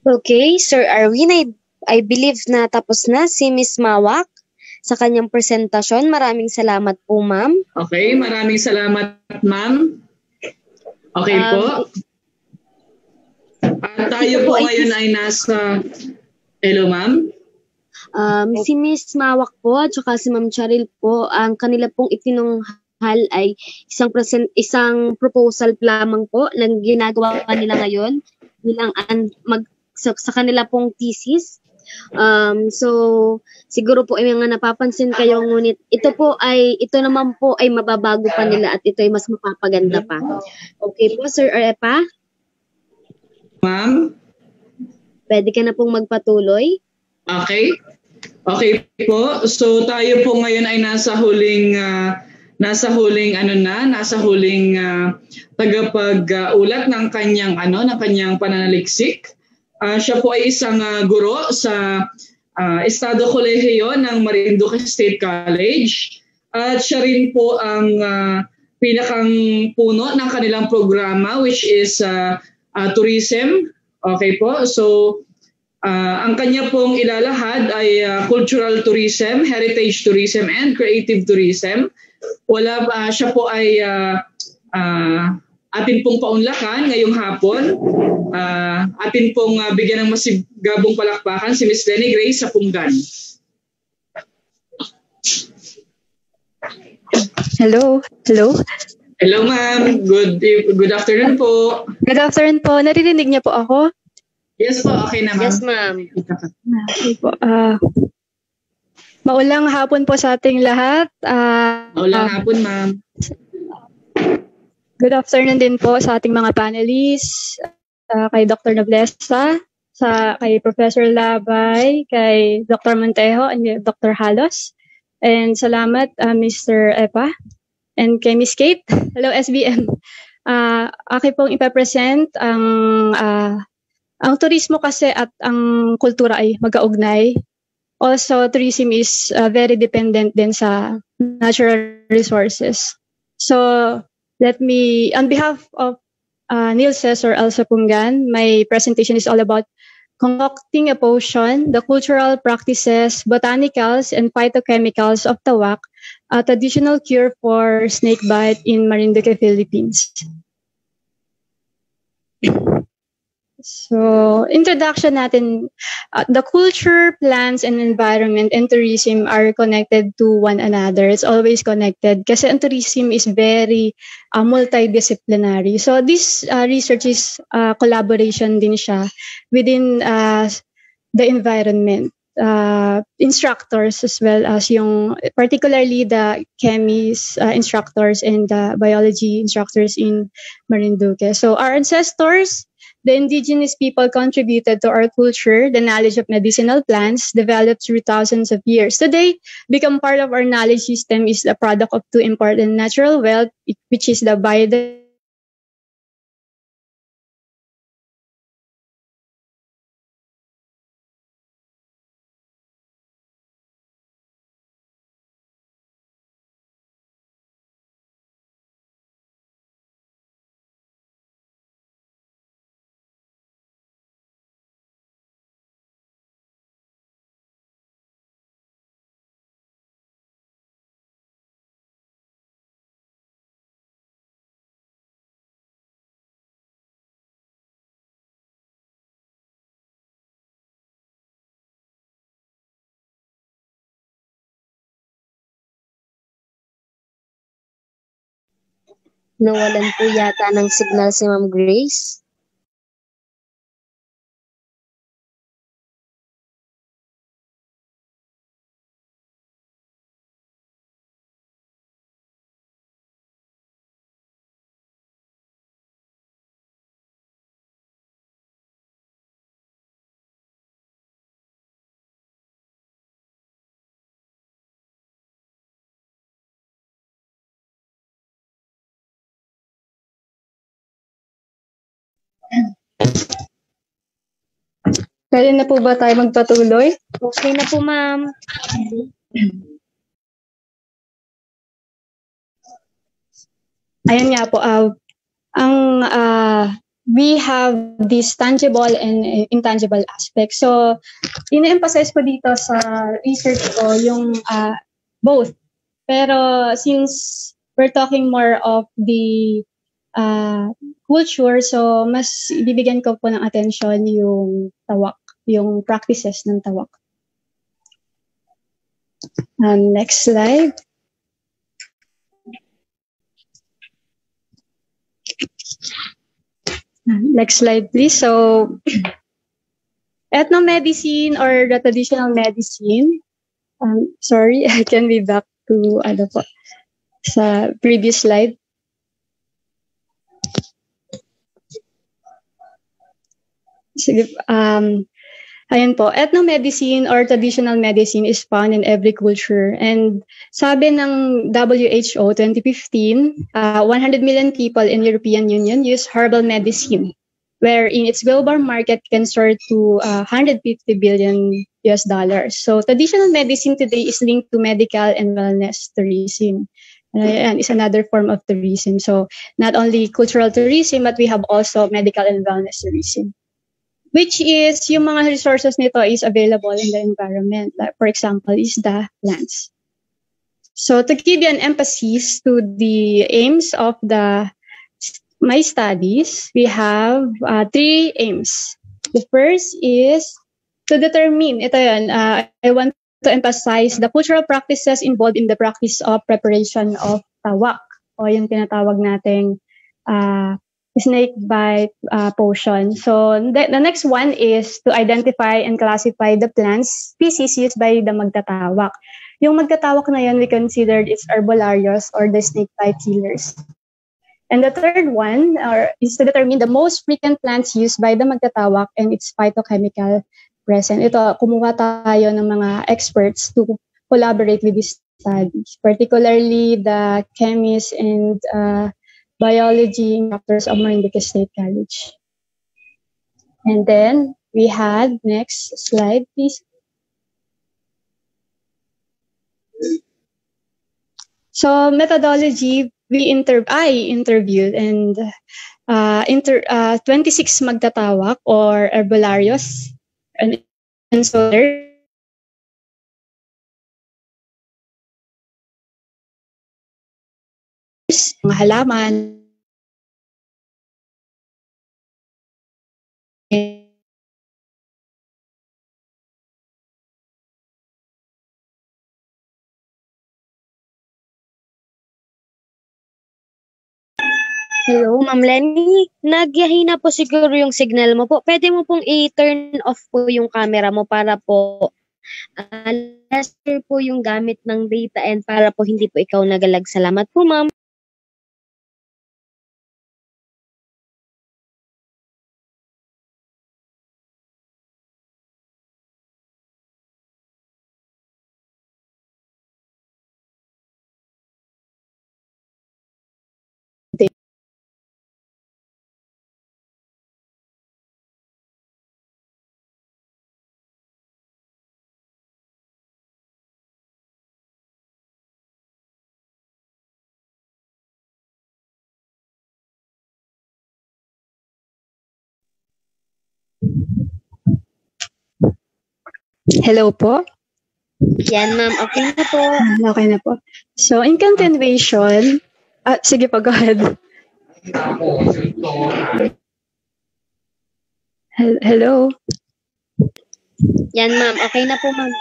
Okay, Sir Arwin, I, I believe na tapos na si Miss Mawak sa kanyang presentasyon. Maraming salamat po, ma'am. Okay, maraming salamat, ma'am. Okay Um, po. At tayo po po ay- ngayon ay nasa... Hello, ma'am? Um, si Miss Mawak po at saka si Ma'am Charil po, ang kanila pong itinunghal ay isang present, isang proposal lamang po na ginagawa nila ngayon bilang an, mag, sa, sa kanila pong thesis. Um, so, siguro po ay mga napapansin kayo, ngunit ito po ay, ito naman po ay mababago pa nila at ito ay mas mapapaganda pa. Okay po, Sir Arepa, Ma'am? pwede ka na pong magpatuloy. Okay. Okay po. So tayo po ngayon ay nasa huling ah, nasa huling ano na, nasa huling uh, tagapag-ulat ng kanyang ano, ng kanyang pananaliksik. Ah, siya po ay isang ah, guro sa ah, Estado Colegio ng Marinduque State College. At siya rin po ang ah, pinakang puno ng kanilang programa which is ah, ah, tourism. Okay po. So Ah, ang kanya pong ilalahad ay ah, cultural tourism, heritage tourism, and creative tourism. Wala ba siya po ay ah, ah, atin pong paunlakan ngayong hapon. Ah, atin pong ah, bigyan ng masigabong palakpakan si Miss Lenny Grace sa Punggan. Hello. Hello. Hello ma'am, good good afternoon po. Good afternoon po. Naririnig niyo po ako? Yes po, okay na ma'am. Yes, ma'am. Okay po. Ah, maulang hapon po sa ating lahat. Ah, Maulang ah, hapon ma'am. Good afternoon din po sa ating mga panelists, ah, kay Dr. Noblesa, sa kay Professor Labay, kay Dr. Montejo, and Dr. Halos. And salamat ah, Mr. Epa and kay Miss Kate. Hello SBM. Ah, akin pong ipapresent ang ah, ang turismo kasi at ang kultura ay magkaugnay. Also, tourism is ah, very dependent din sa natural resources. So, let me, on behalf of uh, Neil Cesar Elsa Pungan, my presentation is all about concocting a potion, the cultural practices, botanicals, and phytochemicals of Tawak, a traditional cure for snake bite in Marinduque, Philippines. So, introduction natin, uh, the culture, plants, and environment and tourism are connected to one another. It's always connected kasi ang tourism is very uh, multidisciplinary. So, this uh, research is uh, collaboration din siya within uh, the environment. Uh, instructors as well as yung particularly the chemis uh, instructors and the biology instructors in Marinduque. So our ancestors the indigenous people contributed to our culture, the knowledge of medicinal plants developed through thousands of years. Today, become part of our knowledge system is the product of two important natural wealth, which is the biodiversity Nawalan po yata ng signal si Ma'am Grace. Pwede na po ba tayo magpatuloy? Okay na po, ma'am. Ayan nga po, ah, ang ah, we have this tangible and uh, intangible aspect. So, ina-emphasize ko dito sa research ko yung ah, both. Pero since we're talking more of the ah, culture, so mas ibibigyan ko po ng attention yung tawak, yung practices ng tawak. Um, next slide. Next slide, please. So, ethnomedicine or the traditional medicine. Um, sorry, I can be back to ano po, sa previous slide. Sige, um, ayan po, ethnomedicine or traditional medicine is found in every culture. And sabi ng WHO 2015, uh, 100 million people in European Union use herbal medicine, wherein its global market can soar to uh, 150 billion US dollars. So traditional medicine today is linked to medical and wellness tourism. And is another form of tourism. So not only cultural tourism, but we have also medical and wellness tourism which is yung mga resources nito is available in the environment. Like, for example, is the plants. So to give you an emphasis to the aims of the my studies, we have uh, three aims. The first is to determine, ito yun, uh, I want to emphasize the cultural practices involved in the practice of preparation of tawak o yung tinatawag nating uh, snake bite uh, potion. So the, the next one is to identify and classify the plants species used by the magtatawak. Yung magtatawak na yan, we considered its herbolarios or the snake bite killers. And the third one or, is to determine the most frequent plants used by the magtatawak and its phytochemical present. Ito, kumuha tayo ng mga experts to collaborate with this studies, particularly the chemists and uh, biology doctors of Marinduque State College. And then we had next slide, please. So methodology, we inter I interviewed and uh, inter uh, 26 magtatawak or herbolarios and, and so mga halaman. Hello, Ma'am Lenny. Nagyahina po siguro yung signal mo po. Pwede mo pong i-turn off po yung camera mo para po uh, lesser po yung gamit ng data and para po hindi po ikaw nagalag. Salamat po, ma'am. Hello po. Yan, ma'am. Okay na po. Okay na po. So, in continuation, ah, sige po, go ahead. Hel- Hello? Yan, ma'am. Okay na po, ma'am.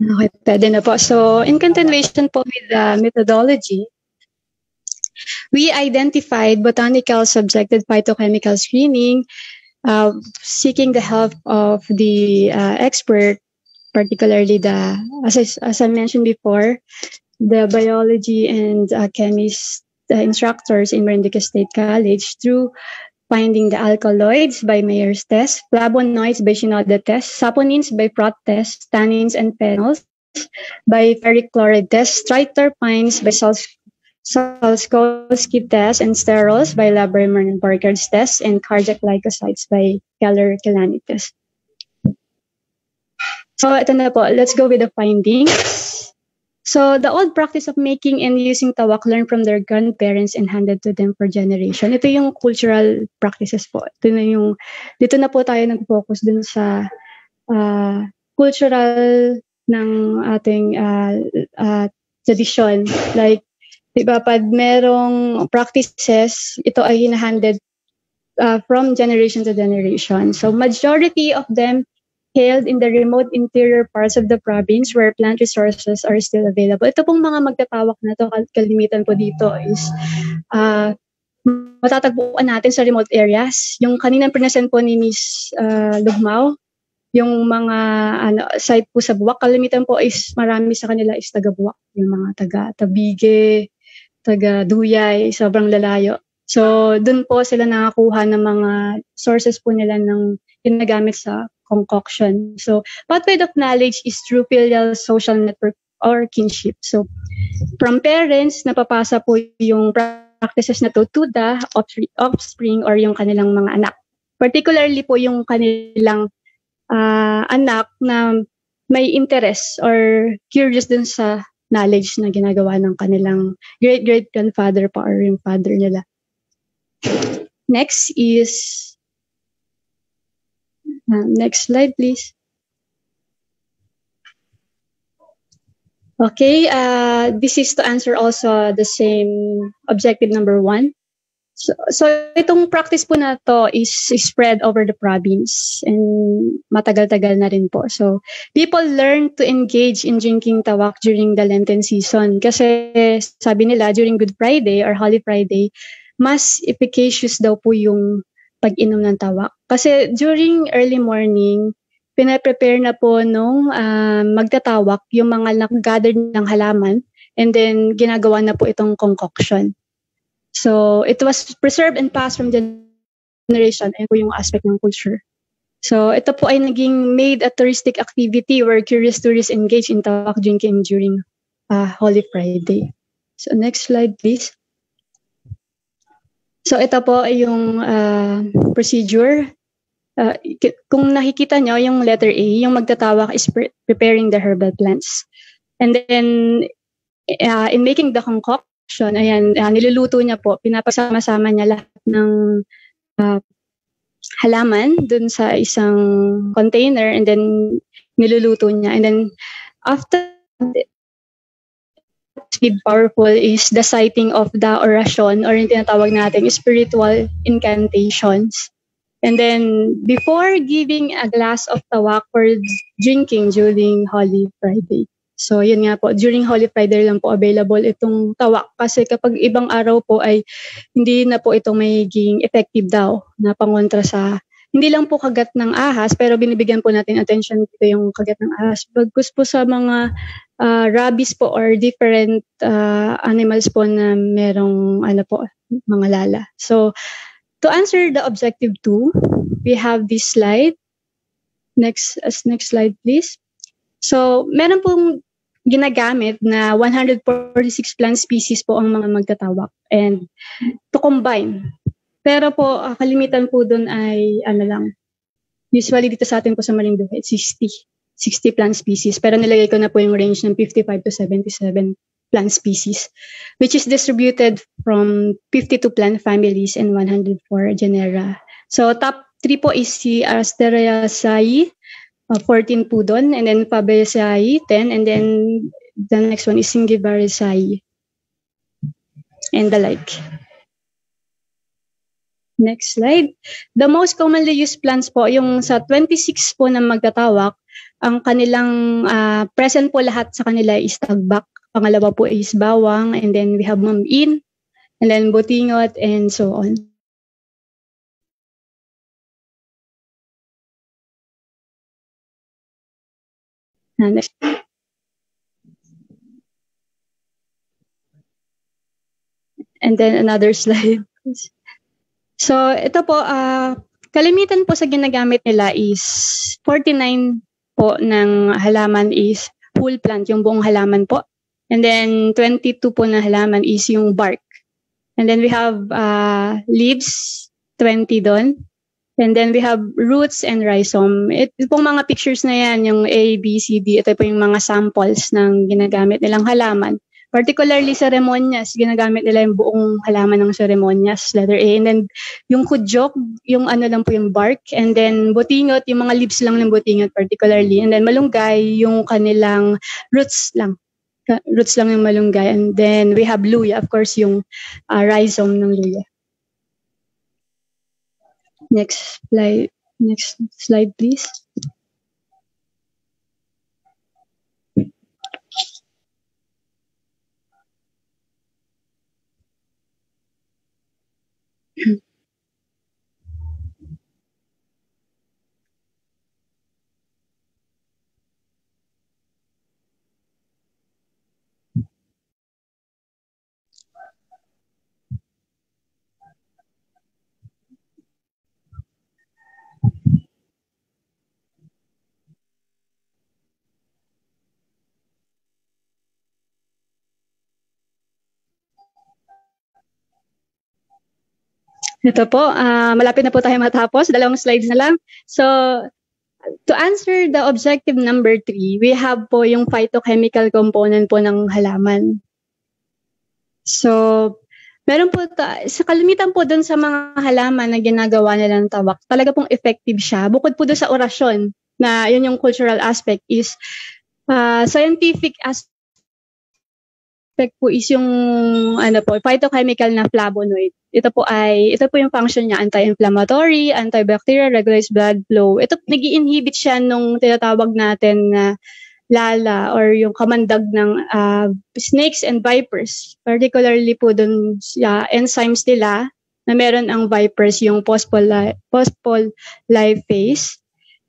Okay, pwede na po. So, in continuation po with the methodology, we identified botanical subjected phytochemical screening, uh, seeking the help of the uh, expert, particularly the, as I, as I mentioned before, the biology and uh, chemist uh, instructors in Marinduque State College through finding the alkaloids by Mayer's test, flavonoids by Shinoda test, saponins by Prot test, tannins and phenols by ferric chloride test, triterpenes by Sals- test, and sterols by Laberman and Parker's test, and cardiac glycosides by Keller-Kelani test. So ito na po, let's go with the findings. So the old practice of making and using tawak learned from their grandparents and handed to them for generation. Ito yung cultural practices po. Ito na yung, dito na po tayo nag-focus dun sa uh, cultural ng ating uh, uh, tradition. Like, di ba, pag merong practices, ito ay hinahanded uh, from generation to generation. So majority of them held in the remote interior parts of the province where plant resources are still available. Ito pong mga magtatawak na to, kalimitan po dito is uh, matatagpuan natin sa remote areas. Yung kaninang present po ni Miss uh, Lugmao, yung mga ano, site po sa Buwak, kalimitan po is marami sa kanila is taga Buwak. Yung mga taga Tabige, taga Duyay, sobrang lalayo. So, dun po sila nakakuha ng mga sources po nila ng ginagamit sa concoction. So, pathway of knowledge is through filial social network or kinship. So, from parents, napapasa po yung practices na to to the offspring or yung kanilang mga anak. Particularly po yung kanilang uh, anak na may interest or curious dun sa knowledge na ginagawa ng kanilang great-great-grandfather pa or yung father nila. Next is Um, next slide, please. Okay, uh, this is to answer also the same objective number one. So, so itong practice po na to is, is spread over the province and matagal-tagal na rin po. So people learn to engage in drinking tawak during the Lenten season kasi sabi nila during Good Friday or Holy Friday, mas efficacious daw po yung pag-inom ng tawak. Kasi during early morning, pinaprepare na po nung uh, magtatawak yung mga nag-gather ng halaman and then ginagawa na po itong concoction. So, it was preserved and passed from generation. Ayun po yung aspect ng culture. So, ito po ay naging made a touristic activity where curious tourists engage in tawak drinking during uh, Holy Friday. So, next slide, please. So ito po ay yung uh, procedure. Uh, kung nakikita nyo, yung letter A, yung magtatawak is pre- preparing the herbal plants. And then, uh, in making the concoction, ayan, uh, niluluto niya po, pinapasama-sama niya lahat ng uh, halaman dun sa isang container and then niluluto niya. And then, after speed powerful is the citing of the oration or yung tinatawag natin spiritual incantations. And then, before giving a glass of tawak for drinking during Holy Friday. So, yun nga po, during Holy Friday lang po available itong tawak. Kasi kapag ibang araw po ay hindi na po ito magiging effective daw na pangontra sa hindi lang po kagat ng ahas, pero binibigyan po natin attention dito yung kagat ng ahas. Bagkus po sa mga uh, rabies po or different uh, animals po na merong ano po, mga lala. So, to answer the objective two, we have this slide. Next, uh, next slide please. So, meron pong ginagamit na 146 plant species po ang mga magtatawak and to combine pero po, uh, kalimitan po doon ay ano lang. Usually dito sa atin po sa Marinduque, 60. 60 plant species. Pero nilagay ko na po yung range ng 55 to 77 plant species, which is distributed from 52 plant families and 104 genera. So top 3 po is si Asteraceae, uh, 14 po doon, and then Fabaceae, 10, and then the next one is Singibariaceae, and the like. Next slide. The most commonly used plants po, yung sa 26 po na magtatawak, ang kanilang uh, present po lahat sa kanila is tagbak. Pangalawa po is bawang, and then we have mamin, and then butingot, and so on. And. And then another slide. So, ito po, ah kalimitan po sa ginagamit nila is 49 po ng halaman is whole plant, yung buong halaman po. And then 22 po na halaman is yung bark. And then we have uh, leaves, 20 doon. And then we have roots and rhizome. Ito pong mga pictures na yan, yung A, B, C, D, ito po yung mga samples ng ginagamit nilang halaman. Particularly ceremonias, ginagamit nila yung buong halaman ng ceremonias, letter A. And then yung kudyok, yung ano lang po yung bark. And then butingot, yung mga leaves lang ng butingot particularly. And then malunggay, yung kanilang roots lang. Roots lang yung malunggay. And then we have luya, of course, yung uh, rhizome ng luya. Next slide. Next slide, please. Ito po, ah, malapit na po tayo matapos. Dalawang slides na lang. So, to answer the objective number three, we have po yung phytochemical component po ng halaman. So, meron po, ta- sa kalimitan po dun sa mga halaman na ginagawa nila ng tawak, talaga pong effective siya. Bukod po dun sa orasyon, na yun yung cultural aspect is, ah, scientific aspect aspect po is yung ano po, phytochemical na flavonoid. Ito po ay ito po yung function niya anti-inflammatory, antibacterial, regulates blood flow. Ito nag inhibit siya nung tinatawag natin na lala or yung kamandag ng ah, snakes and vipers. Particularly po dun sa enzymes nila na meron ang vipers yung phospholi- phospholipase.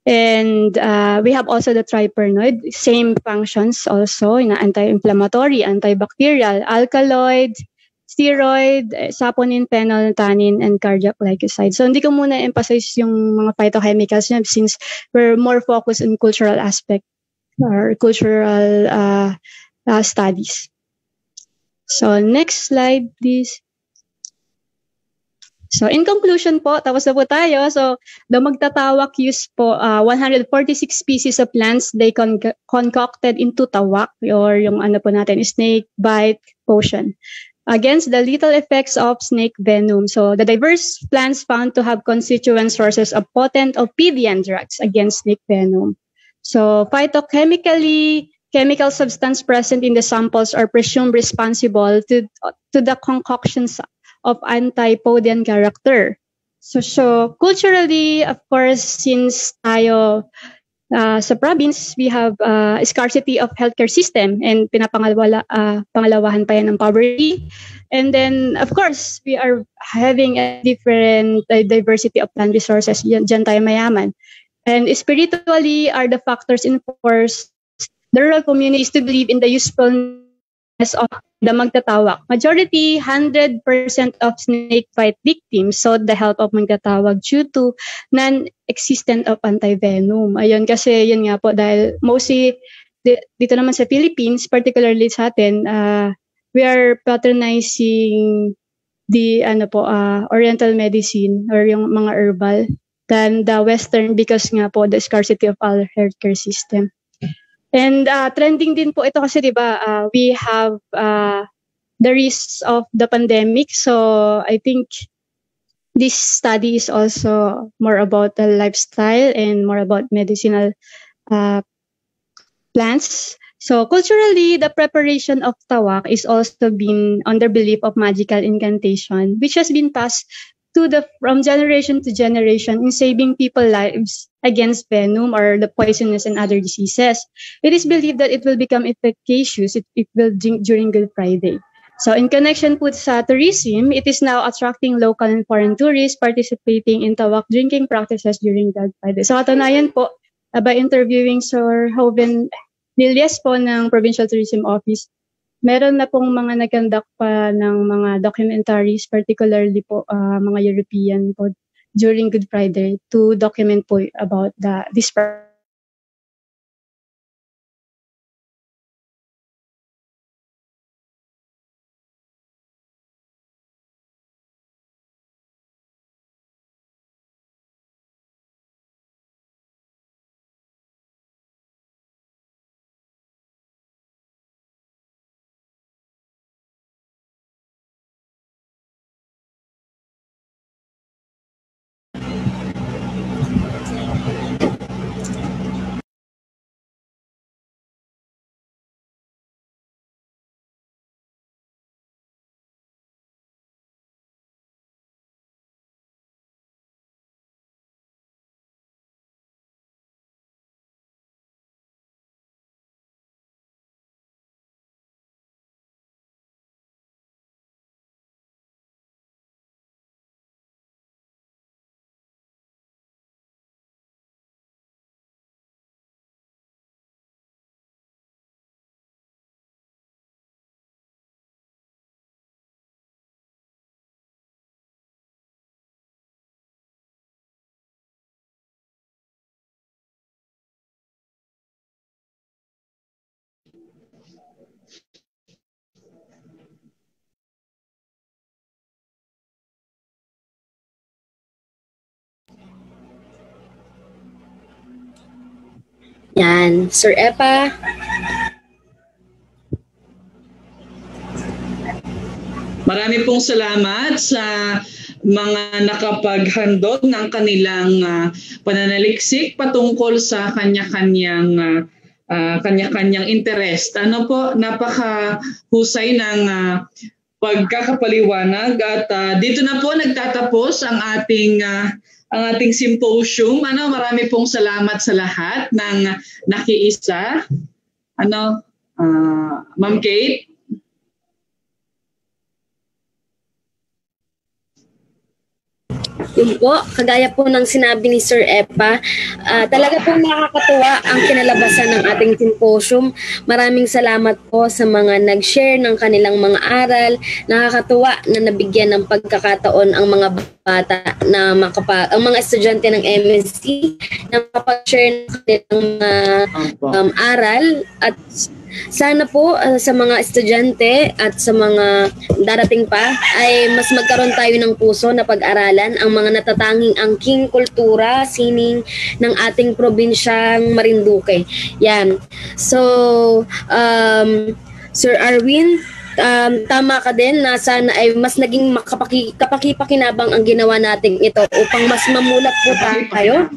And uh, we have also the tripernoid, same functions also in anti-inflammatory, antibacterial, alkaloid, steroid, eh, saponin, phenol, tannin, and cardiac glycoside. So hindi ko muna emphasize yung mga phytochemicals niya since we're more focused on cultural aspect or cultural uh, uh, studies. So next slide, please. So in conclusion po, tapos na po tayo. So the magtatawak use po uh, 146 species of plants they con- concocted into tawak or yung ano po natin snake bite potion against the lethal effects of snake venom. So the diverse plants found to have constituent sources of potent ophidian drugs against snake venom. So phytochemically chemical substance present in the samples are presumed responsible to to the concoctions of antipodian character. So, so culturally, of course, since tayo uh, sa province, we have uh, scarcity of healthcare system and pinapangalawa uh, pangalawahan pa yan ng poverty. And then, of course, we are having a different uh, diversity of plant resources. Yan, dyan tayo mayaman. And spiritually are the factors in force the rural communities to believe in the usefulness of the magtatawak. Majority, 100% of snake bite victims sought the help of magtatawag due to non-existent of antivenom. Ayun, kasi yun nga po, dahil mostly di- dito naman sa Philippines, particularly sa atin, uh, we are patronizing the ano po uh, oriental medicine or yung mga herbal than the western because nga po the scarcity of our healthcare system. And uh, trending din po ito kasi 'di ba uh, we have uh, the risks of the pandemic so I think this study is also more about the lifestyle and more about medicinal uh, plants. So culturally, the preparation of tawak is also been under belief of magical incantation, which has been passed to the from generation to generation in saving people lives against venom or the poisonous and other diseases. It is believed that it will become efficacious if it will during Good Friday. So in connection po sa tourism, it is now attracting local and foreign tourists participating in tawak drinking practices during Good Friday. So katunayan po, uh, by interviewing Sir Hoven Nilles po ng Provincial Tourism Office, meron na pong mga nag-conduct pa ng mga documentaries, particularly po uh, mga European po during Good Friday to document po about the this Yan, Sir Epa. Marami pong salamat sa mga nakapaghandog ng kanilang uh, pananaliksik patungkol sa kanya-kanyang uh, uh, kanya-kanyang interest. Ano po, napaka-husay ng uh, pagkakapaliwanag at uh, dito na po nagtatapos ang ating uh, ang ating symposium. Ano, marami pong salamat sa lahat ng nakiisa. Ano, uh, Ma'am Kate? Yun po, kagaya po ng sinabi ni Sir Epa, uh, talaga po nakakatuwa ang kinalabasan ng ating symposium. Maraming salamat po sa mga nag-share ng kanilang mga aral. Nakakatuwa na nabigyan ng pagkakataon ang mga bata na makapa ang mga estudyante ng MSc na makapag-share ng kanilang mga um, aral at sana po uh, sa mga estudyante at sa mga darating pa ay mas magkaroon tayo ng puso na pag-aralan ang mga natatanging angking kultura, sining ng ating probinsyang Marinduque. Yan. So, um, Sir Arwin, um, tama ka din na sana ay mas naging makapaki, kapaki-pakinabang ang ginawa natin ito upang mas mamulat po tayo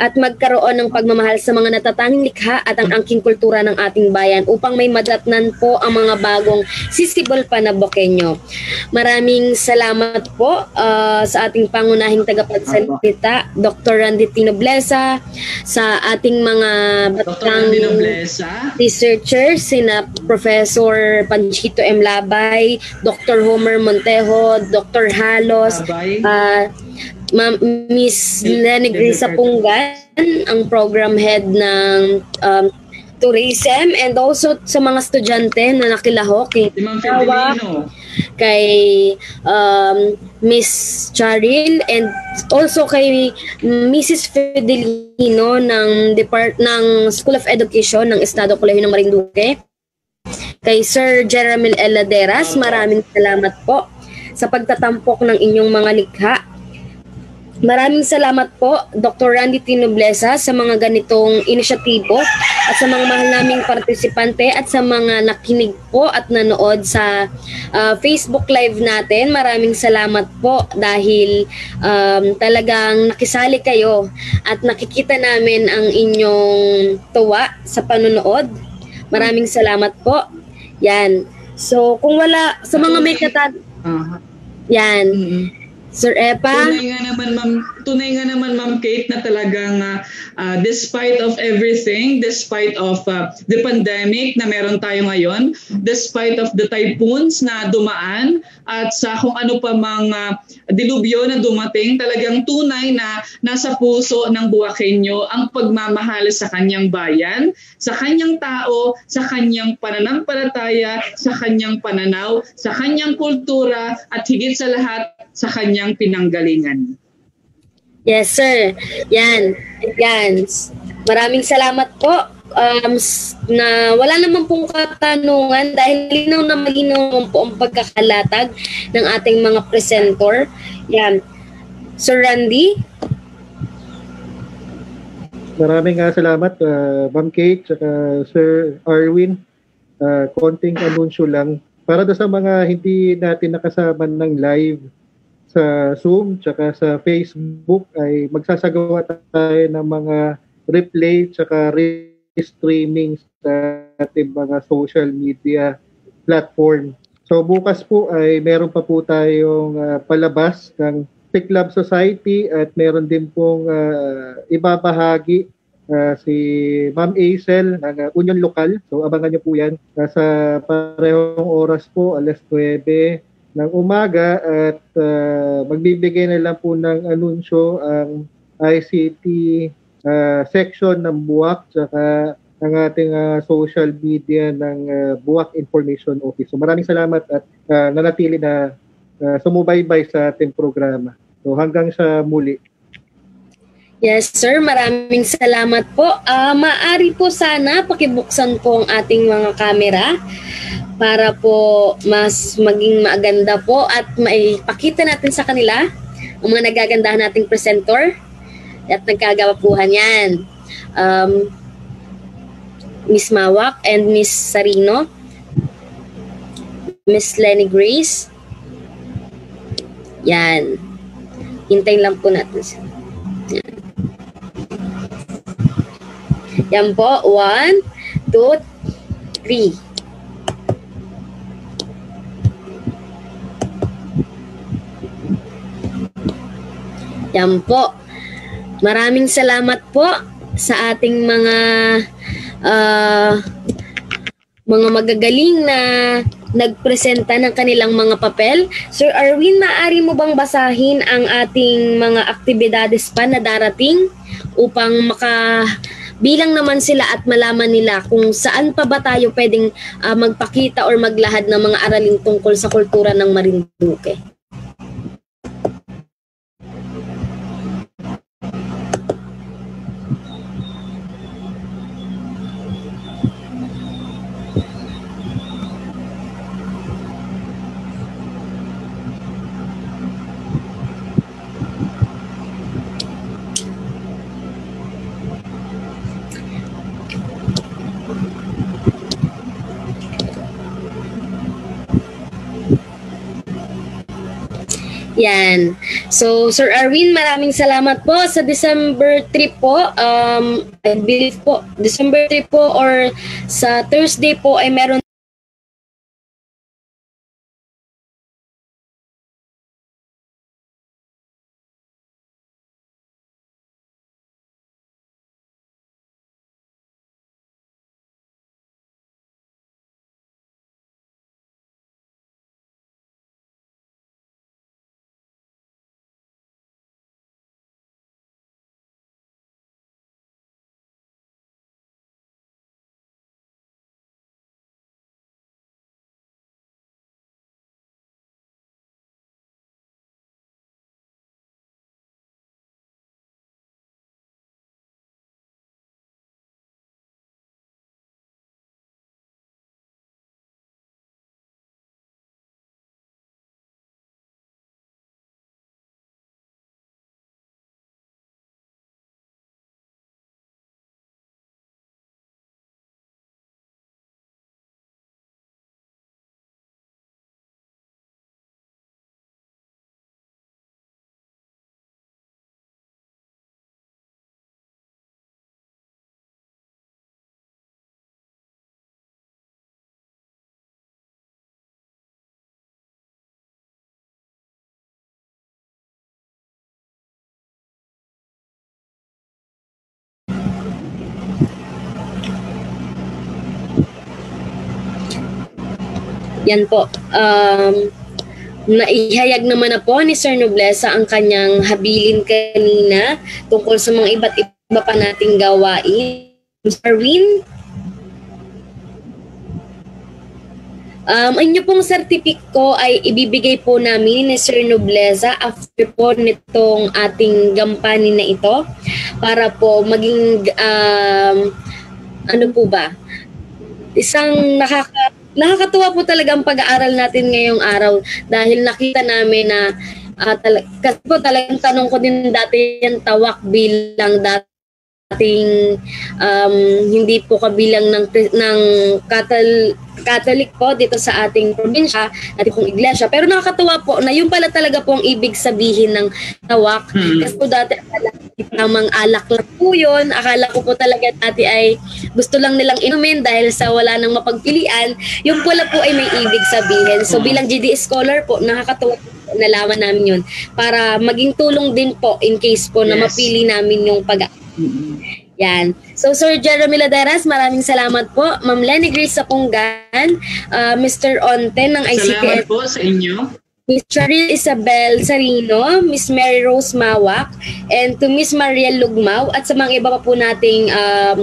at magkaroon ng pagmamahal sa mga natatanging likha at ang angking kultura ng ating bayan upang may madatnan po ang mga bagong sisibol pa na bokenyo. Maraming salamat po uh, sa ating pangunahing tagapagsalita, Dr. Randy Tinoblesa, sa ating mga batang researchers, sina Professor Panchito M. Labay, Dr. Homer Montejo, Dr. Halos, uh, Ma- Miss Lenny Grisa Pungan, ang program head ng um, tourism and also sa mga estudyante na nakilahok kay Tawa, kay um, Miss Charil and also kay Mrs. Fidelino ng Depart ng School of Education ng Estado Colegio ng Marinduque. Kay Sir Jeremy Eladeras, maraming salamat po sa pagtatampok ng inyong mga likha Maraming salamat po, Dr. Randy Tinoblesa, sa mga ganitong inisyatibo at sa mga mahal naming partisipante at sa mga nakinig po at nanood sa uh, Facebook Live natin. Maraming salamat po dahil um, talagang nakisali kayo at nakikita namin ang inyong tuwa sa panonood. Maraming salamat po. Yan. So, kung wala, sa mga may katad... Uh-huh. Yan. Mm-hmm Sir Epa? Tunay nga naman ma'am, tunay nga naman ma'am Kate na talagang ah, despite of everything, despite of ah, the pandemic na meron tayo ngayon, despite of the typhoons na dumaan at sa kung ano pa mga dilubyo na dumating, talagang tunay na nasa puso ng Buwakenyo ang pagmamahal sa kanyang bayan, sa kanyang tao, sa kanyang pananampalataya, sa kanyang pananaw, sa kanyang kultura at higit sa lahat sa kanyang pinanggalingan. Yes, sir. Yan. Yan. Maraming salamat po. Um, na wala naman pong katanungan dahil linaw na malinaw naman po ang pagkakalatag ng ating mga presenter. Yan. Sir Randy? Maraming nga salamat, uh, Ma'am Kate, saka Sir Arwin. Uh, konting anunsyo lang. Para sa mga hindi natin nakasama ng live sa Zoom, tsaka sa Facebook, ay magsasagawa tayo ng mga replay, tsaka re-streaming sa ating mga social media platform. So bukas po ay meron pa po tayong ah, palabas ng Tech Lab Society at meron din pong ah, ibabahagi ah, si Ma'am Aisel ng ah, Union Lokal. So abangan niyo po yan. Nasa parehong oras po, alas 9 ng umaga at ah, magbibigay na lang po ng anunsyo ang ICT ah, section ng Buwak tsaka ang ating ah, social media ng ah, Buwak Information Office. So maraming salamat at ah, nanatili na ah, sumubaybay sa ating programa. So hanggang sa muli. Yes, sir. Maraming salamat po. Ah, maari po sana pakibuksan po ang ating mga kamera para po mas maging maganda po at maipakita natin sa kanila ang mga nagagandahan nating presenter at nagkagawapuhan yan. Um, Miss Mawak and Miss Sarino. Miss Lenny Grace. Yan. Hintayin lang po natin sila. Yan po. One, two, three. Yan po. Maraming salamat po sa ating mga ah, mga magagaling na nagpresenta ng kanilang mga papel. Sir Arwin, maaari mo bang basahin ang ating mga aktibidades pa na darating upang maka bilang naman sila at malaman nila kung saan pa ba tayo pwedeng ah, magpakita or maglahad ng mga aralin tungkol sa kultura ng Marinduque. Yan. So, Sir Arwin, maraming salamat po sa December trip po. Um, I believe po, December trip po or sa Thursday po ay meron Yan po. Um, naihayag naman na po ni Sir Noblesa ang kanyang habilin kanina tungkol sa mga iba't iba pa nating gawain. Sir Win? Um, ang inyo pong sertipiko ay ibibigay po namin ni Sir Nobleza after po nitong ating gampanin na ito para po maging um, ano po ba isang nakaka nakakatuwa po talaga ang pag-aaral natin ngayong araw dahil nakita namin na uh, tal- kasi po talagang tanong ko din dati yung tawak bilang dati ating um, hindi po kabilang ng ng Catholic, Catholic po dito sa ating probinsya, ating pong iglesia. Pero nakakatuwa po na yung pala talaga po ang ibig sabihin ng tawak. Hmm. Kasi po dati akala ko tamang alak lang po yun. Akala ko po talaga dati ay gusto lang nilang inumin dahil sa wala nang mapagpilian. Yung pala po ay may ibig sabihin. So bilang GD scholar po, nakakatuwa po nalaman namin yun para maging tulong din po in case po na Yes. mapili namin yung pag yan. So, Sir Jeremy Laderas, maraming salamat po. Ma'am Lenny Grace Sapunggan, uh, Mr. Onte ng Salamat ICTF, po sa inyo. Miss Cheryl Isabel Sarino, Miss Mary Rose Mawak, and to Miss Mariel Lugmao, at sa mga iba pa po nating um,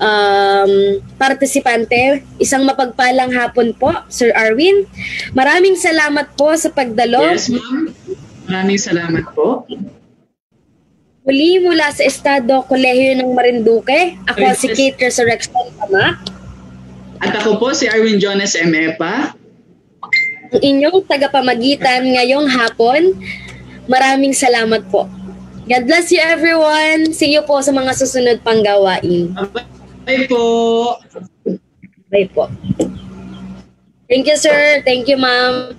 um, partisipante, isang mapagpalang hapon po, Sir Arwin. Maraming salamat po sa pagdalo. Yes, ma'am. Maraming salamat po. Muli mula sa Estado Kolehiyo ng Marinduque, ako Yes. si Kate Resurrection Tama, At ako po si Arwin Jonas M. Epa. ang inyong tagapamagitan ngayong hapon. Maraming salamat po. God bless you everyone. See you po sa mga susunod pang gawain. Bye po. Bye po. Thank you sir. Thank you ma'am.